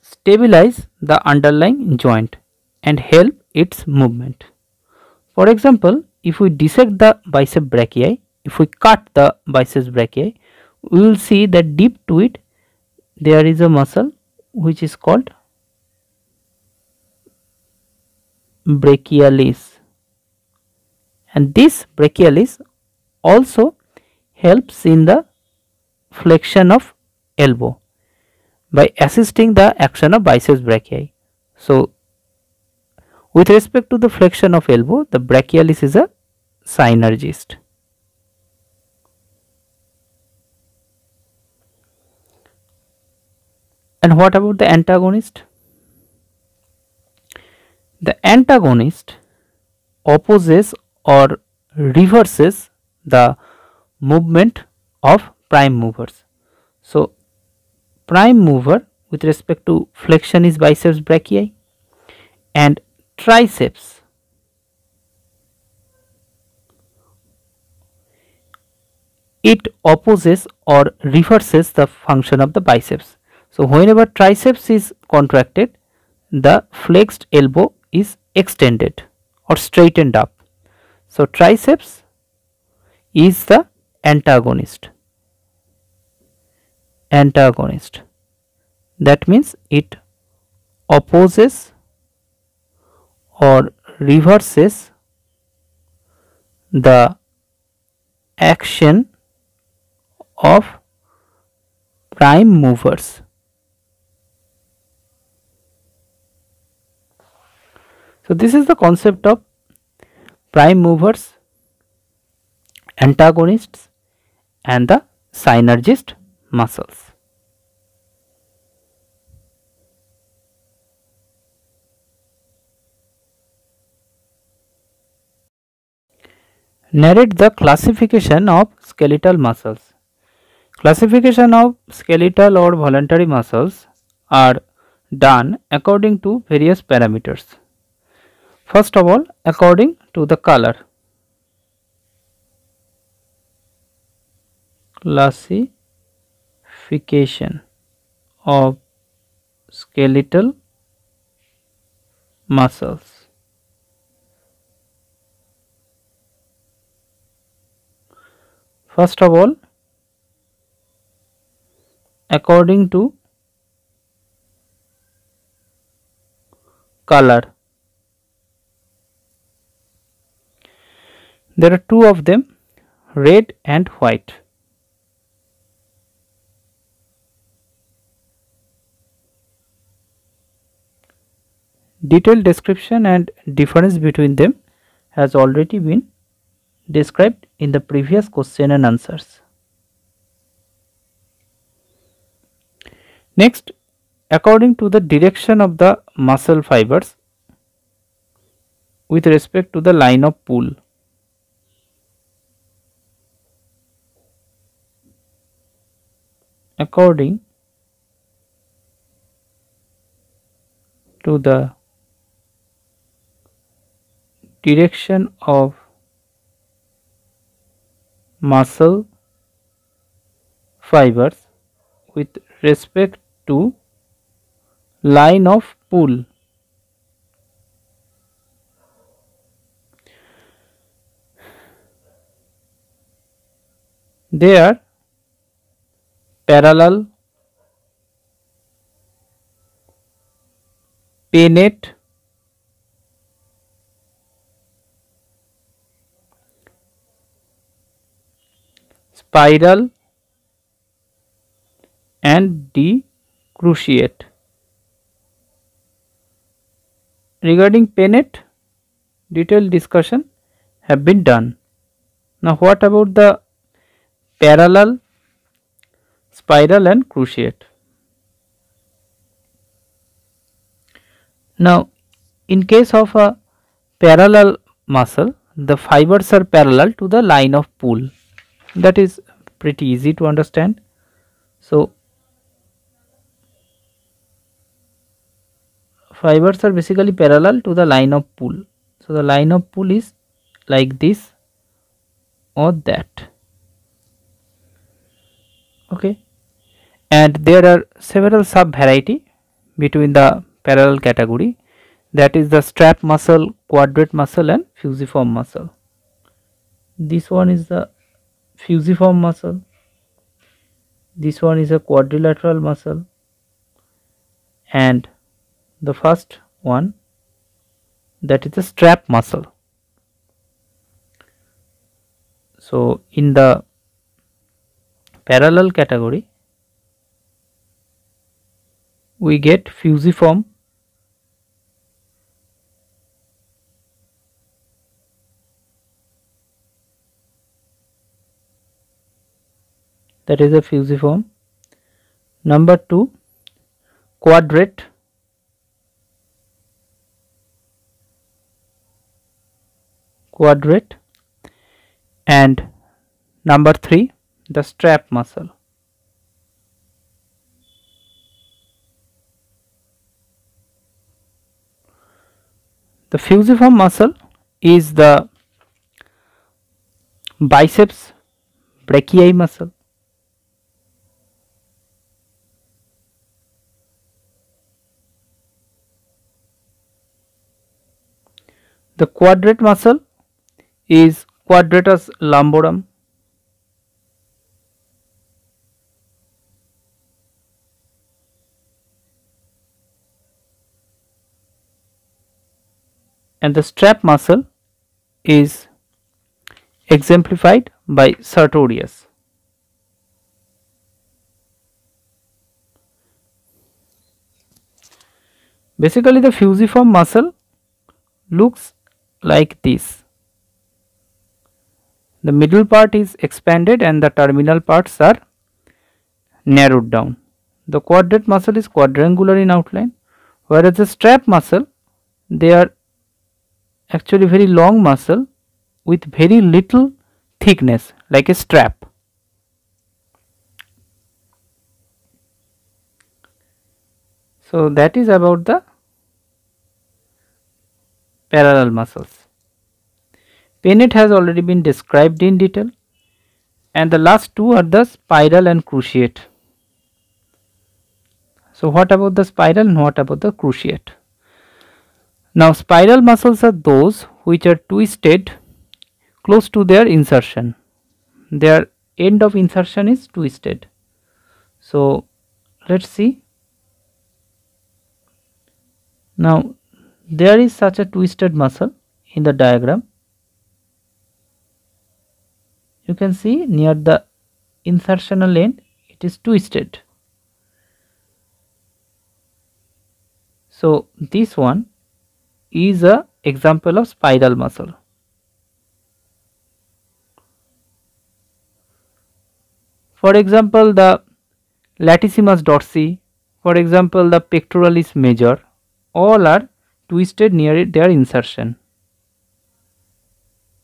stabilize the underlying joint and help its movement. For example, if we dissect the bicep brachii, if we cut the biceps brachii, we will see that deep to it there is a muscle which is called brachialis and this brachialis also helps in the flexion of elbow by assisting the action of biceps brachii. So, with respect to the flexion of elbow, the brachialis is a synergist. And what about the antagonist? The antagonist opposes or reverses the movement of prime movers. So, prime mover with respect to flexion is biceps brachii and triceps it opposes or reverses the function of the biceps. So, whenever triceps is contracted the flexed elbow is extended or straightened up. So, triceps is the antagonist antagonist that means it opposes or reverses the action of prime movers. So, this is the concept of prime movers, antagonists and the synergist muscles. Narrate the classification of skeletal muscles. Classification of skeletal or voluntary muscles are done according to various parameters. First of all, according to the color. Classification of skeletal muscles. First of all, according to color. There are two of them red and white. Detailed description and difference between them has already been described in the previous question and answers. Next, according to the direction of the muscle fibers with respect to the line of pull. According to the direction of muscle fibers with respect to line of pull. They are parallel, pennate, spiral and decruciate. Regarding pennate, detailed discussion have been done. Now what about the parallel, spiral and cruciate? Now in case of a parallel muscle, the fibers are parallel to the line of pull. That is pretty easy to understand. So fibers are basically parallel to the line of pull. So the line of pull is like this or that. Okay and there are several sub variety between the parallel category. That is the strap muscle quadrate muscle and fusiform muscle. This one is the fusiform muscle. This one is a quadrilateral muscle. And the first one that is the strap muscle. So in the parallel category we get fusiform. That is a fusiform. Number 2 quadrate. Quadrate. And number 3 the strap muscle the fusiform muscle is the biceps brachii muscle The quadrate muscle is quadratus lumborum. And the strap muscle is exemplified by sartorius. Basically the fusiform muscle looks like this. The middle part is expanded and the terminal parts are narrowed down. The quadrate muscle is quadrangular in outline whereas the strap muscle they are actually very long muscle with very little thickness like a strap. So that is about the parallel muscles. Pennate has already been described in detail and the last two are the spiral and cruciate. So what about the spiral and what about the cruciate? Now spiral muscles are those which are twisted close to their insertion. Their end of insertion is twisted. So let's see. Now there is such a twisted muscle in the diagram. You can see near the insertional end it is twisted. So this one is a example of spiral muscle. For example, the latissimus dorsi, for example, the pectoralis major, all are twisted near their insertion.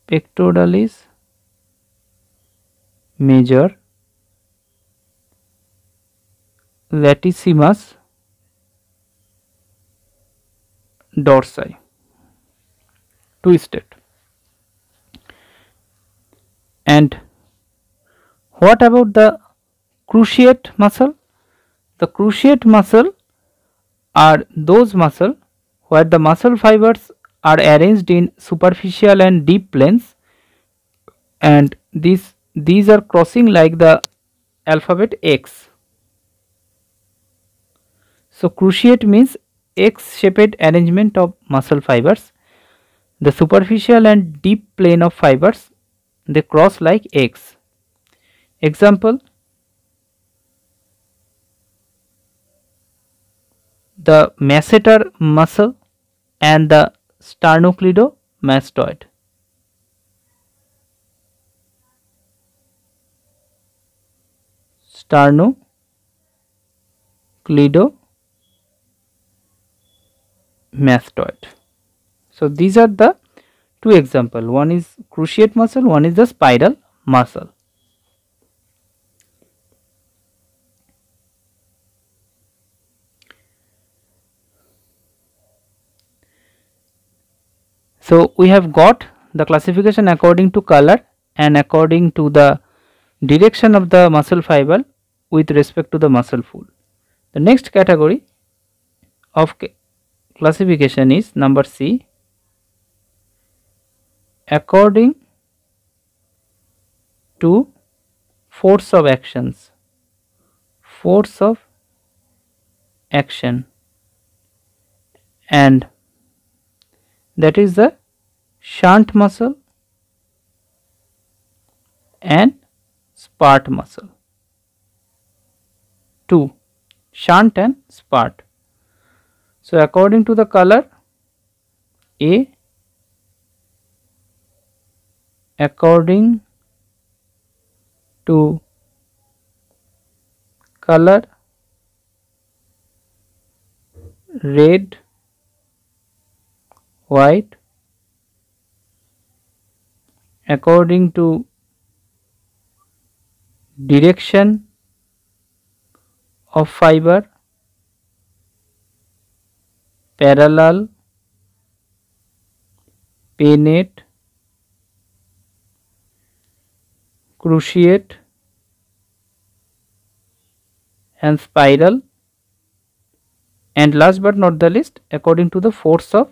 Pectoralis major latissimus dorsi twisted and what about the cruciate muscle the cruciate muscle are those muscle where the muscle fibers are arranged in superficial and deep planes and these these are crossing like the alphabet X. So cruciate means X shaped arrangement of muscle fibers. The superficial and deep plane of fibers they cross like X. Example the masseter muscle and the sternocleidomastoid. Sternocleidomastoid. So these are the two example. One is cruciate muscle, one is the spiral muscle. So we have got the classification according to color and according to the direction of the muscle fiber with respect to the muscle pool. The next category of classification is number C according to force of actions force of action and that is the shunt muscle and spurt muscle. 2. Shunt and spurt. So, according to the color A, according to color red white according to direction of fiber parallel pinnate cruciate and spiral and last but not the least according to the force of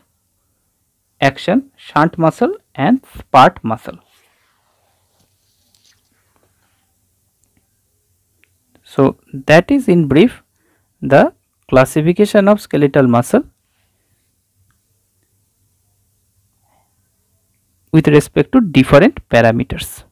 action shunt muscle and spurt muscle. So, that is in brief the classification of skeletal muscle with respect to different parameters.